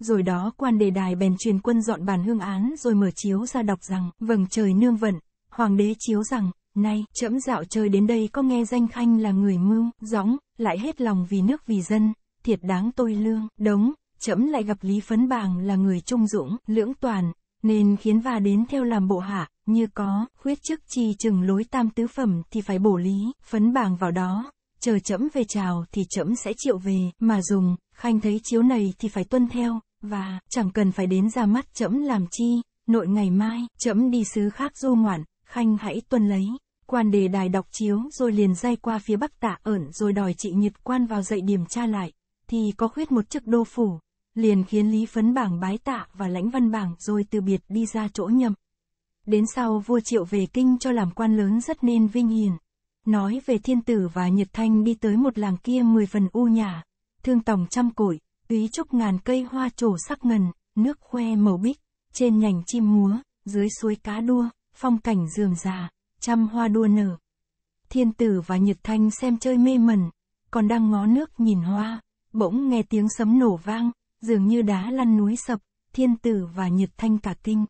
Rồi đó quan đề đài bèn truyền quân dọn bàn hương án rồi mở chiếu ra đọc rằng, vầng trời nương vận, hoàng đế chiếu rằng, Nay, trẫm dạo chơi đến đây có nghe danh khanh là người mưu, gióng, lại hết lòng vì nước vì dân, thiệt đáng tôi lương, đống, trẫm lại gặp Lý Phấn Bàng là người trung dũng, lưỡng toàn, nên khiến và đến theo làm bộ hạ, như có, khuyết chức chi chừng lối tam tứ phẩm thì phải bổ lý, phấn bàng vào đó, chờ trẫm về chào thì trẫm sẽ triệu về, mà dùng, khanh thấy chiếu này thì phải tuân theo, và, chẳng cần phải đến ra mắt trẫm làm chi, nội ngày mai, trẫm đi xứ khác du ngoạn, khanh hãy tuân lấy. Quan đề đài đọc chiếu rồi liền dây qua phía bắc tạ ẩn rồi đòi chị Nhật quan vào dậy điểm tra lại. thì có khuyết một chức đô phủ, liền khiến Lý Phấn Bảng bái tạ và lãnh văn bảng rồi từ biệt đi ra chỗ nhầm. Đến sau vua triệu về kinh cho làm quan lớn rất nên vinh hiển. Nói về thiên tử và nhật thanh đi tới một làng kia mười phần u nhả, thương tòng trăm cội, túy trúc ngàn cây hoa trổ sắc ngần, nước khoe màu bích, trên nhành chim múa, dưới suối cá đua, phong cảnh rườm rà, trăm hoa đua nở. Thiên tử và Nhật Thanh xem chơi mê mẩn, còn đang ngó nước nhìn hoa, bỗng nghe tiếng sấm nổ vang, dường như đá lăn núi sập, thiên tử và Nhật Thanh cả kinh.